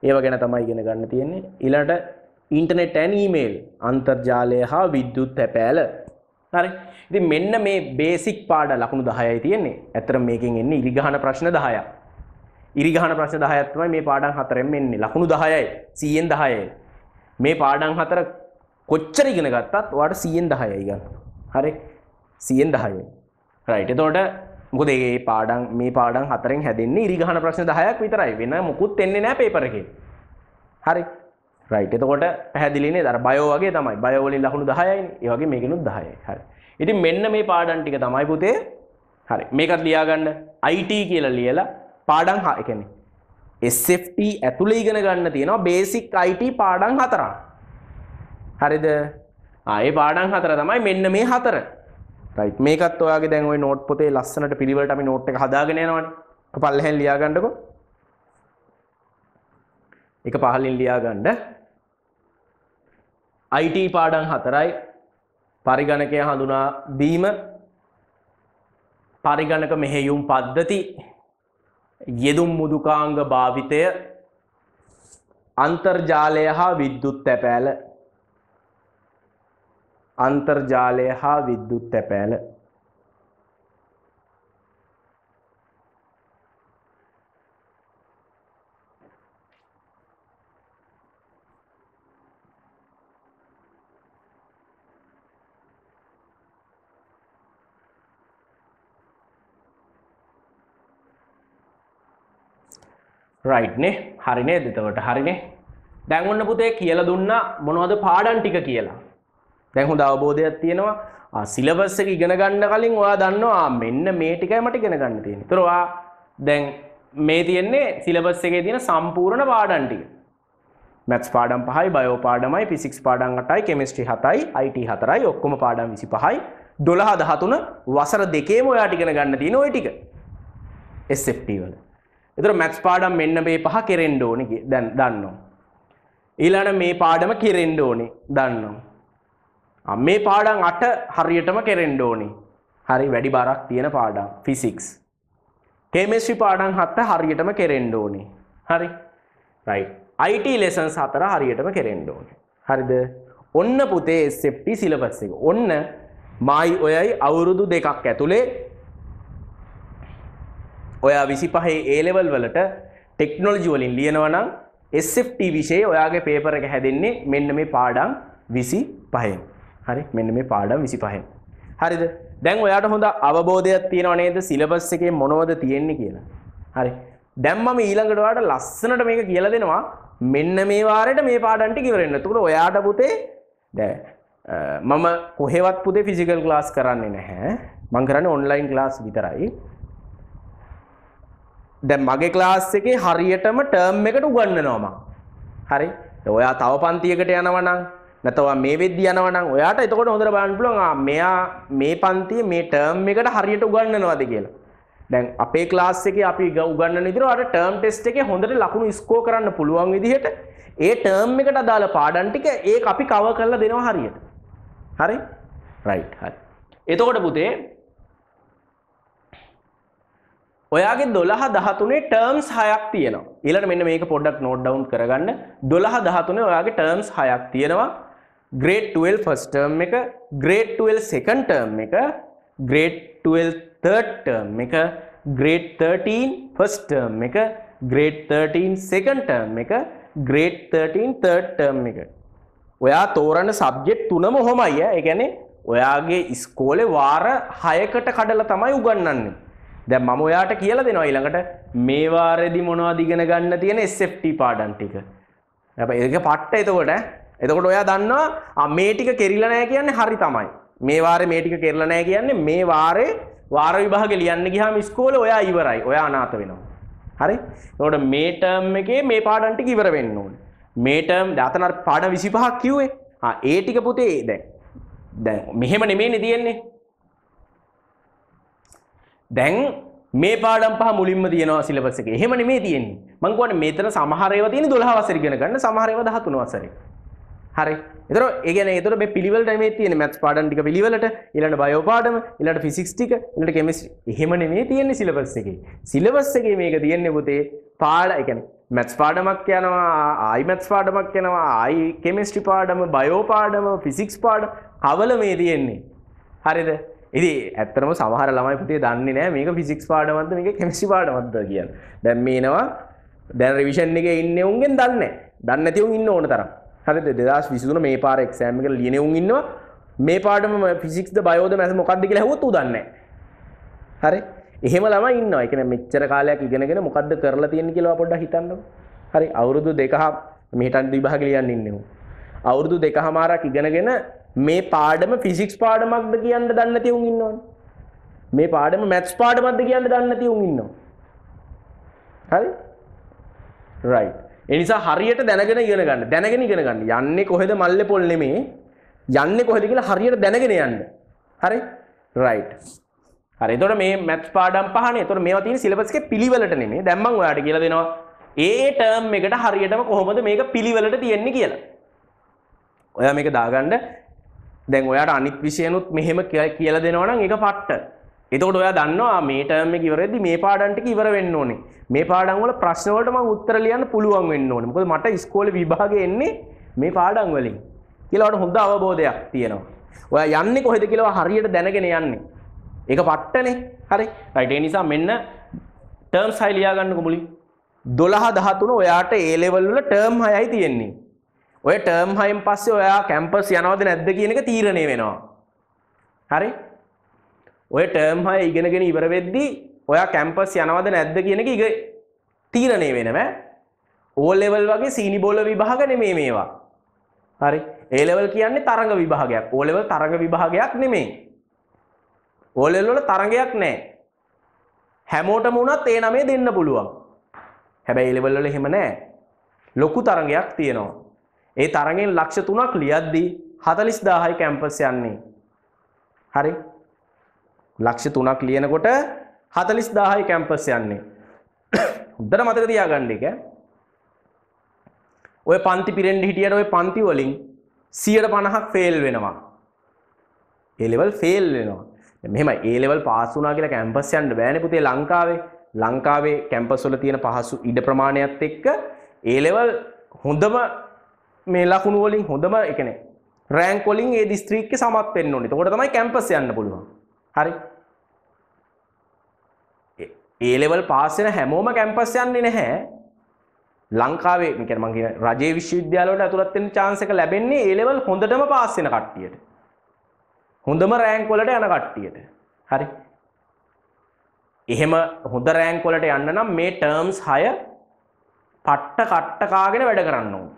ඒව ගැන තමයි ඉගෙන ගන්න තියෙන්නේ. ඊළඟට ඉන්ටර්නෙට් ඇන් ඊමේල් අන්තර්ජාලය හා විද්‍යුත් තැපෑල හරි. ඉතින් මෙන්න මේ බේසික් පාඩ ලකුණු 10යි තියෙන්නේ. ඇත්තට මේකෙන් එන්නේ ඉරිගහන ප්‍රශ්න 10ක් ඉරිගහන ප්‍රශ්න 10ක් තමයි මේ පාඩම් හතරෙන් එන්නේ. ලකුණු 10යි 100න් 10යි මේ පාඩම් හතර කොච්චර ඉගෙන ගත්තත් ඔයාට 100න් 10යි ගන්න. හරි. 100න් 10යි. රයිට්. එතකොට මොකද මේ පාඩම් මේ පාඩම් හතරෙන් හැදෙන්නේ ඉරිගහන ප්‍රශ්න 10ක් විතරයි. වෙන මොකුත් එන්නේ නැහැ පේපර් එකේ. හරි. රයිට්. එතකොට පැහැදිලිනේ අර බයෝ වගේ තමයි. බයෝ වලින් ලකුණු 10යිනේ. ඒ වගේ මේකෙනුත් 10යි. හරි. ඉතින් මෙන්න මේ පාඩම් ටික තමයි පුතේ. හරි. මේකත් ලියාගන්න IT කියලා ලියලා පාඩම් ඒ කියන්නේ SFT ඇතුළේ ඉගෙන ගන්න තියෙනවා බේසික් IT පාඩම් හතරක්. හරිද? ආ ඒ පාඩම් හතර තමයි මෙන්න මේ හතර. රයිට්. මේකත් ඔයාගේ දැන් ওই නෝට් පොතේ ලස්සනට පිළිවෙලට අපි නෝට් එක හදාගෙන යනවනේ. පල්ලෙහෙන් ලියා ගන්නකො. එක පහලින් ලියා ගන්න. IT පාඩම් හතරයි පරිගණකය හඳුනා දීම පරිගණක මෙහෙයුම් පද්ධති යෙදුම් මුදුකාංග භාවිතය අන්තර්ජාලය හා විද්‍යුත් තැපෑල අන්තර්ජාලය හා විද්‍යුත් තැපෑල. රයිට්නේ හරිනේ එතකොට හරිනේ දැන් ඔන්න පුතේ කියලා දුන්නා මොනවද පාඩම් ටික කියලා? දැන් හොඳ අවබෝධයක් තියෙනවා සිලබස් එක ඉගෙන ගන්න කලින් ඔයා දන්නවා මෙන්න මේ ටිකයි මට ඉගෙන ගන්න තියෙන්නේ. ඒතර ඔයා දැන් මේ තියෙන්නේ සිලබස් එකේ තියෙන සම්පූර්ණ පාඩම් ටික. මැත්ස් පාඩම් 5යි, බයෝ පාඩමයි, ෆිසික්ස් පාඩම් 8යි, කෙමිස්ට්‍රි 7යි, IT 4යි, ඔක්කොම පාඩම් 25යි, 12 13 වසර දෙකේම ඔයාට ඉගෙන ගන්න තියෙන ওই ටික. SFT වල. එතකොට මැත්ස් පාඩම් මෙන්න මේ පහ කෙරෙන්න ඕනේ දැන් දන්නවා. ඊළඟ මේ පාඩම කෙරෙන්න ඕනේ දන්නවා. මේ පාඩම් අට හරියටම කෙරෙන්න ඕනේ. හරි වැඩි බරක් තියෙන පාඩම් ෆිසික්ස්. කෙමිස්ට්‍රි පාඩම් හත හරියටම කෙරෙන්න ඕනේ. හරි. රයිට්. IT lessons හතර හරියටම කෙරෙන්න ඕනේ. හරිද? ඔන්න පුතේ SFT සිලබස් එක. ඔන්න මායි ඔයයි අවුරුදු දෙකක් ඇතුලේ ඔයා 25 A level වලට ටෙක්නොලොජි වලින් ලියනවා නම් SFT විෂයේ ඔයාගේ පේපර් එක හැදෙන්නේ මෙන්න මේ පාඩම් 25න්. හරි මෙන්න මේ පාඩම් 25න්. හරිද? දැන් ඔයාට හොඳ අවබෝධයක් තියෙනව නේද සිලබස් එකේ මොනවද තියෙන්නේ කියලා. හරි. දැන් මම ඊළඟට ඔයාලට ලස්සනට මේක කියලා දෙනවා. මෙන්න මේ වාරයට මේ පාඩම් ටික ඉවර වෙන්න. එතකොට ඔයාට පුතේ දැන් මම කොහෙවත් පුතේ ෆිසිකල් ක්ලාස් කරන්නේ නැහැ. මම කරන්නේ ඔන්ලයින් ක්ලාස් විතරයි. දැන් මගේ ක්ලාස් එකේ හරියටම ටර්ම් එකට උගන්වනවා මම. හරි. ඔයා තව පන්තියකට යනවා නම් නැත්නම් මේ වෙද්දි යනවා නම් ඔයාට එතකොට හොඳට බලන්න පුළුවන් ආ මෙයා මේ පන්තියේ මේ ටර්ම් එකට හරියට උගන්වනවද කියලා. දැන් අපේ ක්ලාස් එකේ අපි උගන්වන විදිහට ඔයාලට ටර්ම් ටෙස්ට් එකේ හොඳට ලකුණු ස්කෝර් කරන්න පුළුවන් විදිහට ඒ ටර්ම් එකට අදාළ පාඩම් ටික ඒක අපි කවර් කරලා දෙනවා හරියට. හරි? රයිට් හරි. එතකොට පුතේ ඔයාගේ දොළහ දහතුනේ ටර්ම්ස් හයක් තියෙනවා. ඊළඟ මෙන්න මේක පොඩ්ඩක් නෝට් ඩවුන් කරගන්න. දොළහ දහතුනේ ඔයාගේ ටර්ම්ස් හයක් තියෙනවා. ග්‍රේඩ් 12 ෆස්ට් ටර්ම් එක, ග්‍රේඩ් 12 සෙකන්ඩ් ටර්ම් එක, ග්‍රේඩ් 12 තර්ඩ් ටර්ම් එක, ග්‍රේඩ් 13 ෆස්ට් ටර්ම් එක, ග්‍රේඩ් 13 සෙකන්ඩ් ටර්ම් එක, ග්‍රේඩ් 13 තර්ඩ් ටර්ම් එක. ඔයා තෝරන සබ්ජෙක්ට් තුනම ඔහොමයි ඈ. ඒ කියන්නේ ඔයාගේ ඉස්කෝලේ වාර 6කට කඩලා තමයි උගන්වන්නේ. දැන් මම ඔයාට කියලා දෙනවා ඊළඟට මේ වාරෙදි මොනවද ඉගෙන ගන්න තියෙන SFT පාඩම් ටික. හැබැයි ඒක පට්ට එතකොට එතකොට ඔයා දන්නවා මේ ටික කෙරිලා නැහැ කියන්නේ හරි තමයි. මේ වාරේ මේ ටික කෙරලා නැහැ කියන්නේ මේ වාරේ වාර විභාගෙ ලියන්න ගියාම ඉස්කෝලේ ඔයා ඉවරයි. ඔයා අනාථ වෙනවා. හරි? එතකොට මේ ටර්ම් එකේ මේ පාඩම් ටික ඉවර වෙන්න ඕනේ. මේ ටර්ම් දාතන පාඩම් 25ක් කිව්වේ. ආ ඒ ටික පුතේ දැන් දැන් මෙහෙම නෙමෙයිනේ තියෙන්නේ. දැන් මේ පාඩම් පහ මුලින්ම තියෙනවා සිලබස් එකේ. එහෙම නෙමෙයි තියෙන්නේ. මම කියන්නේ මෙතන සමහර ඒවා තියෙන්නේ 12 වසර ඉගෙන ගන්න, සමහර ඒවා 13 වසරේ. හරි. ඒතර ඒ කියන්නේ ඒතර මේ පිළිවෙලට නෙමෙයි තියෙන්නේ මැත්ස් පාඩම් ටික පිළිවෙලට, ඊළඟ බයෝ පාඩම, ඊළඟ ෆිසික්ස් ටික, ඊළඟ කෙමිස්ට්‍රි. එහෙම නෙමෙයි තියෙන්නේ සිලබස් එකේ. සිලබස් එකේ මේක තියෙන්නේ පුතේ පාඩ ඒ කියන්නේ මැත්ස් පාඩමක් යනවා, ආයි මැත්ස් පාඩමක් යනවා, ආයි කෙමිස්ට්‍රි පාඩම, බයෝ පාඩම, ෆිසික්ස් පාඩම කවල මේ තියෙන්නේ. හරිද? ඉති ඇත්තරම සමහර ළමයි පුතේ දන්නේ නෑ මේක ෆිසික්ස් පාඩමක්ද මේක කෙමිස්ට්‍රි පාඩමක්ද කියලා. දැන් මේනවා දැන් රිවිෂන් එකේ ඉන්නේ උන්ගෙන් දන්නේ නැහැ. දන්නේ නැති උන් ඉන්න ඕන තරම්. හරිද? 2023 මේ පාර එක්සෑම් එක ලියන උන් ඉන්නවා. මේ පාඩම ෆිසික්ස්ද බයෝද මැස් මොකක්ද කියලා ඇහුවොත් ඌ දන්නේ නැහැ. හරි? එහෙම ළමයි ඉන්නවා. ඒ කියන්නේ මෙච්චර කාලයක් ඉගෙනගෙන මොකද්ද කරලා තියෙන්නේ කියලා පොඩ්ඩක් හිතන්නකෝ හරි? අවුරුදු දෙකහ මෙහෙටන් විභාග ලියන්න ඉන්නේ ඌ. අවුරුදු දෙකහමාරක් ඉගෙනගෙන මේ පාඩම ෆිසික්ස් පාඩමක්ද කියන්න දන්නේ නැති උන් ඉන්නවනේ මේ පාඩම මැත්ස් පාඩමක්ද කියන්න දන්නේ නැති උන් ඉන්නවා. හරි? රයිට් එනිසා හරියට දැනගෙන ඉගෙන ගන්න. දැනගෙන ඉගෙන ගන්න. යන්නේ කොහෙද මල්ලේ පොල් නෙමේ? යන්නේ කොහෙද කියලා හරියට දැනගෙන යන්න. හරි? රයිට් හරි. එතකොට මේ මැත්ස් පාඩම් පහනේ. එතකොට මේවා තියෙන සිලබස් එකේ පිළිවෙලට නෙමේ. දැන් මම ඔයාලට කියලා දෙනවා. ඒ ටර්ම් එකට හරියටම කොහොමද මේක පිළිවෙලට තියෙන්නේ කියලා? ඔයා මේක දාගන්න. දැන් ඔයාට අනිත් විෂයනුත් මෙහෙම කියලා දෙනවා නම් ඒක පට්ට. එතකොට ඔයා දන්නවා මේ ටර්ම් එක ඉවර වෙද්දි මේ පාඩම් ටික ඉවර වෙන්න ඕනේ. මේ පාඩම් වල ප්‍රශ්න වලට මම උත්තර ලියන්න පුළුවන් වෙන්න ඕනේ. මොකද මට ඉස්කෝලේ විභාගේ එන්නේ මේ පාඩම් වලින්. කියලා ඔයාලට හොඳ අවබෝධයක් තියෙනවා. ඔයා යන්නේ කොහෙද කියලා හරියට දැනගෙන යන්නේ. ඒක පට්ටනේ. හරි. රයිට් ඒ නිසා මෙන්න ටර්ම්ස් 6 ලියා ගන්නකො මුලින්. 12 13 ඔයාට A level වල ටර්ම් 6යි තියෙන්නේ. ඔය ටර්ම් 6න් පස්සේ ඔයා කැම්පස් යනවද නැද්ද කියන එක තීරණය වෙනවා. හරි? ඔය ටර්ම් හය ඉගෙනගෙන ඉවර වෙද්දී ඔයා කැම්පස් යනවද නැද්ද කියන එක ඉග තීරණය වෙනව. ඕ ලෙවල් වගේ සීනි බෝල විභාග නෙමේ මේවා. හරි? ඒ ලෙවල් කියන්නේ තරඟ විභාගයක්. ඕ ලෙවල් තරඟ විභාගයක් නෙමේ ඕ ලෙවල් වල තරඟයක් නැහැ හැමෝටම වුණත් ඒ නමේ දෙන්න පුළුවන්. හැබැයි ඒ ලෙවල් වල එහෙම නැහැ ලොකු තරඟයක් තියෙනවා. ඒ තරගෙන් ලක්ෂ 3ක් ලියද්දී 40000යි කැම්පස් යන්නේ. හරි? ලක්ෂ තුනක් ලියනකොට හතලිස් දාහයි කැම්පස් යන්නේ. හොද්දට මතක තියාගන්න එක. ඔය පන්ති පිරෙන්ඩ හිටියට ඔය පන්ති වලින් සියට පණහක් ෆේල් වෙනවා. ඒලෙවල් ෆේල් වෙනවා. මෙම ඒලෙවල් පාසුනා කියලා කැම්පස් යන්න බෑන පුතේ ලංකාවේ. ලංකාවේ කැම්පස්වල තියෙන පහසු ඉඩ ප්‍රමාණයත් එක්ක ඒලෙවල් හොඳම මේ ලකුණු වලින් හොඳම එකනේ රෑන්ක් වලින් ඒ දිස්ත්‍රික්කේ සමත් වෙන්න ඕනේ. එතකොට තමයි කැම්පස් යන්න පුළුවන්. හරි? ඒලෙවල් පාසෙන හැමෝම කැම්පස් යන්නේ නැහැ. ලංකාවේ මම කියන රජයේ විශ්වවිද්‍යාලවලට ඇතුළත් වෙන්න chance එක ලැබෙන්නේ ඒලෙවල් හොඳටම පාස් වෙන කට්ටියට. හොඳම රෑන්ක් වලට යන කට්ටියට. හරි. එහෙම හොඳ රෑන්ක් වලට යන්න නම් මේ ටර්ම්ස් 6 පට්ට කට්ට කාගෙන වැඩ කරන්න ඕන.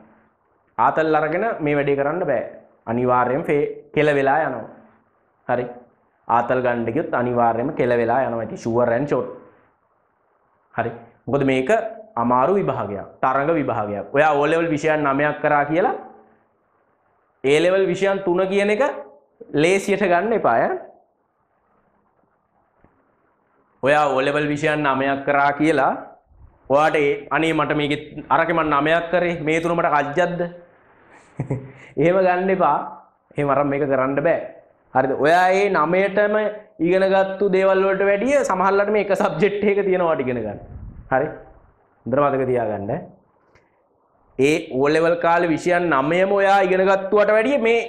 ආතල් අරගෙන මේ වැඩේ කරන්න බෑ. අනිවාර්යෙන් ෆේ කෙල වෙලා යනවා. හරි. ආතල් ගන්න ගියොත් අනිවාර්යයෙන්ම කෙල වෙලා යනවා. ඉතින් ෂුවර් ඇන් ෂොට් හරි. මොකද මේක අමාරු විභාගයක්. තරඟ විභාගයක්. ඔයා O level විෂයන් 9ක් කරා කියලා A level විෂයන් 3 කියන එක ලේසියට ගන්න එපා ඈ. ඔයා O level විෂයන් 9ක් කරා කියලා ඔයාට අනේ මට මේක අරකේ මම 9ක් කරේ. මේ තුන මට කජ්ජක්ද? එහෙම ගන්න එපා. එහෙම අරන් මේක කරන්න බෑ. හරිද? ඔයා ඒ නමයටම ඉගෙන ගත්තු දේවල් වලට වැඩිය සමහරවිට මේ එක සබ්ජෙක්ට් එකක තියෙනවාට ඉගෙන ගන්න. හරි? හොඳට මතක තියාගන්න. ඒ O level කාලේ විෂයන් 9ම ඔයා ඉගෙන ගත්තුවට වැඩිය මේ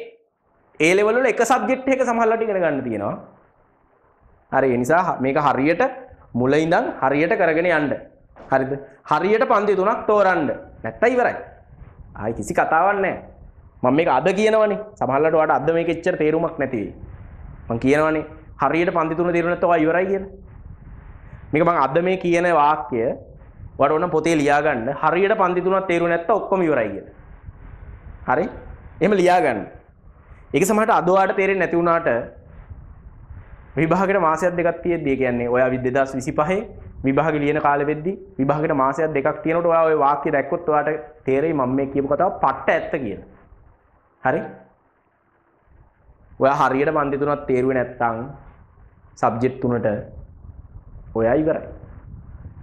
A level වල එක සබ්ජෙක්ට් එකක සමහරවිට ඉගෙන ගන්න තියෙනවා. හරි ඒ නිසා මේක හරියට මුල ඉඳන් හරියට කරගෙන යන්න. හරිද? හරියට පන්ති තුනක් තෝරන්න. නැත්තම් ඉවරයි. ආයි කිසි කතාවක් නැහැ. මම මේක අද කියනවනේ සමහරවිට ඔයාලට අද මේක එච්චර තේරුමක් නැති වෙයි මම කියනවනේ හරියට පන්ති තුන තේරුම් නැත්නම් ඔයා ඉවරයි කියලා. මේක මම අද මේ කියන වාක්‍ය ඔයාලට ඕන පොතේ ලියා ගන්න හරියට පන්ති තුනක් තේරුම් නැත්නම් ඔක්කොම ඉවරයි කියලා. හරි? එහෙම ලියා ගන්න ඒක සමහරට අද ඔයාලට තේරෙන්නේ නැති වුණාට විභාගයට මාසයක් දෙකක් තියෙද්දි ඒ කියන්නේ ඔයා 2025 විභාගෙ ලියන කාලෙ වෙද්දි විභාගයට මාසයක් දෙකක් තියෙනකොට ඔයා ওই වාක්‍ය දැක්කොත් ඔයාට තේරෙයි මම මේ කියපු කතාව පට්ට ඇත්ත කියලා. හරි? ඔයා හරියට පන්ති තුනක් තේරුවේ නැත්තම් සබ්ජෙක්ට් තුනට ඔයා ඉවරයි.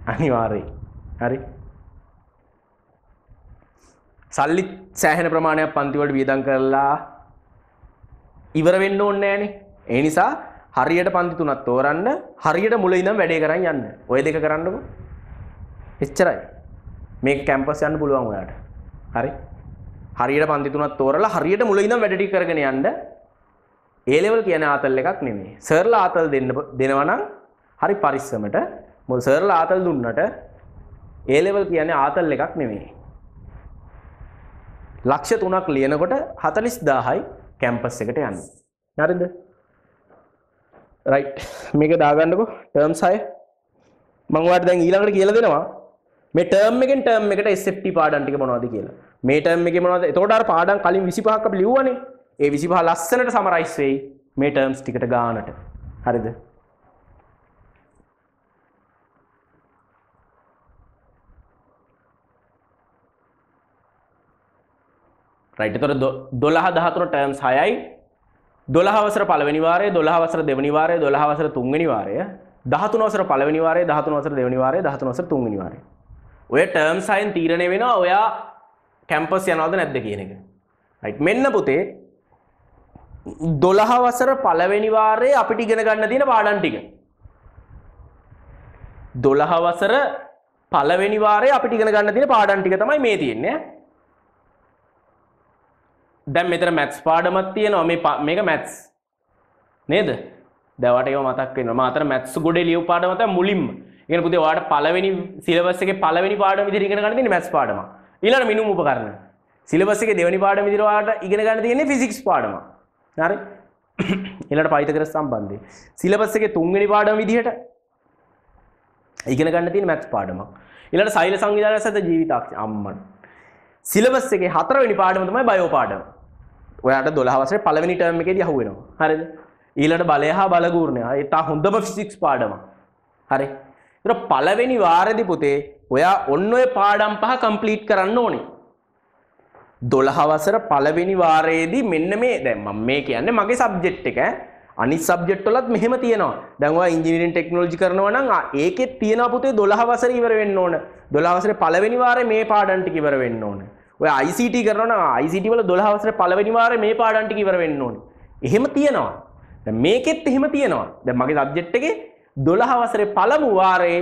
අනිවාර්යයි හරි? සල්ලි සෑහෙන ප්‍රමාණයක් පන්ති වලට වියදම් කරලා ඉවර වෙන්න ඕනේ නෑනේ ඒ නිසා හරියට පන්ති තුනක් තෝරන්න හරියට මුල ඉඳන් වැඩේ කරන් යන්න. ඔය දෙක කරන්නකො. එච්චරයි. මේක කැම්පස් යන්න පුළුවන් ඔයාට. හරි? හරියට පන්ති තුනක් තෝරලා හරියට මුල ඉඳන් වැඩ ටික කරගෙන යන්න. ඒ ලෙවල් කියන ආතල් එකක් නෙමෙයි. සර්ලා ආතල් දෙන්න දෙනවා නම් හරි පරිස්සමට. මොකද සර්ලා ආතල් දුන්නට ඒ ලෙවල් කියන්නේ ආතල් එකක් නෙමෙයි. ලක්ෂ තුනක් ලියනකොට හතලිස් දාහයි කැම්පස් එකට යන්න. හරිද? රයි් මේක දාගන්නකො. ටර්ම් සය මංවාට දැන් ඊළඟට කියල දෙනවා. මේ ටර්ම් එකෙන් ටර්ම් එකට SFT පාඩම් ටික මොනවද කියලා. මේ ටර්ම් එකේ මොනවද? එතකොට අර පාඩම් කලින් 25ක් අපි ලිව්වනේ. ඒ 25 ලස්සනට සමරයිස් වෙයි මේ ටර්ම්ස් ටිකට ගානට. හරිද? රයිට් එතකොට දොළහ දහතුන ටර්ම්ස් හයයි. දොළහවසර පළවෙනි වාරයේ දොළහවසර දෙවනි වාරයේ දොළහවසර තුන්වෙනි වාරය දහතුන වසර පළවෙනි වාරයේ දහතුන වසර දෙවනි වාරයේ දහතුන වසර තුන්වෙනි වාරයේ. ඔය ටර්ම්ස් හයෙන් තීරණය වෙනවා ඔයා කැම්පස් යනවද නැද්ද කියන එක. රයිට් මෙන්න පුතේ දොළහ වසර පළවෙනි වාරයේ අපිට ඉගෙන ගන්න තියෙන පාඩම් ටික. දොළහ වසර පළවෙනි වාරයේ අපිට ඉගෙන ගන්න තියෙන පාඩම් ටික තමයි මේ තියෙන්නේ. දැන් මෙතන මැත්ස් පාඩමක් තියෙනවා. මේ මේක මැත්ස් නේද? දැවට ඒව මතක් වෙනවා. මම අතන මැත්ස් ගොඩේ ලියපු පාඩම තමයි මුලින්ම. ඉගෙන පුතේ ඔයාලට පළවෙනි සිලබස් එකේ පළවෙනි පාඩම විදිහට ඉගෙන ගන්න තියෙන්නේ මැත්ස් පාඩම ඊළඟ මිනුම් උපකරණ. සිලබස් එකේ දෙවෙනි පාඩම විදිහට ඔයාලට ඉගෙන ගන්න තියෙන්නේ ෆිසික්ස් පාඩම හරි? ඊළඟට පයිතග්‍රස් සම්බන්ධය. සිලබස් එකේ තුන්වෙනි පාඩම විදිහට ඉගෙන ගන්න තියෙන මැත්ස් පාඩමක්. ඊළඟට සෛල සංවිධානය සහිත ජීවිතාක්ෂ අම්මන් සිලබස් එකේ හතරවෙනි පාඩම තමයි බයෝ පාඩම. ඔයාට දොළහවසර පළවෙනි ටර්ම් එකේදී අහුවෙනවා. හරිද? ඊළඟට බලය හා බලගූර්ණය. ඒතා හොඳම ෆිසික්ස් පාඩම. හරි? ඒතර පළවෙනි වාරෙදි පුතේ ඔයා ඔන්න ඔය පාඩම් පහ කම්ප්ලීට් කරන්න ඕනේ. දොළහවසර පළවෙනි වාරයේදී මෙන්න මේ දැන් මම මේ කියන්නේ මගේ සබ්ජෙක්ට් එක අනිත් සබ්ජෙක්ට් වලත් මෙහෙම තියෙනවා දැන් ඔයා ඉංජිනේරින් ටෙක්නොලොජි කරනවා නම් ඒකෙත් තියෙනවා පුතේ 12 වසරේ ඉවර වෙන්න ඕන 12 වසරේ පළවෙනි වාරේ මේ පාඩම් ටික ඉවර වෙන්න ඕන ඔය ICT කරනවා නම් ICT වල 12 වසරේ පළවෙනි වාරේ මේ පාඩම් ටික ඉවර වෙන්න ඕනේ. එහෙම තියෙනවා. දැන් මේකෙත් එහෙම තියෙනවා. දැන් මගේ සබ්ජෙක්ට් එකේ 12 වසරේ පළමු වාරේ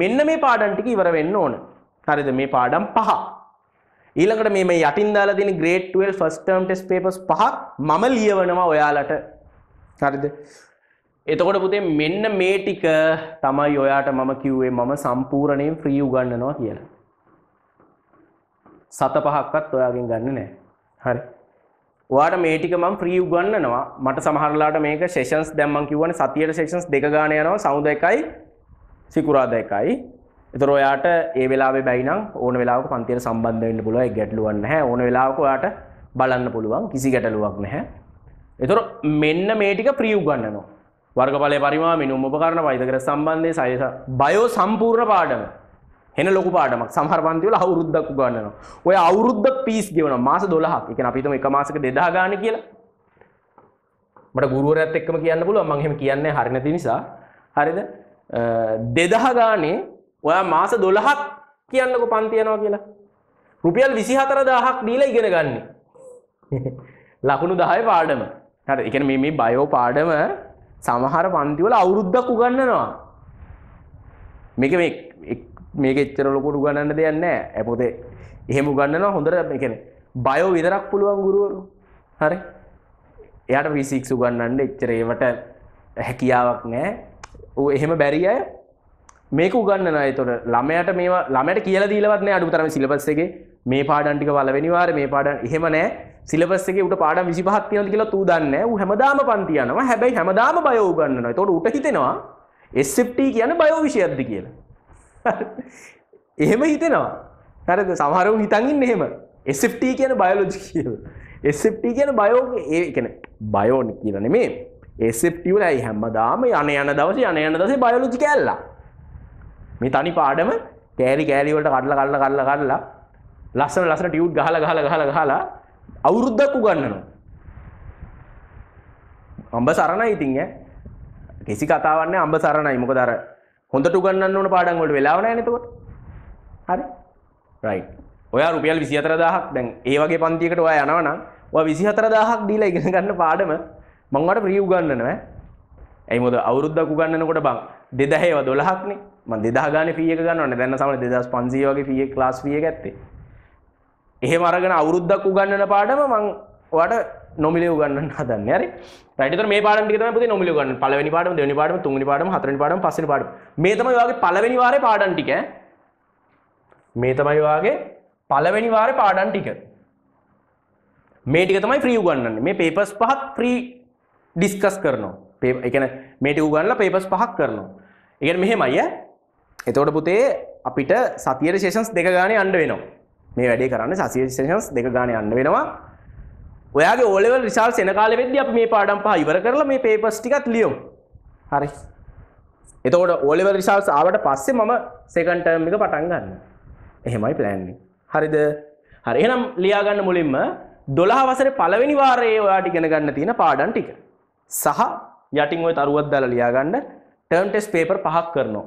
මෙන්න මේ පාඩම් ටික ඉවර වෙන්න ඕන. හරිද? මේ පාඩම් පහ. ඊළඟට මේ මේ යටින් දාලා තියෙන grade 12 first term test papers පහ මම ලියවනවා ඔයාලට. හරිද? එතකොට පුතේ මෙන්න මේ ටික තමයි ඔයාට මම කිව්වේ මම සම්පූර්ණයෙන් ෆ්‍රී උගන්වනවා කියලා. සත පහක්වත් ඔයාගෙන් ගන්න නෑ හරි ඔයාට මේ ටික මම ෆ්‍රී උගන්වනවා මට සමහරලාට මේක සෙෂන්ස් දැන් මම කියවනේ සතියට සෙෂන්ස් දෙක ගාන යනවා සමුද එකයි සිකුරාදා එකයි ඒතර ඔයාට ඒ වෙලාවේ බැයි නම් ඕන වෙලාවක පන්තියට සම්බන්ධ වෙන්න පුළුවන් ඒ ගැටලුවක් නැහැ ඕන වෙලාවක ඔයාට බලන්න පුළුවන් කිසි ගැටලුවක් නැහැ ඒතර මෙන්න මේ ටික ෆ්‍රී උගන්වනවා වර්ගඵලයේ පරිමාව මිනුම් උපකරණ වෛද්‍යකර සම්බන්ධයේ සයස බයෝ සම්පූර්ණ පාඩම හෙන ලොකු පාඩමක් සමහර පන්තිවල අවුරුද්දක් උගන්වනවා. ඔය අවුරුද්දක් පීස් ගෙවනවා මාස 12ක්. ඒ කියන්නේ අපි හිතමු එක මාසෙක 2000 ගාන කියලා. මට ගුරුවරයාත් එක්කම කියන්න පුළුවන් මම එහෙම කියන්නේ හරි නැති නිසා. හරිද? 2000 ගානේ ඔයා මාස 12ක් කියන්නකො පන්ති යනවා කියලා. රුපියල් 24000ක් දීලා ඉගෙන ගන්න. ලකුණු 10 පාඩම. හරි. ඒ කියන්නේ මේ මේ බයෝ පාඩම සමහර පන්තිවල අවුරුද්දක් උගන්වනවා. මේක මේ මේක එච්චර ලොකුට උගන්නන්න දෙයක් නැහැ. ඒ පොතේ එහෙම උගන්නනවා හොඳට ඒ කියන්නේ බයෝ විතරක් පුළුවන් ගුරුවරු. හරි. එයාට ෆිසික්ස් උගන්නන්න එච්චර ඒවට හැකියාවක් නැහැ. ඌ එහෙම බැරි අය මේක උගන්නනවා. ඒතකොට ළමයාට මේවා ළමයාට කියලා දීලවත් නැහැ අඩුතරම සිලබස් එකේ මේ පාඩම් ටික පළවෙනි වාරේ මේ පාඩම් එහෙම නැහැ. සිලබස් එකේ උට පාඩම් 25ක් තියෙනවද කියලා ඌ දන්නේ නැහැ. ඌ හැමදාම පන්ති යනවා. හැබැයි හැමදාම බයෝ උගන්නනවා. ඒතකොට ඌට හිතෙනවා SFT කියන්නේ බයෝ විෂයක්ද කියලා. එහෙම හිතෙනවා හරිද සමහරවුන් හිතන් ඉන්නේ එහෙම SFT කියන බයෝලොජි කියලා SFT කියන බයෝ ඒ කියන්නේ බයෝ කියලා නෙමෙයි SFT වල ඇයි හැමදාම යන යන දවසේ යන යන දවසේ බයෝලොජි කැල්ලා මේ තනි පාඩම කෑලි කෑලි වලට කඩලා කඩලා කඩලා කඩලා ලස්සන ලස්සන ටියුට් ගහලා ගහලා ගහලා ගහලා අවුරුද්දක් උගන්වනවා. අම්බ සරණයි ඉතින් ඈ. කිසි කතාවක් නැහැ අම්බ සරණයි. මොකද අර හොඳට උගන්නන්න ඕන පාඩම් වලට වෙලාව නැහැ නේද එතකොට? හරි. රයිට් ඔයා රුපියල් 24000ක් දැන් ඒ වගේ පන්තියකට ඔයා යනවා නම් ඔයා 24000ක් දීලා ඉගෙන ගන්න පාඩම මම ඔයාලට ෆ්‍රී උගන්වනවා ඇයි මොකද අවුරුද්දක් උගන්වනකොට බං 2000 ඒවා 12ක්නේ මම 2000 ගානේ ෆී එක ගන්නවනේ. දැන් සමහර 2500 වගේ ෆී එක ක්ලාස් ෆී එක ඇත්තේ. එහෙම අරගෙන අවුරුද්දක් උගන්වන පාඩම මම ඔයාලට නොමිලේ උගන්නන්න හදන්නේ. හරි? රයිට් ඒතර මේ පාඩම් ටික තමයි පුතේ නොමිලේ උගන්නන්නේ පළවෙනි පාඩම දෙවෙනි පාඩම තුන්වෙනි පාඩම හතරවෙනි පාඩම පස්වෙනි පාඩම. මේ තමයි ඔයාගේ පළවෙනි වාරේ පාඩම් ටික. මේ තමයි ඔයාගේ පළවෙනි වාරේ පාඩම් ටික. මේ ටික තමයි ෆ්‍රී උගන්වන්නේ. මේ පේපර්ස් පහක් ෆ්‍රී ඩිස්කස් කරනවා. ඒ කියන්නේ මේ ටික උගන්වලා පේපර්ස් පහක් කරනවා. ඒ කියන්නේ මෙහෙමයි ඈ. එතකොට පුතේ අපිට සතියේ සෙෂන්ස් දෙක ගානේ යන්න වෙනවා මේ වැඩේ කරන්න සතියේ සෙෂන්ස් දෙක ගානේ යන්න වෙනවා ඔයාගේ O level results එන කාලෙ වෙද්දී අපි මේ පාඩම් පහ ඉවර කරලා මේ papers ටිකත් ලියමු. හරි. එතකොට O level results ආවට පස්සේ මම second term එක පටන් ගන්නවා. එහෙමයි plan එක. හරිද? හරි. එහෙනම් ලියා ගන්න මුලින්ම 12 වසරේ පළවෙනි වාරයේ ඔයාට ඉගෙන ගන්න තියෙන පාඩම් ටික. සහ යටින් ওই තරුවක් දාලා ලියා ගන්න term test paper පහක් කරනවා.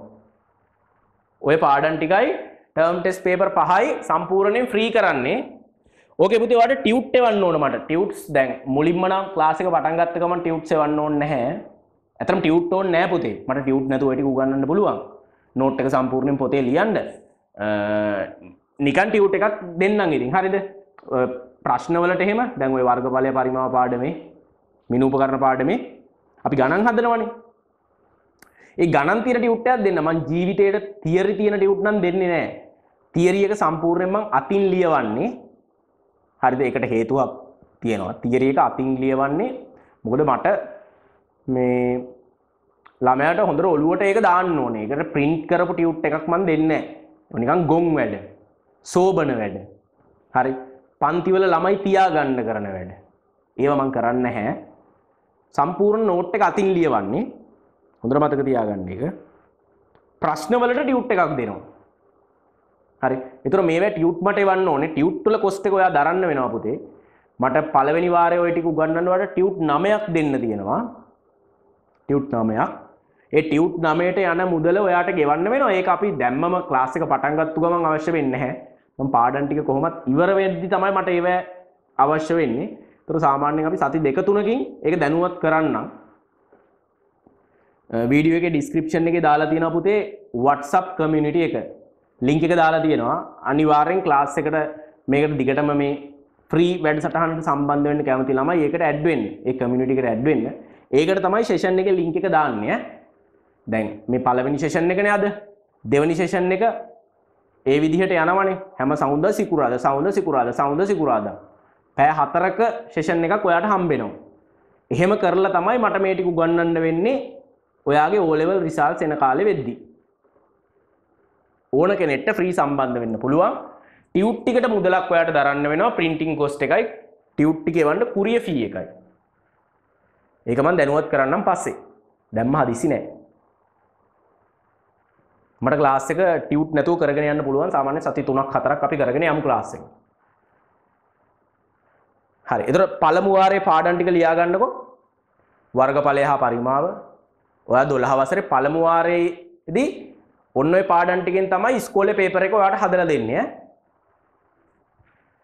ඔය පාඩම් ටිකයි term test paper පහයි සම්පූර්ණයෙන් free කරන්නේ ඕකේ පුතේ ඔයාලට ටියුට් එවන්න ඕන මට ටියුට්ස් දැන් මුලින්ම නම් ක්ලාස් එක පටන් ගත්ත ගමන් ටියුට්ස් එවන්න ඕනේ නැහැ. ඇත්තටම ටියුට් ඕනේ නැහැ පුතේ. මට ටියුට් නැතුව ඒ ටික උගන්වන්න පුළුවන්. නෝට් එක සම්පූර්ණයෙන් පොතේ ලියන්න. නිකන් ටියුට් එකක් දෙන්නම් ඉතින්. හරිද? ප්‍රශ්නවලට එහෙම දැන් ওই වර්ගඵලය පරිමාව පාඩමේ මිනූපකරණ පාඩමේ අපි ගණන් හදනවනේ. ඒ ගණන් තියෙන ටියුට් එකක් දෙන්න. මං ජීවිතේට තියරි තියෙන ටියුට් නම් දෙන්නේ නැහැ. තියරි එක සම්පූර්ණයෙන් මං අතින් ලියවන්නේ හරිද ඒකට හේතුවක් තියෙනවා තියරි එක අතින් ලියවන්නේ මොකද මට මේ ළමයාට හොඳට ඔළුවට ඒක දාන්න ඕනේ. ඒකට print කරපු ටියුට් එකක් මම දෙන්නේ නැහැ. නිකන් ගොන් වැඩ. සෝබන වැඩ. හරි. පන්තිවල ළමයි තියාගන්න කරන වැඩ. ඒව මම කරන්නේ නැහැ. සම්පූර්ණ නෝට් එක අතින් ලියවන්නේ. හොඳට මතක තියාගන්න එක. ප්‍රශ්නවලට ටියුට් එකක් දෙනවා. හරි? එතුර මේ ටියුට් මට වන්න ඕනේ. ටියුට්ල කොස්ට එක ඔයා දරන්න වෙනවා පුතේ. මට පළවෙනි වාරය ඔයටික ගන්නවට ටියුට් නමයක් දෙන්න තියෙනවා. ටියුට් නමයක්. ඒ ටියුට් නමයට යන මුදල ඔයාට ගෙවන්න වෙන ඒ අපි දැම්මම ක්ලාසික පටන්ගත්තු ගමන් අවශ්‍ය වෙන්න හැ පාඩන්ටික කොහොමත් ඉවර වෙද්දි තමයි මට ඒව අවශ්‍ය වෙන්නේ. තුර සාමාන්‍යෙන් අපි සති දෙක තුනකින් ඒක දැනුවත් කරන්න වීඩියෝ එක ඩිස්ක්‍රපෂන් එක දාලා තියෙන පුතේ වටසප් කමියනිට එක. ලිංක එක දාලා තියෙනවා. අනිවාර්යෙන් ක්ලාස් එකට මේකට දිගටම මේ ෆ්‍රී වැඩ සටහනට සම්බන්ධ වෙන්න කැමති ළමයි ඒකට ඇඩ් වෙන්න. ඒ කමියුනිටි එකට ඇඩ් වෙන්න. ඒකට තමයි සෙෂන් එකේ ලින්ක් එක දාන්නේ දැන් මේ පළවෙනි සෙෂන් එකනේ අද? දෙවෙනි සෙෂන් එක ඒ විදිහට යනවනේ. හැම සවුන්ද සිකුරාද සවුන්ද සිකුරාද සවුන්ද සිකුරාද. පැය හතරක සෙෂන් එකක් ඔයාට හම්බෙනවා එහෙම කරලා තමයි මට මේ ටික උගන්වන්න වෙන්නේ ඔයාගේ O level results එන කාලේ වෙද්දී. ඕන කෙනෙට ෆ්‍රී සම්බන්ධ වෙන්න පුළුවන්. ටියුට්ටිකට මුදලක් ඔයාට දරන්න වෙනවා පින්ටිං කොස්ට එකයි. ටියුට්ටික වන්න කුරිය ෆී එකයි. ඒකමන් දැනුවත් කරන්නම් පස්සේ. දැම්ම හදිසි නෑ. මට ලාස්සක ටියුට් නැතු කරගෙන යන්න පුළුවන්. සාමාන්‍ය සති තුනක් හතරක් අපි කරගෙන යමු ලාස්සක හරි. එතර පළමුවාරේ පාඩන්ටික ලියාගන්නකො. වර්ගඵලය හා පරිමාව. ඔයා දොළහ වසරේ පළමුවාරයේදී ඔන්න ඔය පාඩම් ටිකෙන් තමයි ඉස්කෝලේ පේපර් එක ඔයාලට හදලා දෙන්නේ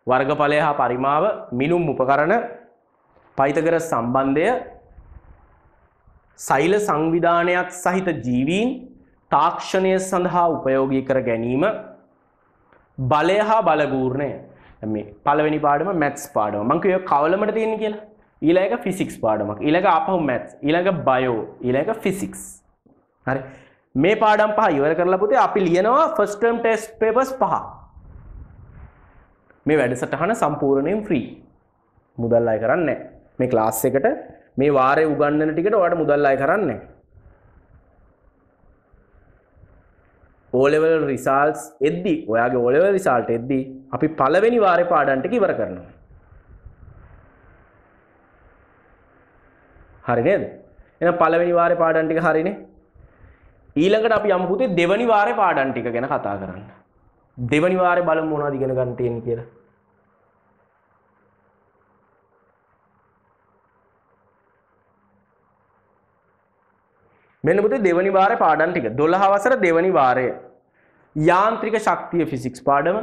වර්ගඵලය හා පරිමාව මිනුම් උපකරණ පයිතගරස් සම්බන්ධය සෛල සංවිධානයක් සහිත ජීවීන් තාක්ෂණය සඳහා උපයෝගී කර ගැනීම බලය හා බලගූර්ණය මේ පළවෙනි පාඩම මැත්ස් පාඩම. මං කිය කවලමට තියෙන කියලා. ඊළඟ ෆිසික්ස් පාඩමක් ඊළඟ අපහු මැත්ස් ඊළඟ බයෝ ඊළඟ ෆිසික්ස් හරි මේ පාඩම් පහ ඉවර කරලා පුතේ අපි ලියනවා ෆස්ට් ටර්ම් ටෙස්ට් පේපර්ස් පහ. මේ වැඩසටහන සම්පූර්ණයෙන් ෆ්‍රී. මුදල් අය කරන්නේ නැහැ. මේ ක්ලාස් එකට මේ වාරේ උගන්වන ටිකට ඔයාලට මුදල් අය කරන්නේ නැහැ. O level results එද්දි ඔයාගේ O level result එද්දි අපි පළවෙනි වාරේ පාඩම් ටික ඉවර කරනවා. හරි නේද? එහෙනම් පළවෙනි වාරේ පාඩම් ටික හරිනේ. ඊළඟට අපි යමු පුතේ දෙවනි වාරේ පාඩම් ටික ගැන කතා කරන්න. දෙවනි වාරේ බලමු මොනවද ඉගෙන ගන්න තියෙන්නේ කියලා. මෙන්න පුතේ දෙවනි වාරේ පාඩම් ටික 12 වසර දෙවනි වාරය. යාන්ත්‍රික ශක්තිය ෆිසික්ස් පාඩම,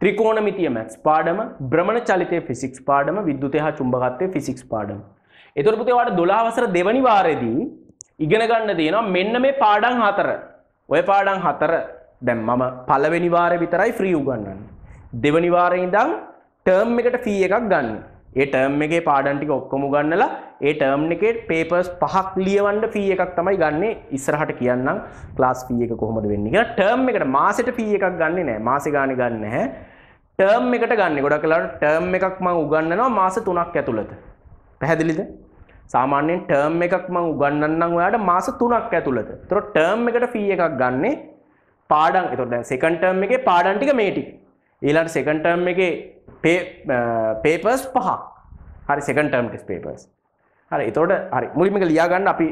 ත්‍රිකෝණමිතිය මැත්ස් පාඩම, භ්‍රමණ චලිතය ෆිසික්ස් පාඩම, විද්‍යුතය හා චුම්බකත්වය ෆිසික්ස් පාඩම. එතකොට පුතේ ඔයාලට 12 වසර දෙවනි වාරයේදී ඉගෙන ගන්න තියෙනවා මෙන්න මේ පාඩම් හතර. ඔය පාඩම් හතර දැන් මම පළවෙනි වාරේ විතරයි ෆ්‍රී උගන්වන්නේ. දෙවෙනි වාරේ ඉඳන් ටර්ම් එකට ෆී එකක් ගන්න. ඒ ටර්ම් එකේ පාඩම් ටික ඔක්කොම උගන්නලා ඒ ටර්ම් එකේ පේපර්ස් පහක් ලියවන්න ෆී එකක් තමයි ගන්නෙ. ඉස්සරහට කියන්නම් ක්ලාස් ෆී එක කොහොමද වෙන්නේ කියලා. ටර්ම් එකට මාසෙට ෆී එකක් ගන්නෙ නෑ. මාසෙ ගානේ ගන්න නැහැ. ටර්ම් එකට ගන්න ගොඩක් කලාට ටර්ම් එකක් මං උගන්නනවා මාස තුනක් ඇතුළත පැහැදිලිද සාමාන්‍යයෙන් ටර්ම් එකක් මං උගන්නන්නම් ඔයාට මාස තුනක් ඇතුළත. තොර ටර්ම් එකට ෆී එකක් ගන්නේ පාඩන් එතොට සෙකන් ටර්ම් එකේ පාඩන් ටික මේ ටික. ඊළඟට සෙකන් ටර්ම් එකේ පේපර්ස් පහ. හරි සෙකන් ටර්ම් ටෙස් පේපර්ස් හරි එතකොට හරි මුලින්ම එක ලියාගන්න. අපි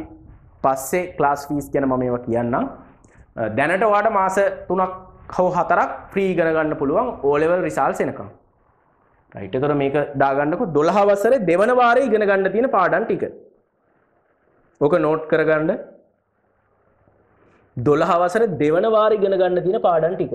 පස්සේ ක්ලාස් ෆීස් ගැන මම ඒවා කියන්නම්. දැනට වාට මාස තුනක් හෝ හතරක් ෆ්‍රී ඉගෙන ගන්න පුළුවන් O level results එනකම්. රයිට් එතකොට මේක දාගන්නකො 12 වසරේ දෙවන වාරේ ඉගෙන ගන්න තියෙන පාඩම් ටික. ඕක නෝට් කරගන්න. 12 වසරේ දෙවන වාරේ ඉගෙන ගන්න තියෙන පාඩම් ටික.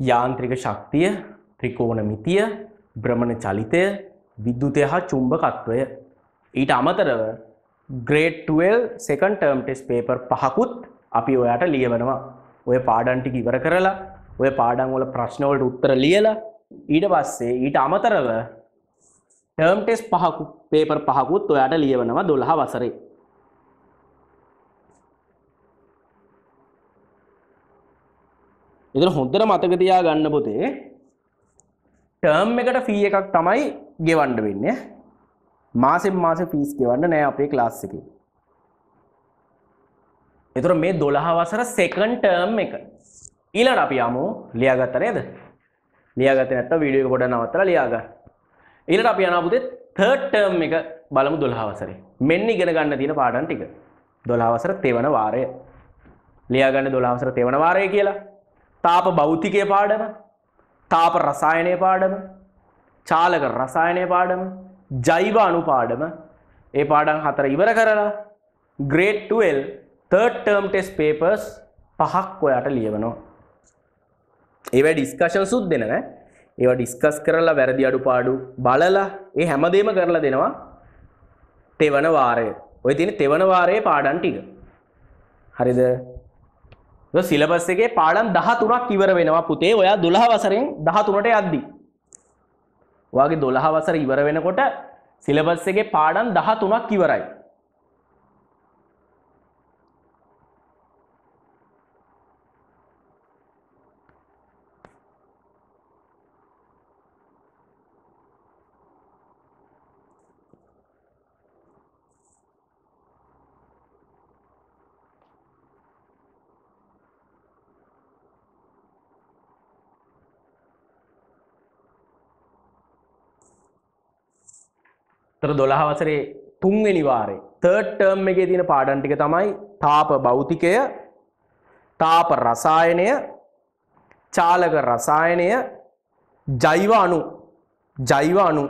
යාන්ත්‍රික ශක්තිය ත්‍රිකෝණ මිතිය බ්‍රමණ චලිතය විද්‍යුතය හා චුම්භකත්වය ඊට අමතරව grade 12 second term test paper පහකුත් අපි ඔයාට ලියවනවා. ඔය පාඩම් ටික ඉවර කරලා ඔය පාඩම් වල ප්‍රශ්න වලට උත්තර ලියලා ඊට පස්සේ ඊට අමතරව ටර්ම් ටෙස්ට් පහකුත් පේපර් පහකුත් ඔයාට ලියවනවා 12 වසරේ. එතන හොඳට මතක තියා ගන්න පොතේ ටර්ම් එකට ෆී එකක් තමයි ගෙවන්න වෙන්නේ. මාසෙන් මාස ෆීස් ගෙවන්න නෑ අපේ ක්ලාස් එකේ. එතකොට මේ 12 වසර සෙකන්ඩ් ටර්ම් එක. ඊළඟට අපි යමු. ලියාගත්ත නේද? ලියාගත්තේ නැත්නම් වීඩියෝ එක පොඩ්ඩක් නවත්තලා ලියාගන්න. ඊළඟට අපි යනවා පුතේ තර්ඩ් ටර්ම් එක බලමු 12 වසරේ. මෙන්න ඉගෙන ගන්න තියෙන පාඩම් ටික. 12 වසර තෙවන වාරය. ලියාගන්න 12 වසර තෙවන වාරය කියලා. තාප භෞතිකය පාඩම තාප රසායනය පාඩම චාලක රසායනය පාඩම ජෛව අනු පාඩම ඒ පාඩම් හතර ඉවර කරලා grade 12 third term test papers පහක් ඔයාට ලියවනවා. ඒවා ඩිස්කෂන් සුත් දෙන නෑ ඒවා ඩිස්කස් කරලා වැරදි අඩුපාඩු බලලා ඒ හැමදේම කරලා දෙනවා තෙවන වාරය. ඔය තියෙන තෙවන වාරයේ පාඩම් ටික. හරිද? සිලබස් එකේ පාඩම් දහ තුනක් ඉවර වෙනවා පුතේ ඔයා දොළහ වසරෙන් දහ තුනට යද්දි. වගේ දොළහ වසර ඉවර වෙනකොට සිලබස් එකේ පාඩම් දහ තුනක් ඉවරයි. තර දොළහ වසරේ තුන්වෙනි වාරේ තර්ඩ් ටර්ම් එකේ තියෙන පාඩම් ටික තමයි තාප භෞතිකය තාප රසායනය චාලක රසායනය ජෛව අණු ජෛව අණු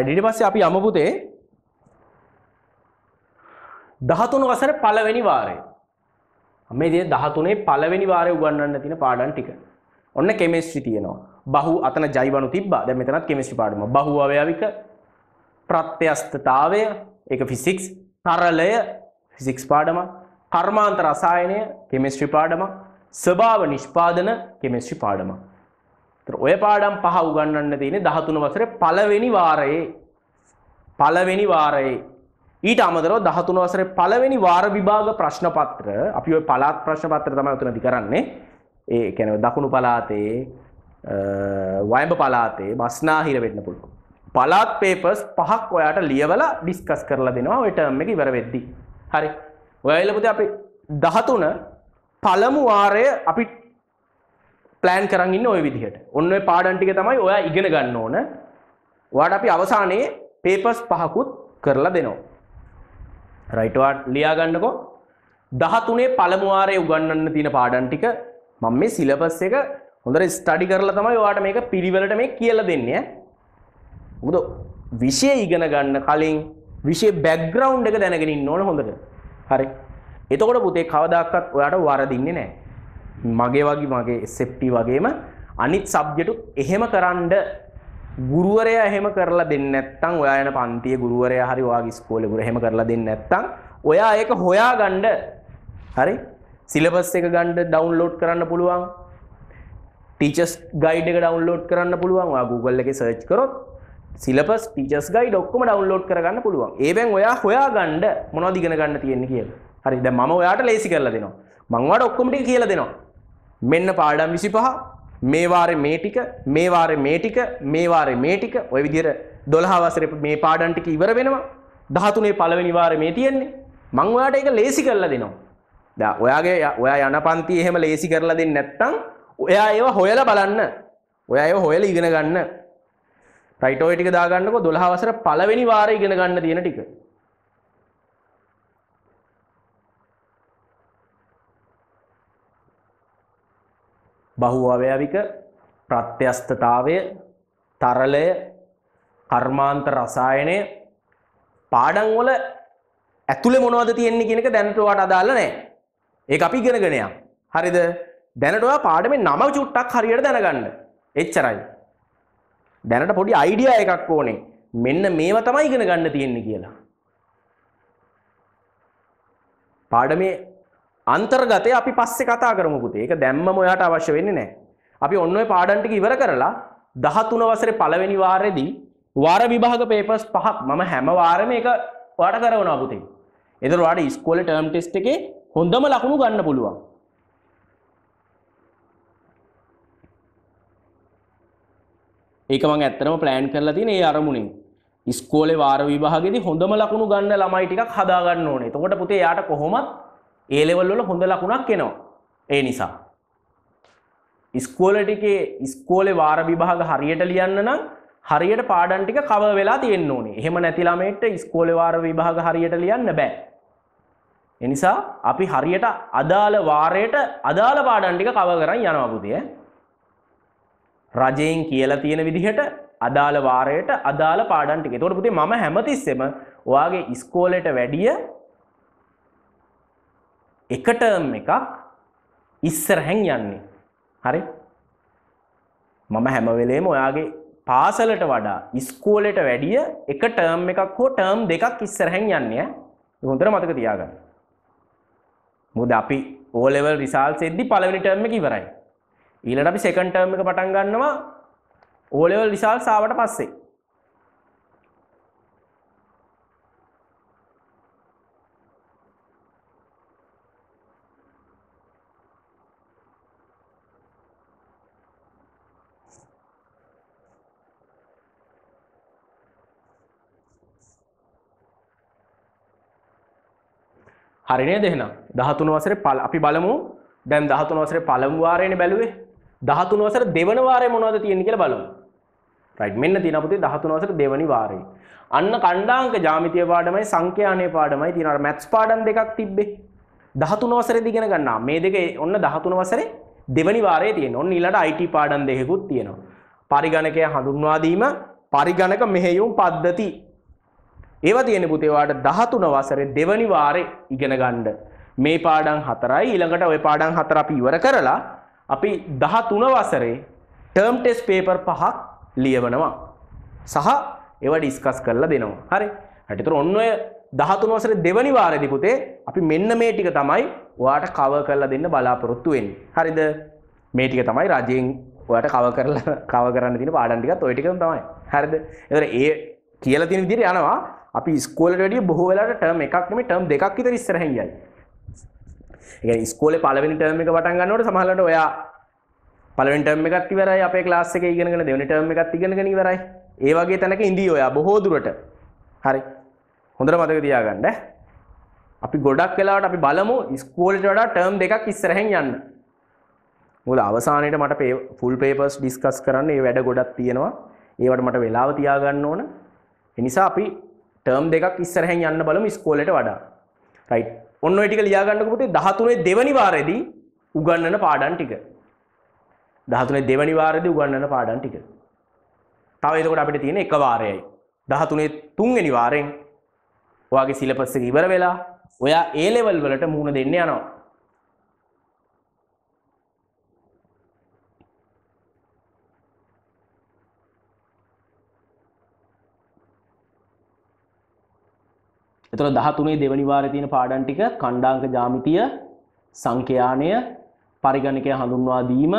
ඊට පස්සේ අපි යමු පුතේ 13 වසරේ පළවෙනි වාරය. මේ ඉතින් 13 පළවෙනි වාරේ උගන්වන්න තියෙන පාඩම් ටික. ඔන්න කෙමිස්ට්‍රි තියෙනවා. බහු අතන ජෛවණු තිබ්බා. දැන් මෙතනත් කෙමිස්ට්‍රි පාඩම. බහු අවයවික ප්‍රත්‍යස්තතාවය ඒක ෆිසික්ස්, තරලය ෆිසික්ස් පාඩම, කර්මාන්ත රසායනය කෙමිස්ට්‍රි පාඩම, ස්වභාව නිෂ්පාදන කෙමිස්ට්‍රි පාඩම. ඔය පාඩම් පහ උගන්නන්න තියෙන දහතුන වසරේ පළවෙනි වාරයේ. පළවෙනි වාරයේ. ඊට අමතරව දහතුන වසරේ පළවෙනි වාර විභාග ප්‍රශ්න පත්‍ර. අපි ඔය පළාත් ප්‍රශ්න පත්‍ර තමයි උතනදි කරන්නේ. ඒ කියන්නේ දකුණු පළාතේ වයඹ පළාතේ බස්නාහිර වෙන්න පුළුවන්. පළාත් පේපර්ස් පහක් ඔයාට ලියවලා ඩිස්කස් කරලා දෙනවා. ඔය ටර්ම් එක ඉවර වෙද්දි. හරි. ඔයාලා පුතේ අපි 13 පළමු වාරය අපි ප්ලෑන් කරන් ඉන්න ඔය විදිහට ඔන්න ඔය පාඩම් ටික තමයි ඔයා ඉගෙන ගන්න ඕන ඔයාට අපි අවසානයේ පේපර්ස් පහකුත් කරලා දෙනවා රයිට් ඔයාට ලියා ගන්නකෝ 13 පළමු වාරයේ උගන්වන්න තියෙන පාඩම් ටික මම මේ සිලබස් එක හොඳට ස්ටඩි කරලා තමයි ඔයාලට මේක පිළිවෙලට මේ කියලා දෙන්නේ ඈ. මොකද විෂය ඉගෙන ගන්න කලින් විෂය බැක්ග්‍රවුන්ඩ් එක දැනගෙන ඉන්න ඕන හොඳට. හරි. එතකොට පුතේ කවදාකවත් ඔයාට වරදින්නේ නැහැ. මගේ වගේ මගේ SFT වගේම අනිත් සබ්ජෙක්ටුත් එහෙම කරන්න ගුරුවරයා එහෙම කරලා දෙන්නේ නැත්නම් ඔයා යන පන්තියේ ගුරුවරයා හරි ඔයාගේ ඉස්කෝලේ ගුරු එහෙම කරලා දෙන්නේ නැත්නම් ඔයා ඒක හොයාගන්න. හරි? සිලබස් එක ගන්න ඩවුන්ලෝඩ් කරන්න පුළුවන්. ටීචර්ස් ගයිඩ් එක ඩවුන්ලෝඩ් කරන්න පුළුවන්. ඔයා Google එකේ සර්ච් කරොත් සිලබස් ටීචර්ස් ගයිඩ් ඔක්කොම ඩවුන්ලෝඩ් කරගන්න පුළුවන්. ඒවෙන් ඔයා හොයාගන්න මොනවද ඉගෙන ගන්න තියෙන්නේ කියලා. හරි? දැන් මම ඔයාට ලේසි කරලා දෙනවා. මම ඔයාට ඔක්කොම ටික කියලා දෙනවා. මෙන්න පාඩම් 25 මේ වාරේ මේ ටික මේ වාරේ මේ ටික මේ වාරේ මේ ටික. ওই විදිහට 12 වසරේ මේ පාඩම් ටික ඉවර වෙනවා. 13 පළවෙනි වාරේ මේ තියෙන්නේ. මම ඔයාට ඒක ලේසි කරලා දෙනවා. දැන් ඔයාගේ ඔයා යන පන්ති එහෙම ලේසි කරලා දෙන්නේ නැත්නම් ඔයා ඒවා හොයලා බලන්න. ඔයා ඒවා හොයලා ඉගෙන ගන්න. රයිට් ඔය ටික දාගන්නකො. 12 වසර පළවෙනි වාරේ ඉගෙන ගන්න තියෙන ටික. බහුවවයවික ප්‍රත්‍යස්ථතාවය තරලය කර්මාන්ත රසායනය පාඩන්වල ඇතුළේ මොනවද තියෙන්නේ කියන එක දැනටවට අදාළ නැහැ. ඒක අපි ඉගෙනගෙන යන්න. හරිද? දැනට ඔයා පාඩමේ නම චුට්ටක් හරියට දැනගන්න. එච්චරයි. දැනට පොඩි අයිඩියා එකක් ඕනේ. මෙන්න මේව තමයි ඉගෙන ගන්න තියෙන්නේ කියලා. පාඩමේ අන්තර්ගතය අපි පස්සේ කතා කරමු පුතේ. ඒක දැම්මම ඔයාට අවශ්‍ය වෙන්නේ නැහැ. අපි ඔන්න ඔය පාඩම් ටික ඉවර කරලා 13 වසරේ පළවෙනි වාරෙදී වාර විභාග පේපර්ස් පහක් මම හැම වාරෙම ඒක ඔයාට කරවනවා පුතේ. එතකොට ඔයාට ඉස්කෝලේ ටර්ම් ටෙස්ට් එකේ හොඳම ලකුණු ගන්න පුළුවන්. ඒක මම ඇත්තටම ප්ලෑන් කරලා තියෙන ඒ අරමුණෙන්. ඉස්කෝලේ වාර විභාගෙදී හොඳම ලකුණු ගන්න ළමයි ටිකක් හදා ගන්න ඕනේ. එතකොට පුතේ යාට කොහොමත් ඒ ලෙවල් වල හොඳ ලකුණක් එනවා. ඒ නිසා. ඉස්කෝල ටිකේ ඉස්කෝලේ වාර විභාග හරියට ලියන්න නම් හරියට පාඩම් ටික කවර් වෙලා තියෙන්න ඕනේ. එහෙම නැති ළමයිට ඉස්කෝලේ වාර විභාග හරියට ලියන්න බෑ. ඒ නිසා අපි හරියට අදාළ වාරයට අදාළ පාඩම් ටික කවර් කරන් යනවා පුතේ. රජයෙන් කියලා තියෙන විදිහට අදාළ වාරයට අදාළ පාඩම් ටික. ඒතකොට පුතේ මම හැමතිස්සෙම ඔයාගේ ඉස්කෝලේට වැඩිය එක ටර්ම් එකක් ඉස්සරහැන් යන්නේ. හරි? මම හැම වෙලේම ඔයාගේ පාසලට වඩා ඉස්කෝලේට වැඩිය එක ටර්ම් එකක් හෝ ටර්ම් දෙකක් ඉස්සරහැන් යන්නේ ඈ. ඒක හොඳට මතක තියාගන්න. මොකද අපි O level results එද්දි පළවෙනි ටර්ම් එක ඉවරයි. ඊළඟට අපි සෙකන්ඩ් ටර්ම් එක පටන් ගන්නවා O level results ආවට පස්සේ. හරි නේද එහෙනම්? 13 වසරේ පළ අපි බලමු. දැන් 13 වසරේ පළමු වාරයේනේ බැලුවේ. 13 වසර දෙවන වාරේ මොනවද තියෙන්නේ කියලා බලමු. රයිට් මෙන්න තියෙනවා පුතේ 13 වසර දෙවනි වාරේ. අන්න කණ්ඩාංක ජ්‍යාමිතිය පාඩමයි සංඛ්‍යානය පාඩමයි තියෙනවා. මැත්ස් පාඩම් දෙකක් තිබ්බේ. 13 වසරේදී ඉගෙන ගන්නවා මේ දෙක ඔන්න 13 වසරේ දෙවනි වාරයේ තියෙන ඔන්න ඊළඟට IT පාඩම් දෙකකුත් තියෙනවා. පරිගණකය හඳුන්වා දීම පරිගණක මෙහෙයුම් පද්ධති ඒවා තියෙන පුතේ ඔයාලට 13 වසරේ දෙවනි වාරේ ඉගෙන ගන්න. මේ පාඩම් හතරයි ඊළඟට ওই පාඩම් හතර අපි ඉවර කරලා අපි 13 වසරේ ටර්ම් ටෙස්ට් පේපර් පහක් ලියවනවා. සහ ඒවා ඩිස්කස් කරලා දෙනවා. හරි. හරි. ඒතර ඔන්න ඔය 13 වසරේ දෙවනි වාරේදී පුතේ අපි මෙන්න මේ ටික තමයි ඔයාට කවර් කරලා දෙන්න බලාපොරොත්තු වෙන්නේ. හරිද? මේ ටික තමයි රජයෙන් ඔයාට කවර් කරලා කවර් කරන්න තියෙන පාඩම් ටිකත් ওই ටිකම තමයි. හරිද? ඒතර ඒ කියලා තියෙන විදිහට යනවා අපි ස්කෝලට වැඩිය බොහෝ වෙලාවට ටර්ම් එකක් නෙමෙයි ටර්ම් දෙකක් විතර ඉස්සරහින් යයි. ඒ කියන්නේ ඉස්කෝලේ පළවෙනි ටර්ම් එක පටන් ගන්නකොට සමහරවිට ඔයා පළවෙනි ටර්ම් එකත් ඉවරයි අපේ ක්ලාස් එකේ ඉගෙනගෙන දෙවෙනි ටර්ම් එකත් ඉගෙනගෙන ඉවරයි. ඒ වගේ තැනක ඉඳී ඔයා බොහෝ දුරට. හරි. හොඳට මතක තියාගන්න. අපි ගොඩක් වෙලාවට අපි බලමු ඉස්කෝලේට වඩා ටර්ම් දෙකක් ඉස්සරහින් යන්න. මොකද අවසානයේට මට ෆුල් පේපර්ස් ඩිස්කස් කරන්න ඒ වැඩ ගොඩක් තියෙනවා. ඒවට මට වෙලාව තියාගන්න ඕන. ඒ නිසා අපි ටර්ම් දෙකක් ඉස්සරහෙන් යන්න බලමු ඉස්කෝලේට වඩා. රයිට්. ඔන්න ඔය ටික ලියා ගන්නකො පුතේ 13 දෙවනි වාරයේදී උගන්වන පාඩම් ටික 13 දෙවනි වාරයේදී උගන්වන පාඩම් ටික තව එතකොට අපිට තියෙන එක වාරයයි 13 තුන්වෙනි වාරෙන් ඔයාගේ සිලබස් එක ඉවර වෙලා ඔයා ඒ ලෙවල් වලට මුහුණ දෙන්න යනවා එතකොට 13 දෙවනි වාරේ තියෙන පාඩම් ටික ඛණ්ඩාංක ජ්‍යාමිතිය, සංඛ්‍යානය, පරිගණකය හඳුන්වා දීම,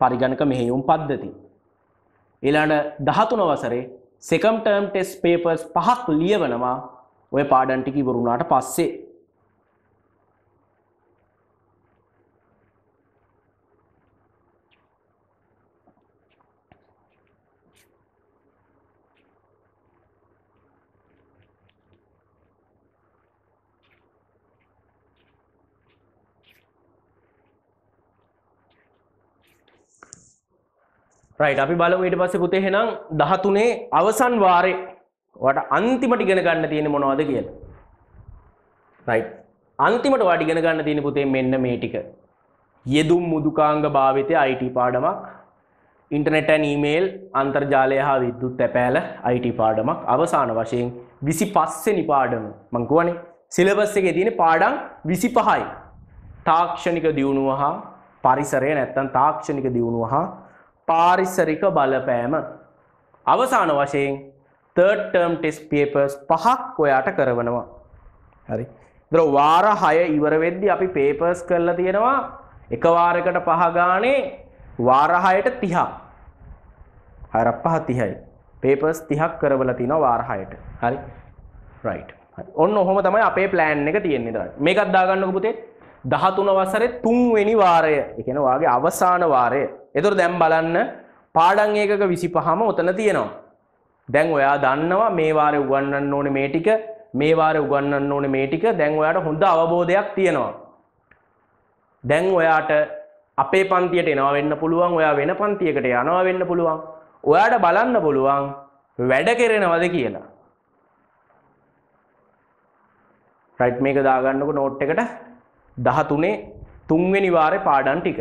පරිගණක මෙහෙයුම් පද්ධති. ඊළඟට 13 වසරේ second term test papers පහක් ලියවනවා ඔය පාඩම් ටික ඉවර වුණාට පස්සේ. රයිට් අපි බලමු ඊට පස්සේ පුතේ එහෙනම් 13 අවසන් වාරේ ඔයාට අන්තිමට ඉගෙන ගන්න තියෙන්නේ මොනවද කියලා. රයිට්. අන්තිමට ඔයාට ඉගෙන ගන්න තියෙන්නේ පුතේ මෙන්න මේ ටික. යෙදුම් මුදුකාංග භාවිතය IT පාඩමක්. ඉන්ටර්නෙට් ඇන් ඊමේල් අන්තර්ජාලය හා විද්‍යුත් ඇපෑල IT පාඩමක්. අවසාන වශයෙන් 25 වෙනි පාඩම. මං කියවනේ සිලබස් එකේ තියෙන පාඩම් 25යි. තාක්ෂණික දියුණුව හා පරිසරය නැත්තම් තාක්ෂණික දියුණුව හා පාරිසරික බලපෑම. අවසාන වශයෙන් තර්ඩ් ටර්ම් ටෙස්ට් පේපර්ස් පහක් ඔයාට කරවනවා. හරි. දර වාර හය ඉවර වෙද්දි අපි පේපර්ස් කරලා තියෙනවා. එක වාරයකට පහ ගානේ වාරහයට තිහා. හරක් පහ තිහයි. පේපර්ස් තිහක් කරවල තිනවා වාරහයට හරි. රයිට් ඔන්න ඔහොම තමයි අපේ ප්ලෑන් එක තියෙන්නේ දා මේකත් දාගන්නක පුතේ. දහතුන වසරේ තුන්වෙනි වාරය. එකන වාගේ අවසාන වාරය. එතුර දැම් බලන්න පාඩන් ඒකක විසි පහම ඔතන තියෙනවා. දැන් ඔයා දන්නවා මේ වාරය උගන්නන්න ඕන මේ ටික මේ වාරය උගන්නන්න ඕන මේ ටික. දැන් ඔයාට හොඳ අවබෝධයක් තියෙනවා. දැන් ඔයාට අපේ පන්තියට එනවා වෙන්න පුළුවන් ඔයා වෙන පන්තියකට යනවා වෙන්න පුළුවන්. ඔයාට බලන්න පුළුවන් වැඩ කෙරෙනවද කියලා. රයිට් මේක දාගන්නක නෝට් එකට. දහතුනේ තුන්වෙනි වාරේ පාඩම් ටික.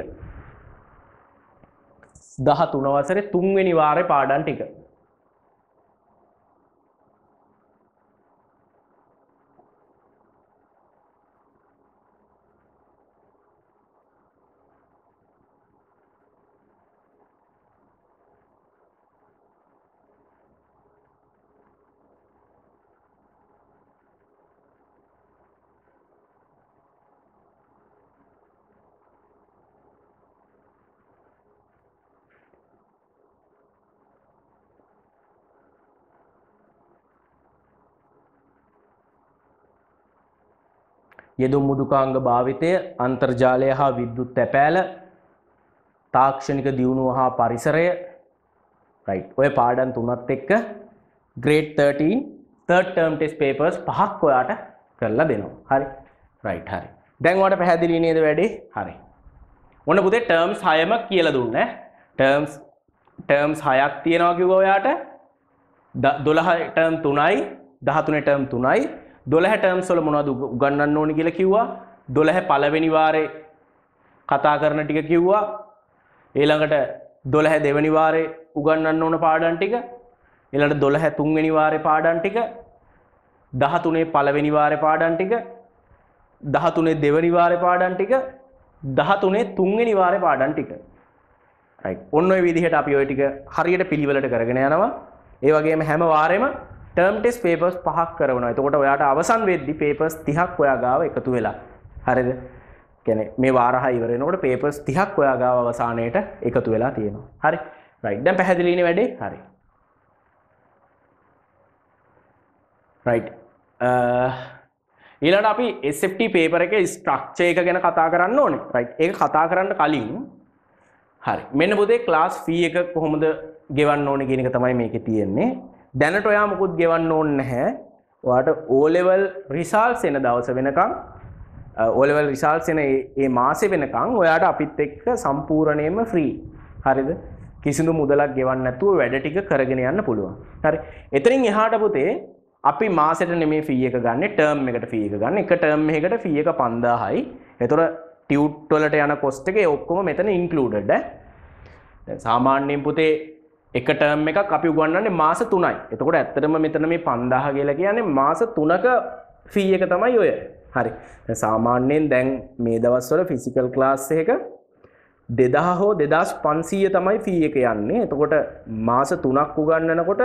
දහ තුන වසරේ තුන්වෙනි වාරේ පාඩම් ටික. යෙදුම් මුදුකාංග භාවිතය අන්තර්ජාලය හා විද්‍යුත් තැපෑල තාක්ෂණික දියුණුව හා පරිසරය. රයිට් ඔය පාඩන් තුනත් එක්ක grade 13 third term test papers පහක් ඔයාට කරලා දෙනවා. හරි. රයිට් හරි. දැන් ඔයාලට පැහැදිලි නේද වැඩේ? හරි. ඔන්න පුතේ ටර්ම්ස් 6ම කියලා දුන්නේ. ටර්ම්ස් ටර්ම්ස් 6ක් තියෙනවා කිව්වා ඔයාට. 12 ටර්ම් 3යි 13 ටර්ම් 3යි දොළහ ටර්ම්ස් වල මොනවද උගන්වන්න ඕනි කියලා කිව්වා. 12 පළවෙනි වාරේ කතා කරන ටික කිව්වා. ඊළඟට 12 දෙවෙනි වාරේ උගන්වන්න ඕන පාඩම් ටික. ඊළඟට 12 තුන්වෙනි වාරේ පාඩම් ටික. 13 පළවෙනි වාරේ පාඩම් ටික. 13 දෙවෙනි වාරේ පාඩම් ටික. 13 තුන්වෙනි වාරේ පාඩම් ටික. රයිට් ඔන්න ඔය විදිහට අපි ඔය ටික හරියට පිළිවෙලට කරගෙන යනවා. ඒ වගේම හැම වාරෙම ටර්ම් ටෙස් පේපර්ස් පහක් කරනවා. එතකොට ඔයාට අවසන් වෙද්දි පේපර්ස් 30ක් ඔයා ගාව එකතු වෙලා. හරිද? කියන්නේ මේ වාර හය ඉවර වෙනකොට පේපර්ස් 30ක් ඔයා ගාව අවසානයේට එකතු වෙලා තියෙනවා. හරි. රයිට් දැන් පැහැදිලිනේ වැඩේ? හරි. රයිට් ඊළඟට අපි SFT පේපර් එකේ ස්ට්‍රක්චර් එක ගැන කතා කරන්න ඕනේ. රයිට් ඒක කතා කරන්න කලින් හරි. මෙන්න පුතේ ක්ලාස් ෆී එක කොහොමද ගෙවන්න ඕනේ කියන එක තමයි මේකේ තියෙන්නේ. දැනට ඔයා මුකුත් ගෙවන්න ඕන නැහැ. ඔයාට ඕලෙවල් රිසල්ස් එන දවස වෙනකම් ඕලෙවල් රිසල්ස් එන ඒ මාසේ වෙනකම් ඔයාට අපිත් එක්ක සම්පූර්ණයෙන්ම ෆ්‍රී හරිද? කිසිදු මුදලක් ගෙවන්න නැතුව වැඩ ටික කරගෙන යන්න පුළුවන්. හරි. එතනින් එහාට පුතේ අපි මාසෙට නෙමේ ෆී එක ගන්න ටර්ම් එකට ෆී එක ගන්න. එක ටර්ම් එකකට ෆී එක 5000යි. එතකොට ටියුට් වලට යන කොස්ට් එක ඔක්කොම මෙතන ඉන්ක්ලූඩඩ් ඈ. දැන් සාමාන්‍යයෙන් පුතේ එක ටර්ම් එකක් අපි උගන්වන්නේ මාස 3යි. එතකොට ඇත්තටම මෙතන මේ 5000 කියලා කියන්නේ මාස 3ක ෆී එක තමයි ඔය. හරි. දැන් සාමාන්‍යයෙන් දැන් මේ දවස්වල ෆිසිකල් ක්ලාස් එකක 2000 හෝ 2500 තමයි ෆී එක යන්නේ. එතකොට මාස 3ක් උගන්වනකොට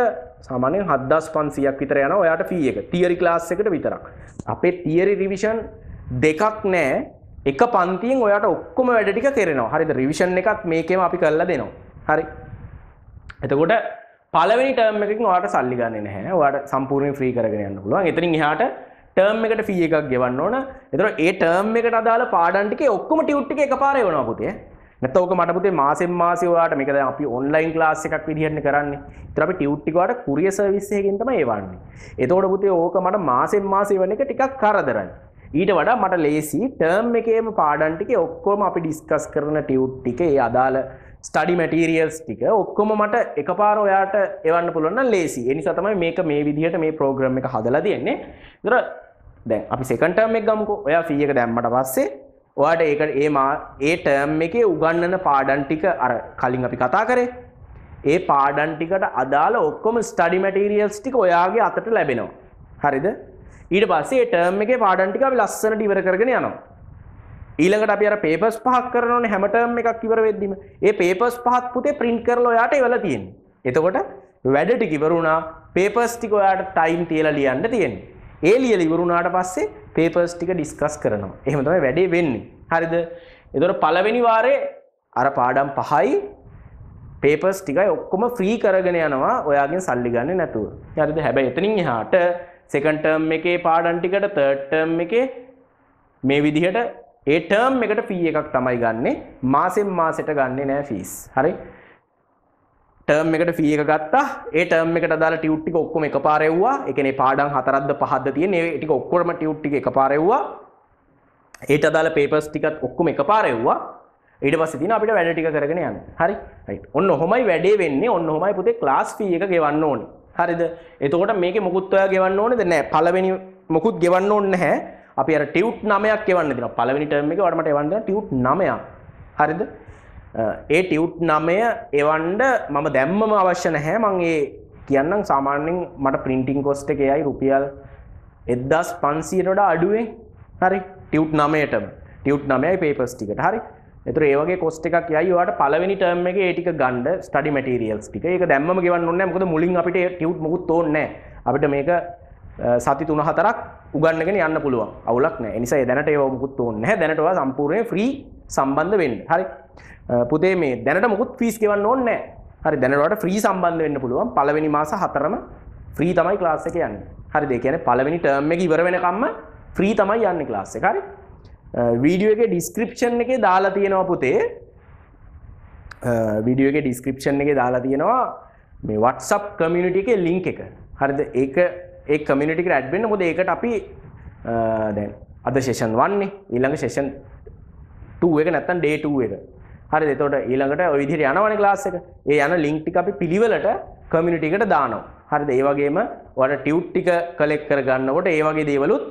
සාමාන්‍යයෙන් 7500ක් විතර යනවා ඔයාට ෆී එක. තියරි ක්ලාස් එකට විතරක්. අපේ තියරි රිවිෂන් දෙකක් නෑ. එක පන්තියෙන් ඔයාට ඔක්කොම වැඩ ටික කරනවා. හරිද? රිවිෂන් එකත් මේකෙම අපි කරලා දෙනවා. හරි. එතකොට පළවෙනි ටර්ම් එකකින් ඔයාට සල්ලි ගන්නේ නැහැ. ඔයාට සම්පූර්ණයෙන් ෆ්‍රී කරගෙන යන්න පුළුවන්. එතනින් එහාට ටර්ම් එකට ෆී එකක් ගෙවන්න ඕන. එතකොට ඒ ටර්ම් එකට අදාළ පාඩම් ටිකේ ඔක්කොම ටියුට් ටික එකපාරේ එවනවා පුතේ. නැත්නම් ඕක මට පුතේ මාසෙන් මාසෙ ඔයාලට මේක දැන් අපි ඔන්ලයින් ක්ලාස් එකක් විදිහටනේ කරන්නේ. ඒතර අපි ටියුට් ටික ඔයාලට කුරියර් සර්විස් එකකින් තමයි එවන්නේ. එතකොට පුතේ ඕක මට මාසෙන් මාසෙ එවන එක ටිකක් කරදරයි. ඊට වඩා මට ලේසි ටර්ම් එකේම පාඩම් ටික ඔක්කොම අපි ඩිස්කස් කරන ටියුට් ටික ඒ අදාළ ස්ටඩි මැටීරියල්ස් ටික ඔක්කොම මට එකපාර ඔයාට එවන්න පුළුවන් නම් ලේසි. ඒ නිසා තමයි මේක මේ විදිහට මේ ප්‍රෝග්‍රෑම් එක හදලා තියෙන්නේ. ඒතර දැන් අපි සෙකන්ඩ් ටර්ම් එක ගමුකෝ. ඔයා ෆී එක දැම්මට පස්සේ ඔයාට ඒක ඒ මා ඒ ටර්ම් එකේ උගන්වන පාඩම් ටික අර කලින් අපි කතා කරේ. ඒ පාඩම් ටිකට අදාළ ඔක්කොම ස්ටඩි මැටීරියල්ස් ටික ඔයාගේ අතට ලැබෙනවා. හරිද? ඊට පස්සේ ඒ ටර්ම් එකේ පාඩම් ටික අපි ලස්සනට ඉවර කරගෙන යනවා. ඊළඟට අපි අර පේපර්ස් පහක් කරනෝනේ හැම ටර්ම් එකක් ඉවර වෙද්දිම. ඒ පේපර්ස් පහත් පුතේ print කරලා ඔයාට එවලා තියෙන්නේ. එතකොට වැඩ ටික ඉවර වුණා. පේපර්ස් ටික ඔයාට ටයිම් තියලා ලියන්න තියෙන්නේ. ඒ ලියලා ඉවර වුණාට පස්සේ පේපර්ස් ටික ඩිස්කස් කරනවා. එහෙම තමයි වැඩේ වෙන්නේ. හරිද? එතකොට පළවෙනි වාරේ අර පාඩම් පහයි පේපර්ස් ටිකයි ඔක්කොම ෆ්‍රී කරගෙන යනවා ඔයාගෙන් සල්ලි ගන්නේ නැතුව. හරිද? හැබැයි එතනින් එහාට සෙකන්ඩ් ටර්ම් එකේ පාඩම් ටිකට තර්ඩ් ටර්ම් එකේ මේ විදිහට ඒ ටර්ම් එකට ෆී එකක් තමයි ගන්නෙ මාසෙන් මාසෙට ගන්නෙ නෑ ෆීස්. හරි? ටර්ම් එකට ෆී එක ගත්තා. ඒ ටර්ම් එකට අදාළ ටියුට් ටික ඔක්කොම එකපාර එව්වා. ඒ කියන්නේ පාඩම් හතරක්ද පහක්ද තියෙන ඒ ටික ඔක්කොම ටියුට් ටික එකපාර එව්වා. ඒට අදාළ පේපර්ස් ටිකත් ඔක්කොම එකපාර එව්වා. ඊට පස්සේ තියෙන අපිට වැඩ ටික කරගෙන යන්න. හරි? රයිට්. ඔන්න ඔහොමයි වැඩේ වෙන්නේ. ඔන්න ඔහොමයි පුතේ ක්ලාස් ෆී එක ගෙවන්න ඕනේ. හරිද? එතකොට මේකේ මොකුත් ඔයා ගෙවන්න ඕනේද නැහැ. පළවෙනි මොකුත් ගෙවන්න ඕනේ නැහැ. අපි අර ටියුට් 9ක් එවන්න දෙනවා. පළවෙනි ටර්ම් එකේ ඔයාලට මට එවන්න දෙනවා ටියුට් 9ක්. හරිද? ඒ ටියුට් 9 එවන්න මම දැම්මම අවශ්‍ය නැහැ. මම ඒ කියන්නම් සාමාන්‍යයෙන් මට printing cost එක එයයි රුපියල් 1500ට වඩා අඩුවෙන්. හරි? ටියුට් 9ටම. ටියුට් 9යි papers ටිකට. හරි? එතුර ඒවගේ කොස්ට එකක් යයි වාට පලවෙනි ටර්ම එක ඒටික ගණ්ඩ ස්ටඩි මටරියල්ස් ටික එක දැම්ම ගෙවන්න ඔන්න මොකද මුලින් අපිට ටියුට් මුකුත් ඕන්න අපිට මේක සති තුන හතරක් උගන්නගෙන යන්න පුළුවන්. අවුලක් නෑ. නිසා දැනට ඒව මුකුත් ඕන්න දැනටවා සම්පූර්ණය ෆ්‍රී සම්බන්ධ වෙන්න. හරි? පුතේ මේ දැනට මුකුත් ෆීස් ගෙවන්න ඕන්න හරි දැනට ෆ්‍රී සම්බන්ධ වෙන්න පුළුවන්. පලවෙනි මාස හතරම ෆ්‍රී තමයි ක්ලාස් එක යන්න. හරි දෙ කියන පලවෙනි ටර්ම එක ඉවර වෙනකම්ම ෆ්‍රී තමයි යන්න ක්ලාස් එක. හරි? වීඩියෝ එක ඩිස්ක්‍රප්ෂන් එක දාලා තියෙනවා පුතේ. වීඩියෝ එක ඩිස්ක්‍රප්ෂන් එක දාලා තියෙනවා මේ වටසප් කමියනිටි එක ලිංක් එක. හරිද? ඒක ඒ කමියනිටික ඇඩ්වෙන්න මොද ඒකට අපි දැන් අද ශේෂන් වන්නේ ඊළඟ ශේෂන් 2 එක නැත්තම් ඩේ 2 එක. හරි එතකොට ඊළඟට ඔය විදිහට යනවනේ ක්ලාස් එක. ඒ යන ලින්ක් ටික අපි පිළිවෙලට කමියුනිටි එකට දානවා. හරිද? ඒ වගේම ඔයාලට ටියුට් ටික කලෙක්ට් කර ගන්නකොට ඒ වගේ දේවලුත්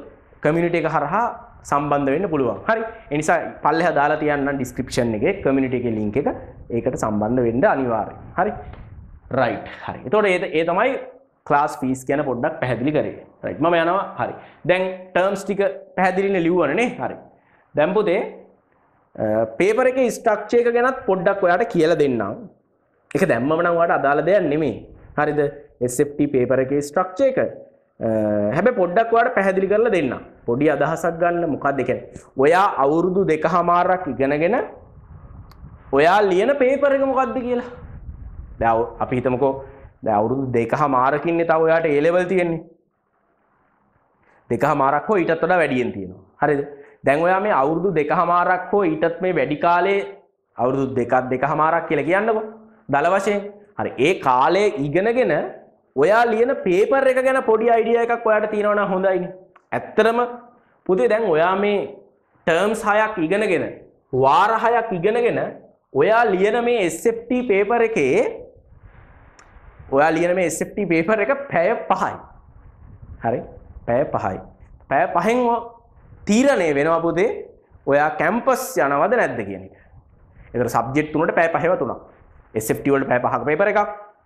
කමියුනිටි එක හරහා සම්බන්ධ වෙන්න පුළුවන්. හරි? එනිසා පල්ලෙහා දාලා තියන්නම් ඩිස්ක්‍රිප්ෂන් එකේ කමියුනිටි එකේ ලින්ක් එක. ඒකට සම්බන්ධ වෙන්න අනිවාර්යයි. හරි? රයිට් හරි. එතකොට ඒ ඒ තමයි ක්ලාස් ෆීස් ගැන පොඩ්ඩක් පැහැදිලි කරේ. රයිට් මම යනවා. හරි. දැන් ටර්ම්ස් ටික පැහැදිලිනේ ලිව්වනේ හරි. දැන් පුතේ පේපර් එකේ ස්ට්‍රක්චර් එක ගැනත් පොඩ්ඩක් ඔයාලට කියලා දෙන්නම්. ඒක දැම්මම නම් ඔයාලට අදාළ දෙයක් නෙමෙයි. හරිද? SFT පේපර් එකේ ස්ට්‍රක්චර් එක. හැබැයි පොඩ්ඩක් ඔයාලට පැහැදිලි කරලා දෙන්නම්. පොඩි අදහසක් ගන්න මොකක්ද කියන්නේ ඔයා අවුරුදු දෙකහමාරක් ඉගෙනගෙන ඔයා ලියන පේපර් එක මොකක්ද කියලා. දැන් අපි හිතමුකෝ දැන් අවුරුදු දෙකහමාරකින්නේ තව ඔයාට A level තියෙන්නේ. දෙකහමාරක් හෝ ඊටත් වඩා වැඩියෙන් තියෙනවා. හරිද? දැන් ඔයා මේ අවුරුදු දෙකහමාරක් හෝ ඊටත් මේ වැඩි කාලේ අවුරුදු දෙකක් දෙකහමාරක් කියලා කියන්නකෝ දල වශයෙන්. හරි ඒ කාලේ ඉගෙනගෙන ඔයා ලියන පේපර් එක ගැන පොඩි අයිඩියා එකක් ඔයාට තියෙනවා නම් හොඳයිනේ. ඇත්තටම පුතේ දැන් ඔයා මේ ටර්ම්ස් හයක් ඉගෙනගෙන වාර හයක් ඉගෙනගෙන ඔයා ලියන මේ SFT පේපර් එකේ ඔයා ලියන මේ SFT පේපර් එක පැය පහයි. හරි? පැය පහයි. පැය පහෙන් තීරණය වෙනවා පුතේ ඔයා කැම්පස් යනවද නැද්ද කියන එක. එතකොට සබ්ජෙක්ට් තුනට පැය පහව තුනක් SFT වලට පැය පහක පේපර් එකක්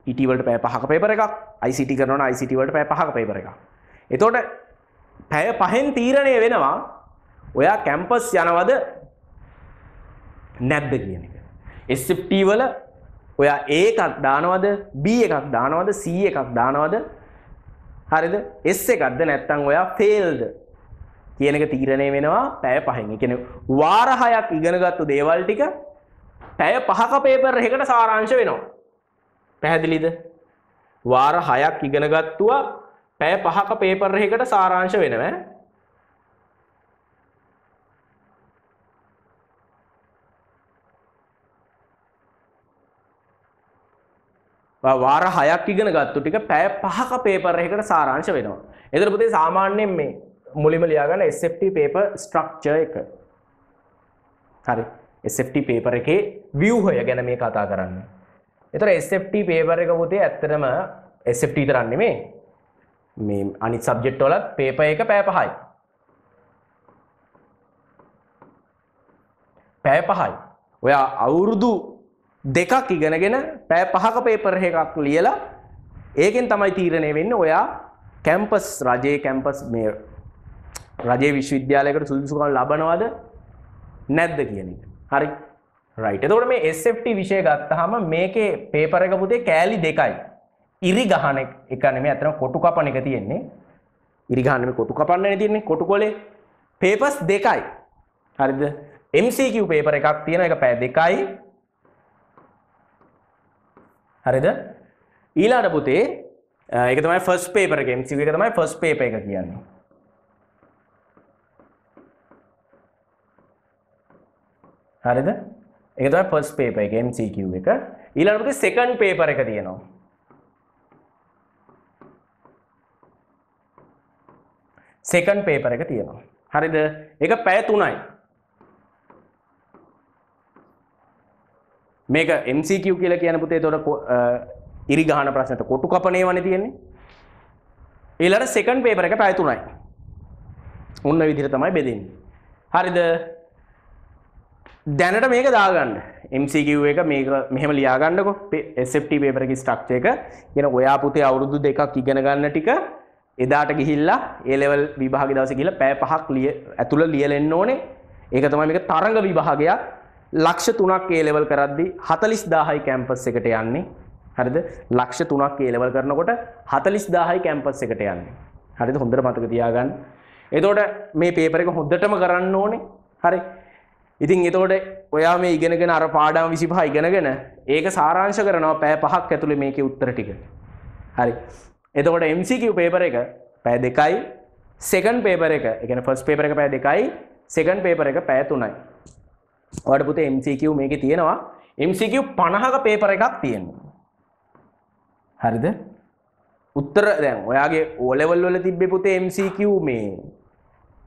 ET වලට පැය පහක පේපර් එකක් ICT කරනවා නම් ICT වලට පැය පහක පේපර් එකක්. එතකොට පැය පහෙන් තීරණය වෙනවා ඔයා කැම්පස් යනවද නැද්ද කියන එක. SFT වල ඔයා A එකක් දානවද B එකක් දානවද C එකක් දානවද හරිද S එකක්ද නැත්නම් ඔයා failed කියන එක තීරණය වෙනවා පැය පහෙන්. ඒ කියන්නේ වාර හයක් ඉගෙනගත්තු දේවල් ටික පැය පහක පේපර් එකකට සාරාංශ වෙනවා. පැහැදිලිද? වාර හයක් ඉගෙන ගත්තුවා පැය පහක පේපර් එකකට සාරාංශ වෙනවා. වාර හයක් ඉගෙන ගත්තු ටික පැය පහක පේපර් එකකට සාරාංශ වෙනවා. එතන පුතේ සාමාන්‍යයෙන් මේ මුලින්ම ලියාගන්න SFT paper structure එක. හරි. SFT paper එකේ ව්‍යුහය ගැන මේ කතා කරන්නේ. එතකොට SFT paper එක පුතේ ඇත්තටම SFT තරක් නෙමෙයි. මේ අනිත් සබ්ජෙක්ට් වලත් paper එක පැය පහයි. පැය පහයි. ඔයා අවුරුදු දෙකක් ඉගෙනගෙන පැය පහක පේපර් එකක් ලියලා ඒකෙන් තමයි තීරණය වෙන්නේ ඔයා කැම්පස් රජයේ කැම්පස් මේ රජයේ විශ්වවිද්‍යාලයකට සුදුසුකම් ලබනවද නැද්ද කියන එක. හරි. රයිට්. එතකොට මේ SFT විෂය ගත්තාම මේකේ පේපර් එක පුතේ කෑලි දෙකයි. ඉරි ගහන එක නෙමෙයි අතන කොටු කපන එක තියෙන්නේ. ඉරි ගහන්න නෙමෙයි කොටු කපන්නනේ තියෙන්නේ කොටු කොලේ. පේපර්ස් දෙකයි. හරිද? MCQ පේපර් එකක් තියෙනවා ඒක පැය දෙකයි. හරිද? ඊළඟ පුතේ ඒක තමයි ෆස්ට් පේපර් එක MCQ එක තමයි ෆස්ට් පේපර් එක කියන්නේ. හරිද? ඒක තමයි ෆස්ට් පේපර් එක MCQ එක. ඊළඟ පුතේ සෙකන්ඩ් පේපර් එක තියෙනවා. සෙකන්ඩ් පේපර් එක තියෙනවා. හරිද? ඒක පැය 3යි. මේක MCQ කියලා කියන පුතේ එතකොට ඉරි ගහන ප්‍රශ්නට කොටු කපනේ වනේ තියෙන්නේ. ඊළඟ සෙකන්ඩ් පේපර් එක පැය 3යි. උන්න විදිහට තමයි බෙදෙන්නේ. හරිද? දැනට මේක දාගන්න. MCQ එක මේක මෙහෙම ලියාගන්නකො. SFT පේපර් එකේ ස්ට්‍රක්චර් එක. කියන ඔයා පුතේ අවුරුදු දෙකක් ඉගෙන ගන්න ටික එදාට ගිහිල්ලා ඒ ලෙවල් විභාගේ දවසේ ගිහිල්ලා පැය පහක් ලිය ඇතුළ ලියලෙන්න ඕනේ. ඒක තමයි මේක තරඟ විභාගයක්. ලක්ෂ 3ක් ඒ ලෙවල් කරද්දී 40000යි කැම්පස් එකට යන්නේ. හරිද? ලක්ෂ 3ක් ඒ ලෙවල් කරනකොට 40000යි කැම්පස් එකට යන්නේ. හරිද? හොඳට මතක තියාගන්න. එතකොට මේ පේපර් එක හොඳටම කරන්න ඕනේ. හරි. ඉතින් එතකොට ඔයා මේ ඉගෙනගෙන අර පාඩම් 25 ඉගෙනගෙන ඒක සාරාංශ කරනවා පැය 5ක් ඇතුලේ මේකේ උත්තර ටික. හරි. එතකොට MCQ පේපර් එක පැය 2යි සෙකන්ඩ් පේපර් එක ඒ කියන්නේ ෆස්ට් පේපර් එක පැය 2යි සෙකන්ඩ් පේපර් එක පැය 3යි. ඔයාලට පුතේ MCQ මේකේ තියෙනවා MCQ 50ක පේපර් එකක් තියෙනවා. හරිද? උත්තර දැන් ඔයාගේ O level වල තිබ්බේ පුතේ MCQ මේ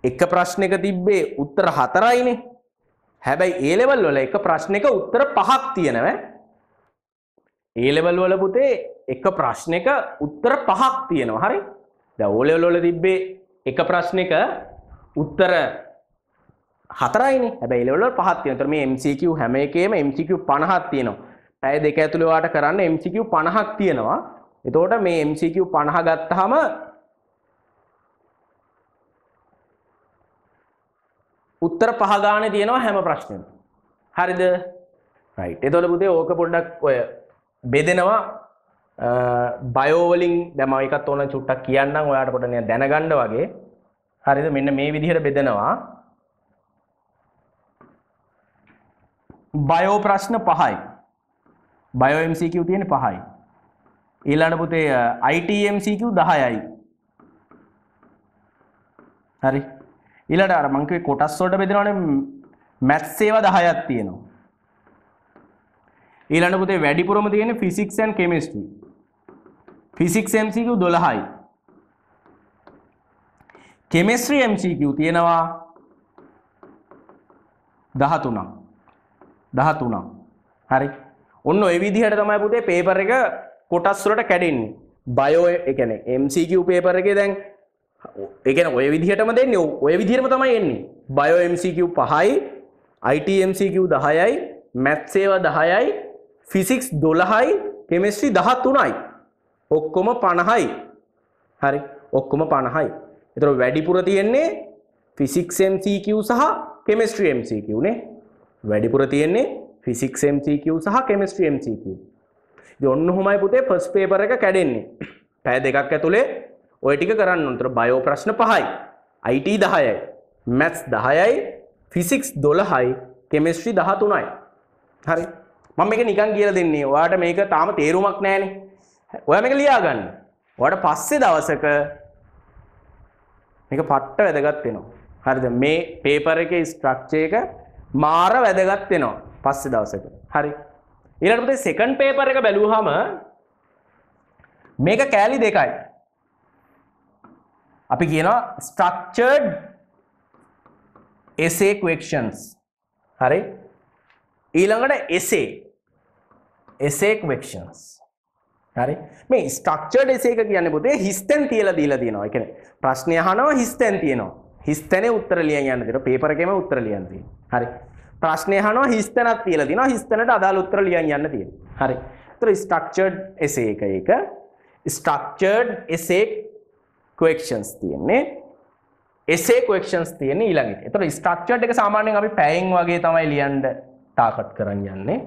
එක ප්‍රශ්නයක තිබ්බේ උත්තර 4යිනේ. හැබැයි A level වල එක ප්‍රශ්නයක උත්තර 5ක් තියෙනවා. A level වල පුතේ එක ප්‍රශ්නයක උත්තර 5ක් තියෙනවා. හරි? දැන් O level වල තිබ්බේ එක ප්‍රශ්නයක උත්තර හතරයිනේ හැබැයි ඒ ලෙවල් වල පහක් තියෙනවා. ඒතර මේ MCQ හැම එකේම MCQ 50ක් තියෙනවා. පැය දෙක ඇතුළේ ඔයාට කරන්න MCQ 50ක් තියෙනවා. එතකොට මේ MCQ 50 ගත්තාම උත්තර පහ ගානේ තියෙනවා හැම ප්‍රශ්නෙම. හරිද? රයිට්. එතකොට පුතේ ඕක පොඩ්ඩක් ඔය බෙදෙනවා බයෝ වලින් දැන් මම එකත් ඕන චුට්ටක් කියන්නම් ඔයාලට පොඩ්ඩක් නිකන් දැනගන්න වගේ. හරිද? මෙන්න මේ විදිහට බෙදෙනවා. බයෝ ප්‍රශ්න පහයි. බයෝ MCQ තියෙන්නේ පහයි. ඊළඟ පුතේ IT MCQ 10යි. හරි. ඊළඟ අර මං කිව්වේ කොටස් වලට බෙදනවනේ මැත්ස් ඒවා 10ක් තියෙනවා. ඊළඟ පුතේ වැඩිපුරම තියෙන්නේ physics and chemistry. physics MCQ 12යි. chemistry MCQ තියෙනවා 13ක්. 13ක්. හරි. ඔන්න ඔය විදිහට තමයි පුතේ පේපර් එක කොටස් වලට කැඩෙන්නේ. බයෝ ඒ කියන්නේ MCQ පේපර් එකේ දැන් ඒ කියන්නේ ඔය විදිහටම දෙන්නේ ඔය විදිහටම තමයි එන්නේ බයෝ MCQ 5යි IT MCQ 10යි maths ඒවා 10යි physics 12යි chemistry 13යි ඔක්කොම 50යි හරි ඔක්කොම 50යි එතකොට වැඩිපුර තියෙන්නේ physics MCQ සහ chemistry MCQ නේ වැඩිපුර තියෙන්නේ physics MCQ සහ chemistry MCQ ඉතින් ඔන්න ඔහොමයි පුතේ ෆස්ට් පේපර් එක කැඩෙන්නේ පැය දෙකක් ඇතුලේ ඔය ටික කරන්න ඕන. උතර බයෝ ප්‍රශ්න 5යි. IT 10යි. maths 10යි. physics 12යි. chemistry 13යි. හරි. මම මේක නිකන් කියලා දෙන්නේ. ඔයාලට මේක තාම තේරුමක් නැහැනේ. ඔයා මේක ලියා ගන්න. ඔයාලට පස්සේ දවසක මේක පට්ට වැදගත් වෙනවා. හරිද? මේ පේපර් එකේ ස්ට්‍රක්චර් එක මාර වැදගත් වෙනවා පස්සේ දවසක. හරි. ඊළඟට පුතේ සෙකන්ඩ් පේපර් එක බැලුවාම මේක කෑලි දෙකයි. අපි කියනවා structured essay questions. හරි? ඊළඟට essay essay questions. හරි? මේ structured essay එක කියන්නේ පුතේ හිස්තැන් තියලා දීලා තියෙනවා. ඒ කියන්නේ ප්‍රශ්නය අහනවා හිස්තැන් තියෙනවා. හිස්තැනේ උත්තර ලියන්න යන්න තියෙනවා. පේපර් එකේම උත්තර ලියන්න තියෙනවා. හරි. ප්‍රශ්නය අහනවා හිස්තැනක් තියලා තියෙනවා. හිස්තැනට අදාළ උත්තර ලියන්න යන්න තියෙනවා. හරි. ඒතර structured essay එක ඒක structured essay questions තියෙන්නේ essay questions තියෙන්නේ ඊළඟ එක. ඒතර structured එක සාමාන්‍යයෙන් අපි පැයෙන් වගේ තමයි ලියන්න ටාගට් කරන් යන්නේ.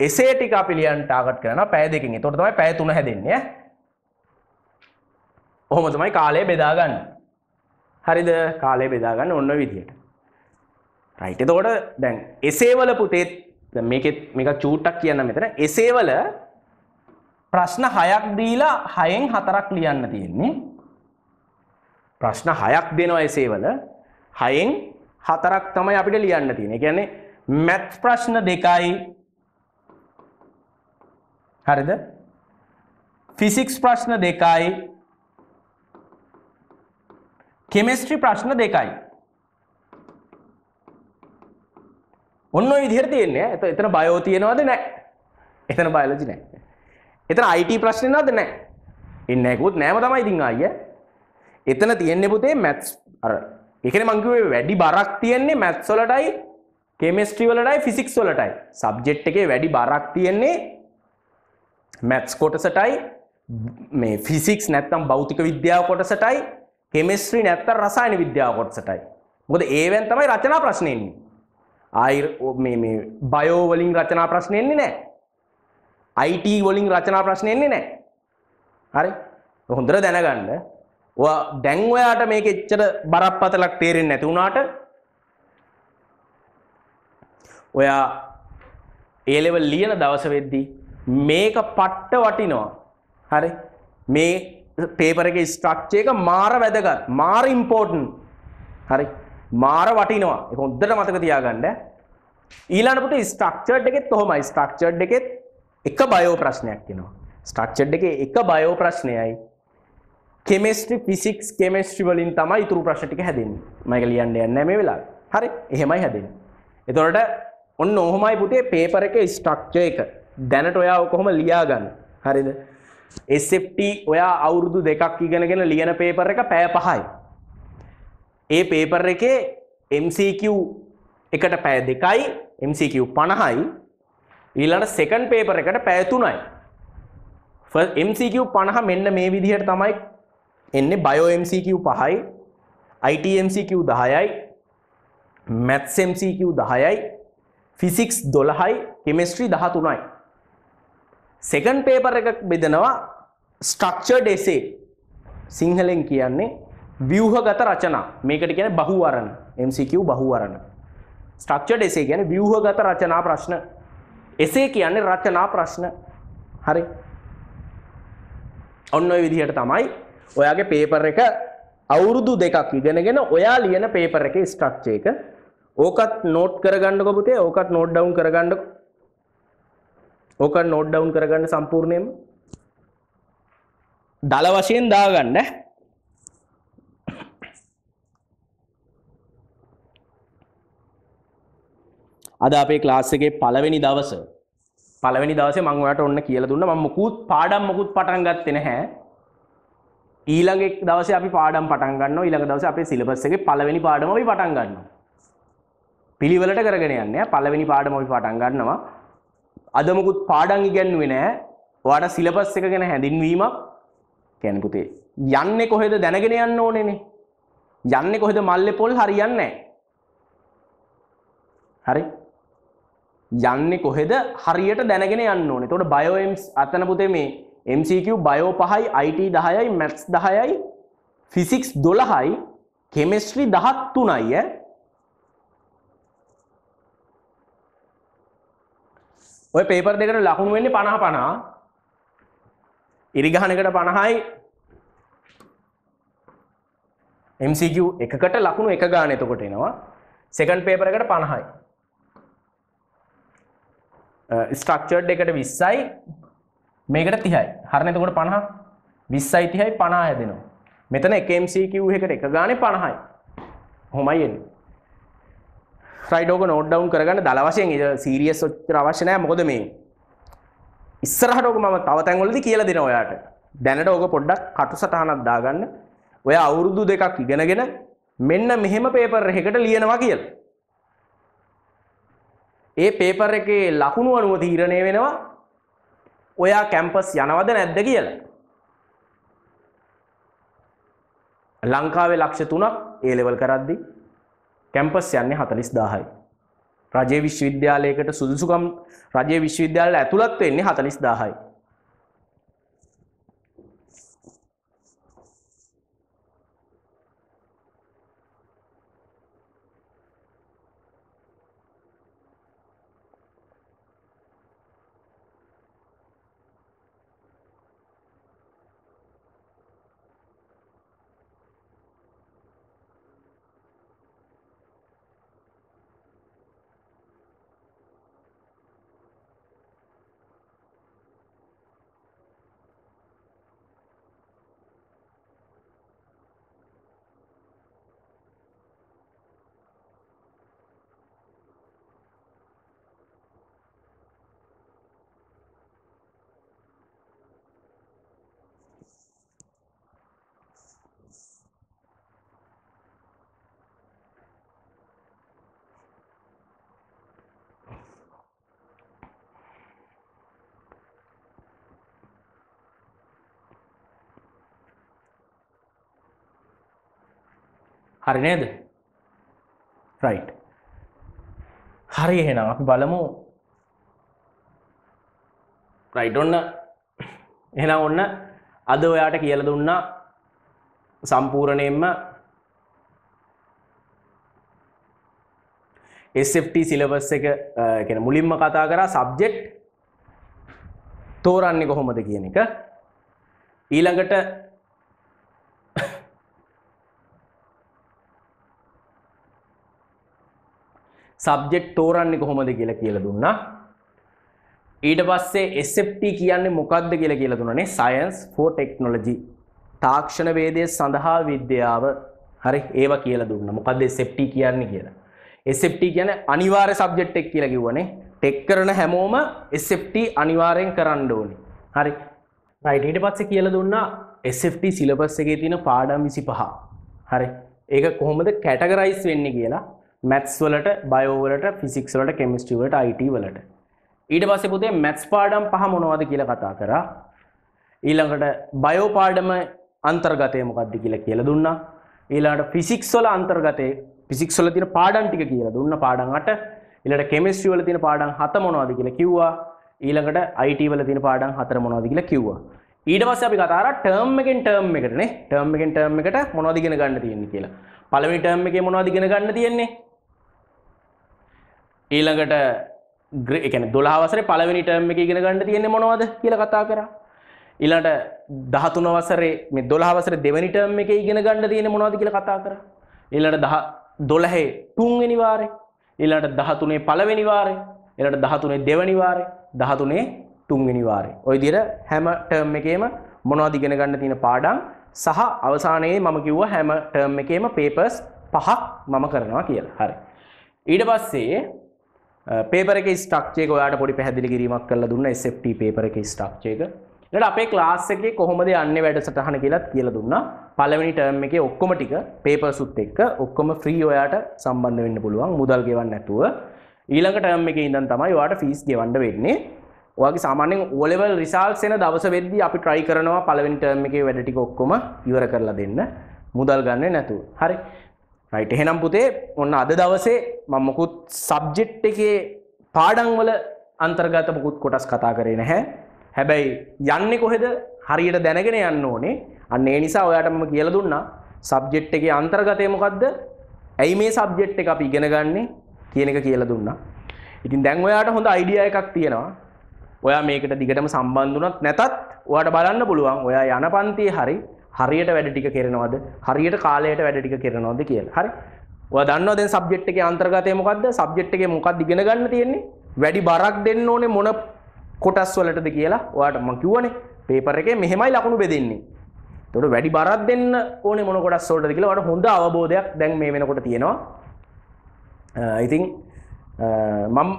essay ටික අපි ලියන්න ටාගට් කරනවා පැය දෙකකින්. ඒතකොට තමයි පැය 3 හැදෙන්නේ ඈ. ඔහොම තමයි කාලය බෙදාගන්න. හරිද? කාලය බෙදාගන්න ඔන්න ඔය විදිහට. රයිට්. එතකොට දැන් essay වල පුතේ දැන් මේකෙත් මේක චූට්ටක් කියන්න මෙතන essay වල ප්‍රශ්න 6ක් දීලා 6න් 4ක් ලියන්න තියෙන්නේ. ප්‍රශ්න 6ක් දෙනවා essay වල 6න් 4ක් තමයි අපිට ලියන්න තියෙන්නේ. ඒ කියන්නේ maths ප්‍රශ්න දෙකයි හරිද? ෆිසික්ස් ප්‍රශ්න දෙකයි කෙමිස්ට්‍රි ප්‍රශ්න දෙකයි. ඔන්න ඔය විදිහට තියෙන්නේ. එතන එතන බයෝ තියෙනවද නැහැ? එතන බයොලොජි නැහැ. එතන IT ප්‍රශ්න නේද නැහැ. ඉන්නේ නැකුත් නෑම තමයි ඉතින් ආයේ. එතන තියෙන්නේ පුතේ maths අර ඒ කියන්නේ මං කිව්වේ වැඩි බරක් තියෙන්නේ maths වලටයි chemistry වලටයි physics වලටයි. subject එකේ වැඩි බරක් තියෙන්නේ maths කොටසටයි මේ physics නැත්තම් භෞතික විද්‍යාව කොටසටයි chemistry නැත්තම් රසායන විද්‍යාව කොටසටයි. මොකද ඒවෙන් තමයි රචනා ප්‍රශ්න එන්නේ. ආයි මේ මේ බයෝ වලින් රචනා ප්‍රශ්න එන්නේ නැහැ. IT වලින් රචනා ප්‍රශ්න එන්නේ නැහැ. හරි? හොඳට දැනගන්න. ඔයා දැන් ඔයාට මේක එච්චර බරපතලක් තේරෙන්නේ නැති වුණාට ඔයා A level ලියන දවස වෙද්දී මේක පට්ට වටිනවා. හරි? මේ පේපර් එකේ ස්ට්‍රක්චර් එක මාර වැදගත්, මාර ඉම්පෝටන්ට්. හරි? මාර වටිනවා. ඒක හොඳට මතක තියාගන්න. ඊළඟ පුතේ ස්ට්‍රක්චර්ඩ් එකෙත් කොහොමයි? ස්ට්‍රක්චර්ඩ් එකෙත් එක බයෝ ප්‍රශ්නයක් එනවා. ස්ට්‍රක්චර්ඩ් එකේ එක බයෝ ප්‍රශ්නයයි කෙමිස්ට්‍රි ෆිසික්ස් කෙමිස්ට්‍රි වලින් තමයි ඉතුරු ප්‍රශ්න ටික හැදෙන්නේ. මම ඒක ලියන්න යන්නේ නැහැ මේ වෙලාවේ. හරි? එහෙමයි හැදෙන්නේ. එතකොට ඔන්න ඔහොමයි පුතේ පේපර් එකේ ස්ට්‍රක්චර් එක. දැනට ඔයා කොහොම ලියා ගන්න. හරිද? SFT ඔයා අවුරුදු දෙකක් ඉගෙනගෙන ලියන පේපර් එක පැය 5යි. ඒ පේපර් එකේ MCQ එකට පැය 2යි MCQ 50යි ඊළඟ සෙකන්ඩ් පේපර් එකට පැය 3යි. ෆස්ට් MCQ 50 මෙන්න මේ විදිහට තමයි එන්නේ බයෝ MCQ 5යි IT MCQ 10යි maths MCQ 10යි physics 12යි chemistry 13යි. සෙකන්ඩ් පේපර් එකක් බෙදනවා ස්ට්‍රක්චර්ඩ් essay. සිංහලෙන් කියන්නේ ව්‍යුහගත රචනා. මේකට කියන බහුවරණ. MCQ බහුවරණ. ස්ට්‍රක්චර්ඩ් essay කියන්නේ ව්‍යුහගත රචනා ප්‍රශ්න. essay කියන්නේ රචනා ප්‍රශ්න. හරි. ඔන්න ඔය විදිහට තමයි ඔයාගේ පේපර් එක අවුරුදු දෙකක් ඉගෙනගෙන ඔයා ලියන පේපර් එකේ ස්ට්‍රක්චර් එක. ඕකත් නෝට් කරගන්නකො පුතේ ඕකත් නෝට් ඩවුන් කරගන්නකො. ඕකත් නෝට් ඩවුන් කරගන්න සම්පූර්ණයෙන්ම. දල වශයෙන් දාගන්න. අද අපේ ක්ලාස් එකේ පළවෙනි දවස. පළවෙනි දවසේ මම ඔයාලට ඔන්න කියලා දුන්නා. මම මුකුත් පාඩම් මුකුත් පටන් ගත්තේ නැහැ. ඊළඟ දවසේ අපි පාඩම් පටන් ගන්නවා. ඊළඟ දවසේ අපේ සිලබස් එකේ පළවෙනි පාඩම අපි පටන් ගන්නවා. පිළිවෙලට කරගෙන යන්නේ. පළවෙනි පාඩම අපි පටන් ගන්නවා. අද මොකුත් පාඩම් ඉගැන්වුවේ නැහැ. ඔයාට සිලබස් එක ගැන හැඳින්වීමක් කියන්නේ පුතේ. යන්නේ කොහෙද දැනගෙන යන්න ඕනේනේ. යන්නේ කොහෙද මල්ලේ පොල් හරියන්නේ නැහැ. හරි? යන්නේ කොහෙද හරියට දැනගෙන යන්න ඕනේ. එතකොට බයෝ එම්ස් අතන පුතේ මේ MCQ බයෝ 5යි IT 10යි maths 10යි physics 12යි chemistry 13යි ඈ. ඔය පේපර් දෙකට ලකුණු වෙන්නේ 50 50. ඉරිගහනකට 50යි MCQ එකකට ලකුණු එක ගාන එතකොට එනවා. සෙකන්ඩ් පේපර් එකට 50යි. ස්ට්‍රක්චර්ඩ් එකට 20යි මේකට 30යි. හරිනේ එතකොට 50 20යි 30යි 50 හැදෙනවා. මෙතන එක MCQ එකකට එක ගානේ 50යි. කොහොමයි එන්නේ? රයිට් ඕක නෝට් ඩවුන් කරගන්න දල වශයෙන් ඒක සීරියස් ඔච්චර අවශ්‍ය නැහැ. මොකද මේ ඉස්සරහට ඕක මම තව තැන්වලදී කියලා දෙනවා ඔයාට. දැනට ඕක පොඩ්ඩක් කටුසටහනක් දාගන්න. ඔය අවුරුදු දෙකක් ඉගෙනගෙන මෙන්න මෙහෙම පේපර් එකකට ලියනවා කියලා. ඒ පේපර් එකේ ලකුණු අනුව තීරණය වෙනවා ඔයා කැම්පස් යනවද නැද්ද කියලා. ලංකාවේ ලක්ෂ තුනක් ඒ ලෙවල් කරද්දි කැම්පස් යන්නේ 40000යි. රජයේ විශ්වවිද්‍යාලයකට සුදුසුකම් රජයේ විශ්වවිද්‍යාලවල ඇතුළත් වෙන්නේ 40000යි. හරි නේද? රයිට් හරි එහෙනම් අපි බලමු. රයිට් ඔන්න. එහෙනම් ඔන්න අද ඔයාට කියලා දුන්නා සම්පූර්ණයෙන්ම SFT සිලබස් එක කියන මුලින්ම කතා කරා සබ්ජෙක්ට් තෝරන්නේ කොහොමද කියන එක. ඊළඟට සබ්ජෙක්් තෝරන්නේ කොහොමද කියලා කියලා දුන්නා. ඊට පස්සේ SFT කියන්නේ මොකක්ද කියලා කියලා දුන්නනේ සයන්ස් ෆෝ ටෙක්නොලොජි තාක්ෂණ වේදය සඳහා විද්‍යාව. හරි ඒවා කියලා දුන්න. මොකක්ද SFT කියන්නේ කියලා. SFT කියන්නේ අනිවාර්ය සබ්ජෙක්ට් එක කියලා කිව්වනේ ටෙක් කරන හැමෝම SFT අනිවාර්යෙන් කරන්න ඕනේ. හරි. රයිට් ඊට පස්සේ කියලා දුන්නා SFT සිලබස් එකේ තියෙන පාඩම් 25 හරි. ඒක කොහොමද කැටගරයිස් වෙන්නේ කියලා. මැත්ස් වලට බයෝවලට ෆිසික්ස් වලට කෙමිස්ට්‍රි වලට IT වලට. ඊට පස්සේ පුතේ මැත්ස් පාඩම් පහ මොනවද කියලා කතා කරා. ඊළඟට බයෝ පාඩම අන්තර්ගතය මොකක්ද කියලා කියලා දුන්නා. ඊළඟට ෆිසික්ස් වල අන්තර්ගතය ෆිසික්ස් වල තියෙන පාඩම් ටික කියලා දුන්න පාඩම් 8 ඊළඟට කෙමිස්ට්‍රි වල තියෙන පාඩම් 7 මොනවද කියලා කිව්වා. ඊළඟට IT වල තියෙන පාඩම් 4 මොනවද කියලා කිව්වා. ඊට පස්සේ අපි කතා කරා ටර්ම් එකෙන් ටර්ම් එකට නේ. ටර්ම් එකෙන් ටර්ම් එකට මොනවද ඉගෙන ගන්න තියෙන්නේ කියලා. පළවෙනි ටර්ම් එකේ මොනවද ඉගෙන ගන්න තියෙන්නේ? ඊළඟට එකන දොලාවසර පළවෙනි ටර්ම් එක ඉගෙන ගන්න තියෙන්නේ මොනවද කියලා කතා කරා. ඊළඟට 13 වසරේ මේ 12 වසරේ දෙවෙනි ටර්ම් එකේ ඉගෙන ගන්න තියෙන්නේ මොනවද කියලා කතා කරා. ඊළඟට 12 තුන්වෙනි වාරේ. ඊළඟට 13 පළවෙනි වාරේ. ඊළඟට 13 දෙවෙනි වාරේ. 13 තුන්වෙනි වාරේ. ওই විදිහට හැම ටර්ම් එකේම මොනවද ඉගෙන ගන්න තියෙන පාඩම් සහ අවසානයේ මම කිව්වා හැම ටර්ම් එකේම පේපර්ස් පහක් මම කරනවා කියලා. හරි. ඊට පස්සේ පේපර එක ස්ටක්ෂයක ඔයාට පොඩි පැහැදිලි කිරීමක් කරලා දුන්න SFT පේපර එක ස්ටක්ෂයක ඊට අපේ ක්ලාස් එකේ කොහොමද යන්නේ වැඩසටහන කියලාත් කියලා දුන්නා. පළවෙනි ටර්ම් එකේ ඔක්කොම ටික පේපර්ස් උත් එක්ක ඔක්කොම ෆ්‍රී ඔයාට සම්බන්ධ වෙන්න පුළුවන් මුදල් ගෙවන්න නැතුව. ඊළඟ ටර්ම් එකේ ඉඳන් තමයි ඔයාට ෆීස් ගෙවන්න වෙන්නේ. ඔයාගේ සාමාන්‍යයෙන් O level results එන දවස වෙද්දී අපි try කරනවා පළවෙනි ටර්ම් එකේ වැඩ ටික ඔක්කොම ඉවර කරලා දෙන්න. මුදල් ගන්නෙ නැතුව. හරි. රයිට් එහෙනම් පුතේ ඔන්න අද දවසේ මම මොකුත් සබ්ජෙක්ට් එකේ පාඩම් වල අන්තර්ගත මොකුත් කොටස් කතා කරේ නැහැ. හැබැයි යන්නේ කොහෙද? හරියට දැනගෙන යන්න ඕනේ. අන්න ඒ නිසා ඔයාට මම කියලා දුන්නා සබ්ජෙක්ට් එකේ අන්තර්ගතය මොකද්ද? ඇයි මේ සබ්ජෙක්ට් එක අපි ඉගෙන ගන්නේ කියන එක කියලා දුන්නා. ඉතින් දැන් ඔයාට හොඳ අයිඩියා එකක් තියෙනවා. ඔයා මේකට දිගටම සම්බන්ධ වුණත් නැතත් ඔයාට බලන්න පුළුවන් ඔයා යන පන්තියේ හරි හරියට වැඩ ටික කරනවද හරියට කාලයට වැඩ ටික කරනවද කියලා. හරි. ඔයා දන්නවා දැන් සබ්ජෙක්ට් එකේ අන්තර්ගතය මොකද්ද? සබ්ජෙක්ට් එකේ මොකක්ද ඉගෙන ගන්න තියෙන්නේ? වැඩි බරක් දෙන්න ඕනේ මොන කොටස් වලටද කියලා ඔයාට මම කිව්වනේ. පේපර් එකේ මෙහෙමයි ලකුණු බෙදෙන්නේ. එතකොට වැඩි බරක් දෙන්න ඕනේ මොන කොටස් වලටද කියලා ඔයාට හොඳ අවබෝධයක් දැන් මේ වෙනකොට තියෙනවා. Uh, ඉතින් uh, මම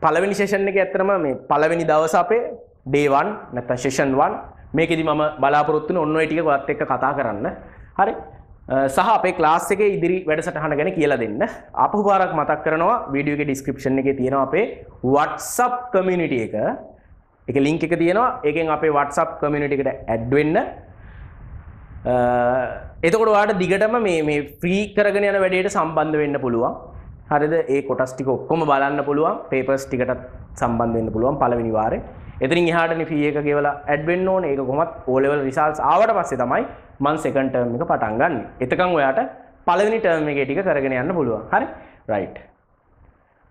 පළවෙනි සෙෂන් එක ඇත්තරම මේ පළවෙනි දවස අපේ day 1 නැත්නම් session 1 මේකෙදි මම බලාපොරොත්තු වෙන ඔන්න ඔය ටික ඔයත් එක්ක කතා කරන්න. හරි. සහ අපේ ක්ලාස් එකේ ඉදිරි වැඩසටහන ගැන කියලා දෙන්න. ආපහු පාරක් මතක් කරනවා වීඩියෝ එකේ description එකේ තියෙනවා අපේ WhatsApp community එක. ඒක link එක තියෙනවා. ඒකෙන් අපේ WhatsApp community එකට add වෙන්න. එතකොට ඔයාලට දිගටම මේ මේ ෆ්‍රී කරගෙන යන වැඩේට සම්බන්ධ වෙන්න පුළුවන්. හරිද? ඒ කොටස් ටික ඔක්කොම බලන්න පුළුවන්. papers ටිකටත් සම්බන්ධ වෙන්න පුළුවන් පළවෙනි වාරේ. එතනින් එහාටනේ ෆී එක ගෙවලා ඇඩ් වෙන්න ඕනේ. ඒක කොහොමත් O level results ආවට පස්සේ තමයි මං second term එක පටන් ගන්න. එතකන් ඔයාට පළවෙනි term එකේ ටික කරගෙන යන්න පුළුවන්. හරි? right.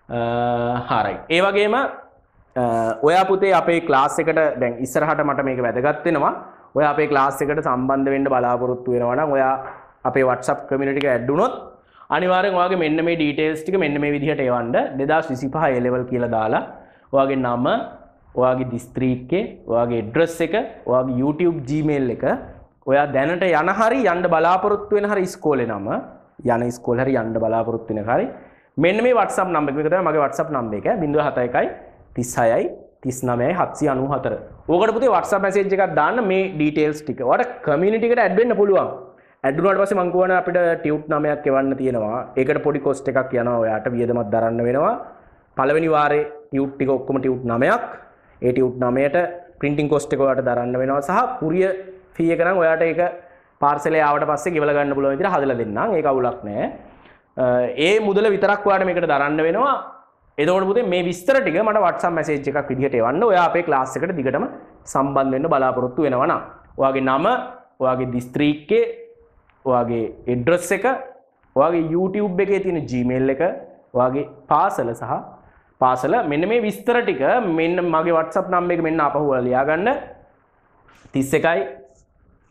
Uh, හරි. ඒ වගේම uh, ඔයා පුතේ අපේ ක්ලාස් එකට දැන් ඉස්සරහට මට මේක වැදගත් වෙනවා. ඔයා අපේ ක්ලාස් එකට සම්බන්ධ වෙන්න බලාපොරොත්තු වෙනවා නම් ඔයා අපේ WhatsApp community එක ඇඩ් වුණොත් අනිවාර්යෙන් ඔයාගේ මෙන්න මේ details ටික මෙන්න මේ විදිහට එවන්න 2025 A level කියලා දාලා ඔයාගේ නම ඔයාගේ දිස්ත්‍රීක්කේ ඔයාගේ එඩ්‍රස් එක ඔයාගේ YouTube Gmail එක ඔයා දැනට යන හරි යන්න බලාපොරොත්තු වෙන හරි ඉස්කෝලේ නම යන ඉස්කෝලේ හරි යන්න බලාපොරොත්තු වෙන හරි මෙන්න මේ WhatsApp නම්බර එක තමයි මගේ WhatsApp නම්බර එක 071 36යි 39යි 794. ඕකට පුතේ WhatsApp message එකක් දාන්න මේ details ටික. ඔයාලට community එකට add වෙන්න පුළුවන්. add වුණාට පස්සේ මම කියවන අපිට ටියුට් නමයක් එවන්න තියෙනවා. ඒකට පොඩි cost එකක් යනවා. ඔයාට වියදමක් දරන්න වෙනවා. පළවෙනි වාරේ ටියුට් ටික ඔක්කොම ටියුට් 9ක් ඒ ටියුට් 9ට printing cost එක ඔයාලට දරන්න වෙනවා සහ කුරිය ෆී එක නම් ඔයාට ඒක පාර්සලේ ආවට පස්සේ ගෙවලා ගන්න පුළුවන් විදිහට හදලා දෙන්නම්. ඒක අවුලක් නෑ. ඒ මුදල විතරක් ඔයාලට මේකට දරන්න වෙනවා. එතකොට පුතේ මේ විස්තර ටික මට WhatsApp message එකක් විදිහට එවන්න. ඔයා අපේ ක්ලාස් එකට දිගටම සම්බන්ධ වෙන්න බලාපොරොත්තු වෙනවා නම්. ඔයාගේ නම ඔයාගේ දිස්ත්‍රික්කේ ඔයාගේ එඩ්‍රස් එක ඔයාගේ YouTube එකේ තියෙන Gmail එක ඔයාගේ පාසල සහ පාසල මෙන්න මේ විස්තර ටික මෙන්න මගේ WhatsApp නම්බර එක මෙන්න අපහු ලියා ගන්න 31යි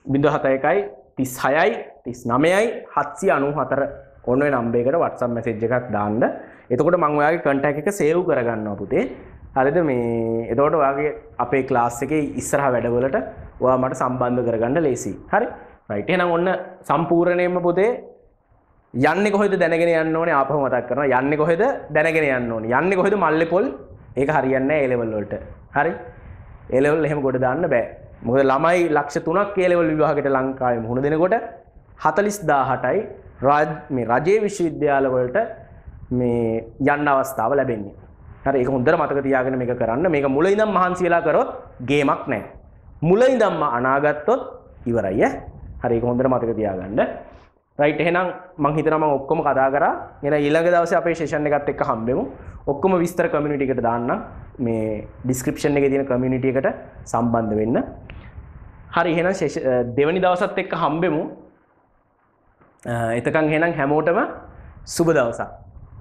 071යි 36යි 39යි 794 ඔන්න ඔය නම්බර එකට WhatsApp message එකක් දාන්න. එතකොට මම ඔයාගේ contact එක save කරගන්නවා පුතේ. හරිද මේ එතකොට ඔයාගේ අපේ ක්ලාස් එකේ ඉස්සරහ වැඩවලට ඔයා මට සම්බන්ධ කරගන්න ලේසි. හරි? right. එහෙනම් ඔන්න සම්පූර්ණයෙන්ම පුතේ යන්නේ කොහෙද දැනගෙන යන්න ඕනේ? ආපහු මතක් කරනවා. යන්නේ කොහෙද දැනගෙන යන්න ඕනේ? යන්නේ කොහෙද මල්ලේ පොල් ඒක හරියන්නේ නැහැ A level වලට. හරි? A level එහෙම ගොඩ දාන්න බෑ. මොකද ළමයි ලක්ෂ 3ක් A level විභාගයට ලංකාවේ මුහුණ දෙනකොට 40000ටයි රාජ් මේ රජයේ විශ්වවිද්‍යාල වලට මේ යන්න අවස්ථාව ලැබෙන්නේ. හරි? ඒක හොඳට මතක තියාගෙන මේක කරන්න. මේක මුල ඉඳන් මහන්සි වෙලා කරොත් ගේමක් නැහැ. මුල ඉඳන්ම අනාගත්තොත් ඉවරයි ඈ. හරි? ඒක හොඳට මතක තියාගන්න. රයිට් එහෙනම් මං හිතනවා මම ඔක්කොම කතා කරා. එහෙනම් ඊළඟ දවසේ අපේ සෙෂන් එකත් එක්ක හම්බෙමු. ඔක්කොම විස්තර කමියුනිටි එකට දාන්නම්. මේ ඩිස්ක්‍රිප්ෂන් එකේ තියෙන කමියුනිටි එකට සම්බන්ධ වෙන්න. හරි එහෙනම් දෙවනි දවසත් එක්ක හම්බෙමු. එතකන් එහෙනම් හැමෝටම සුබ දවසක්.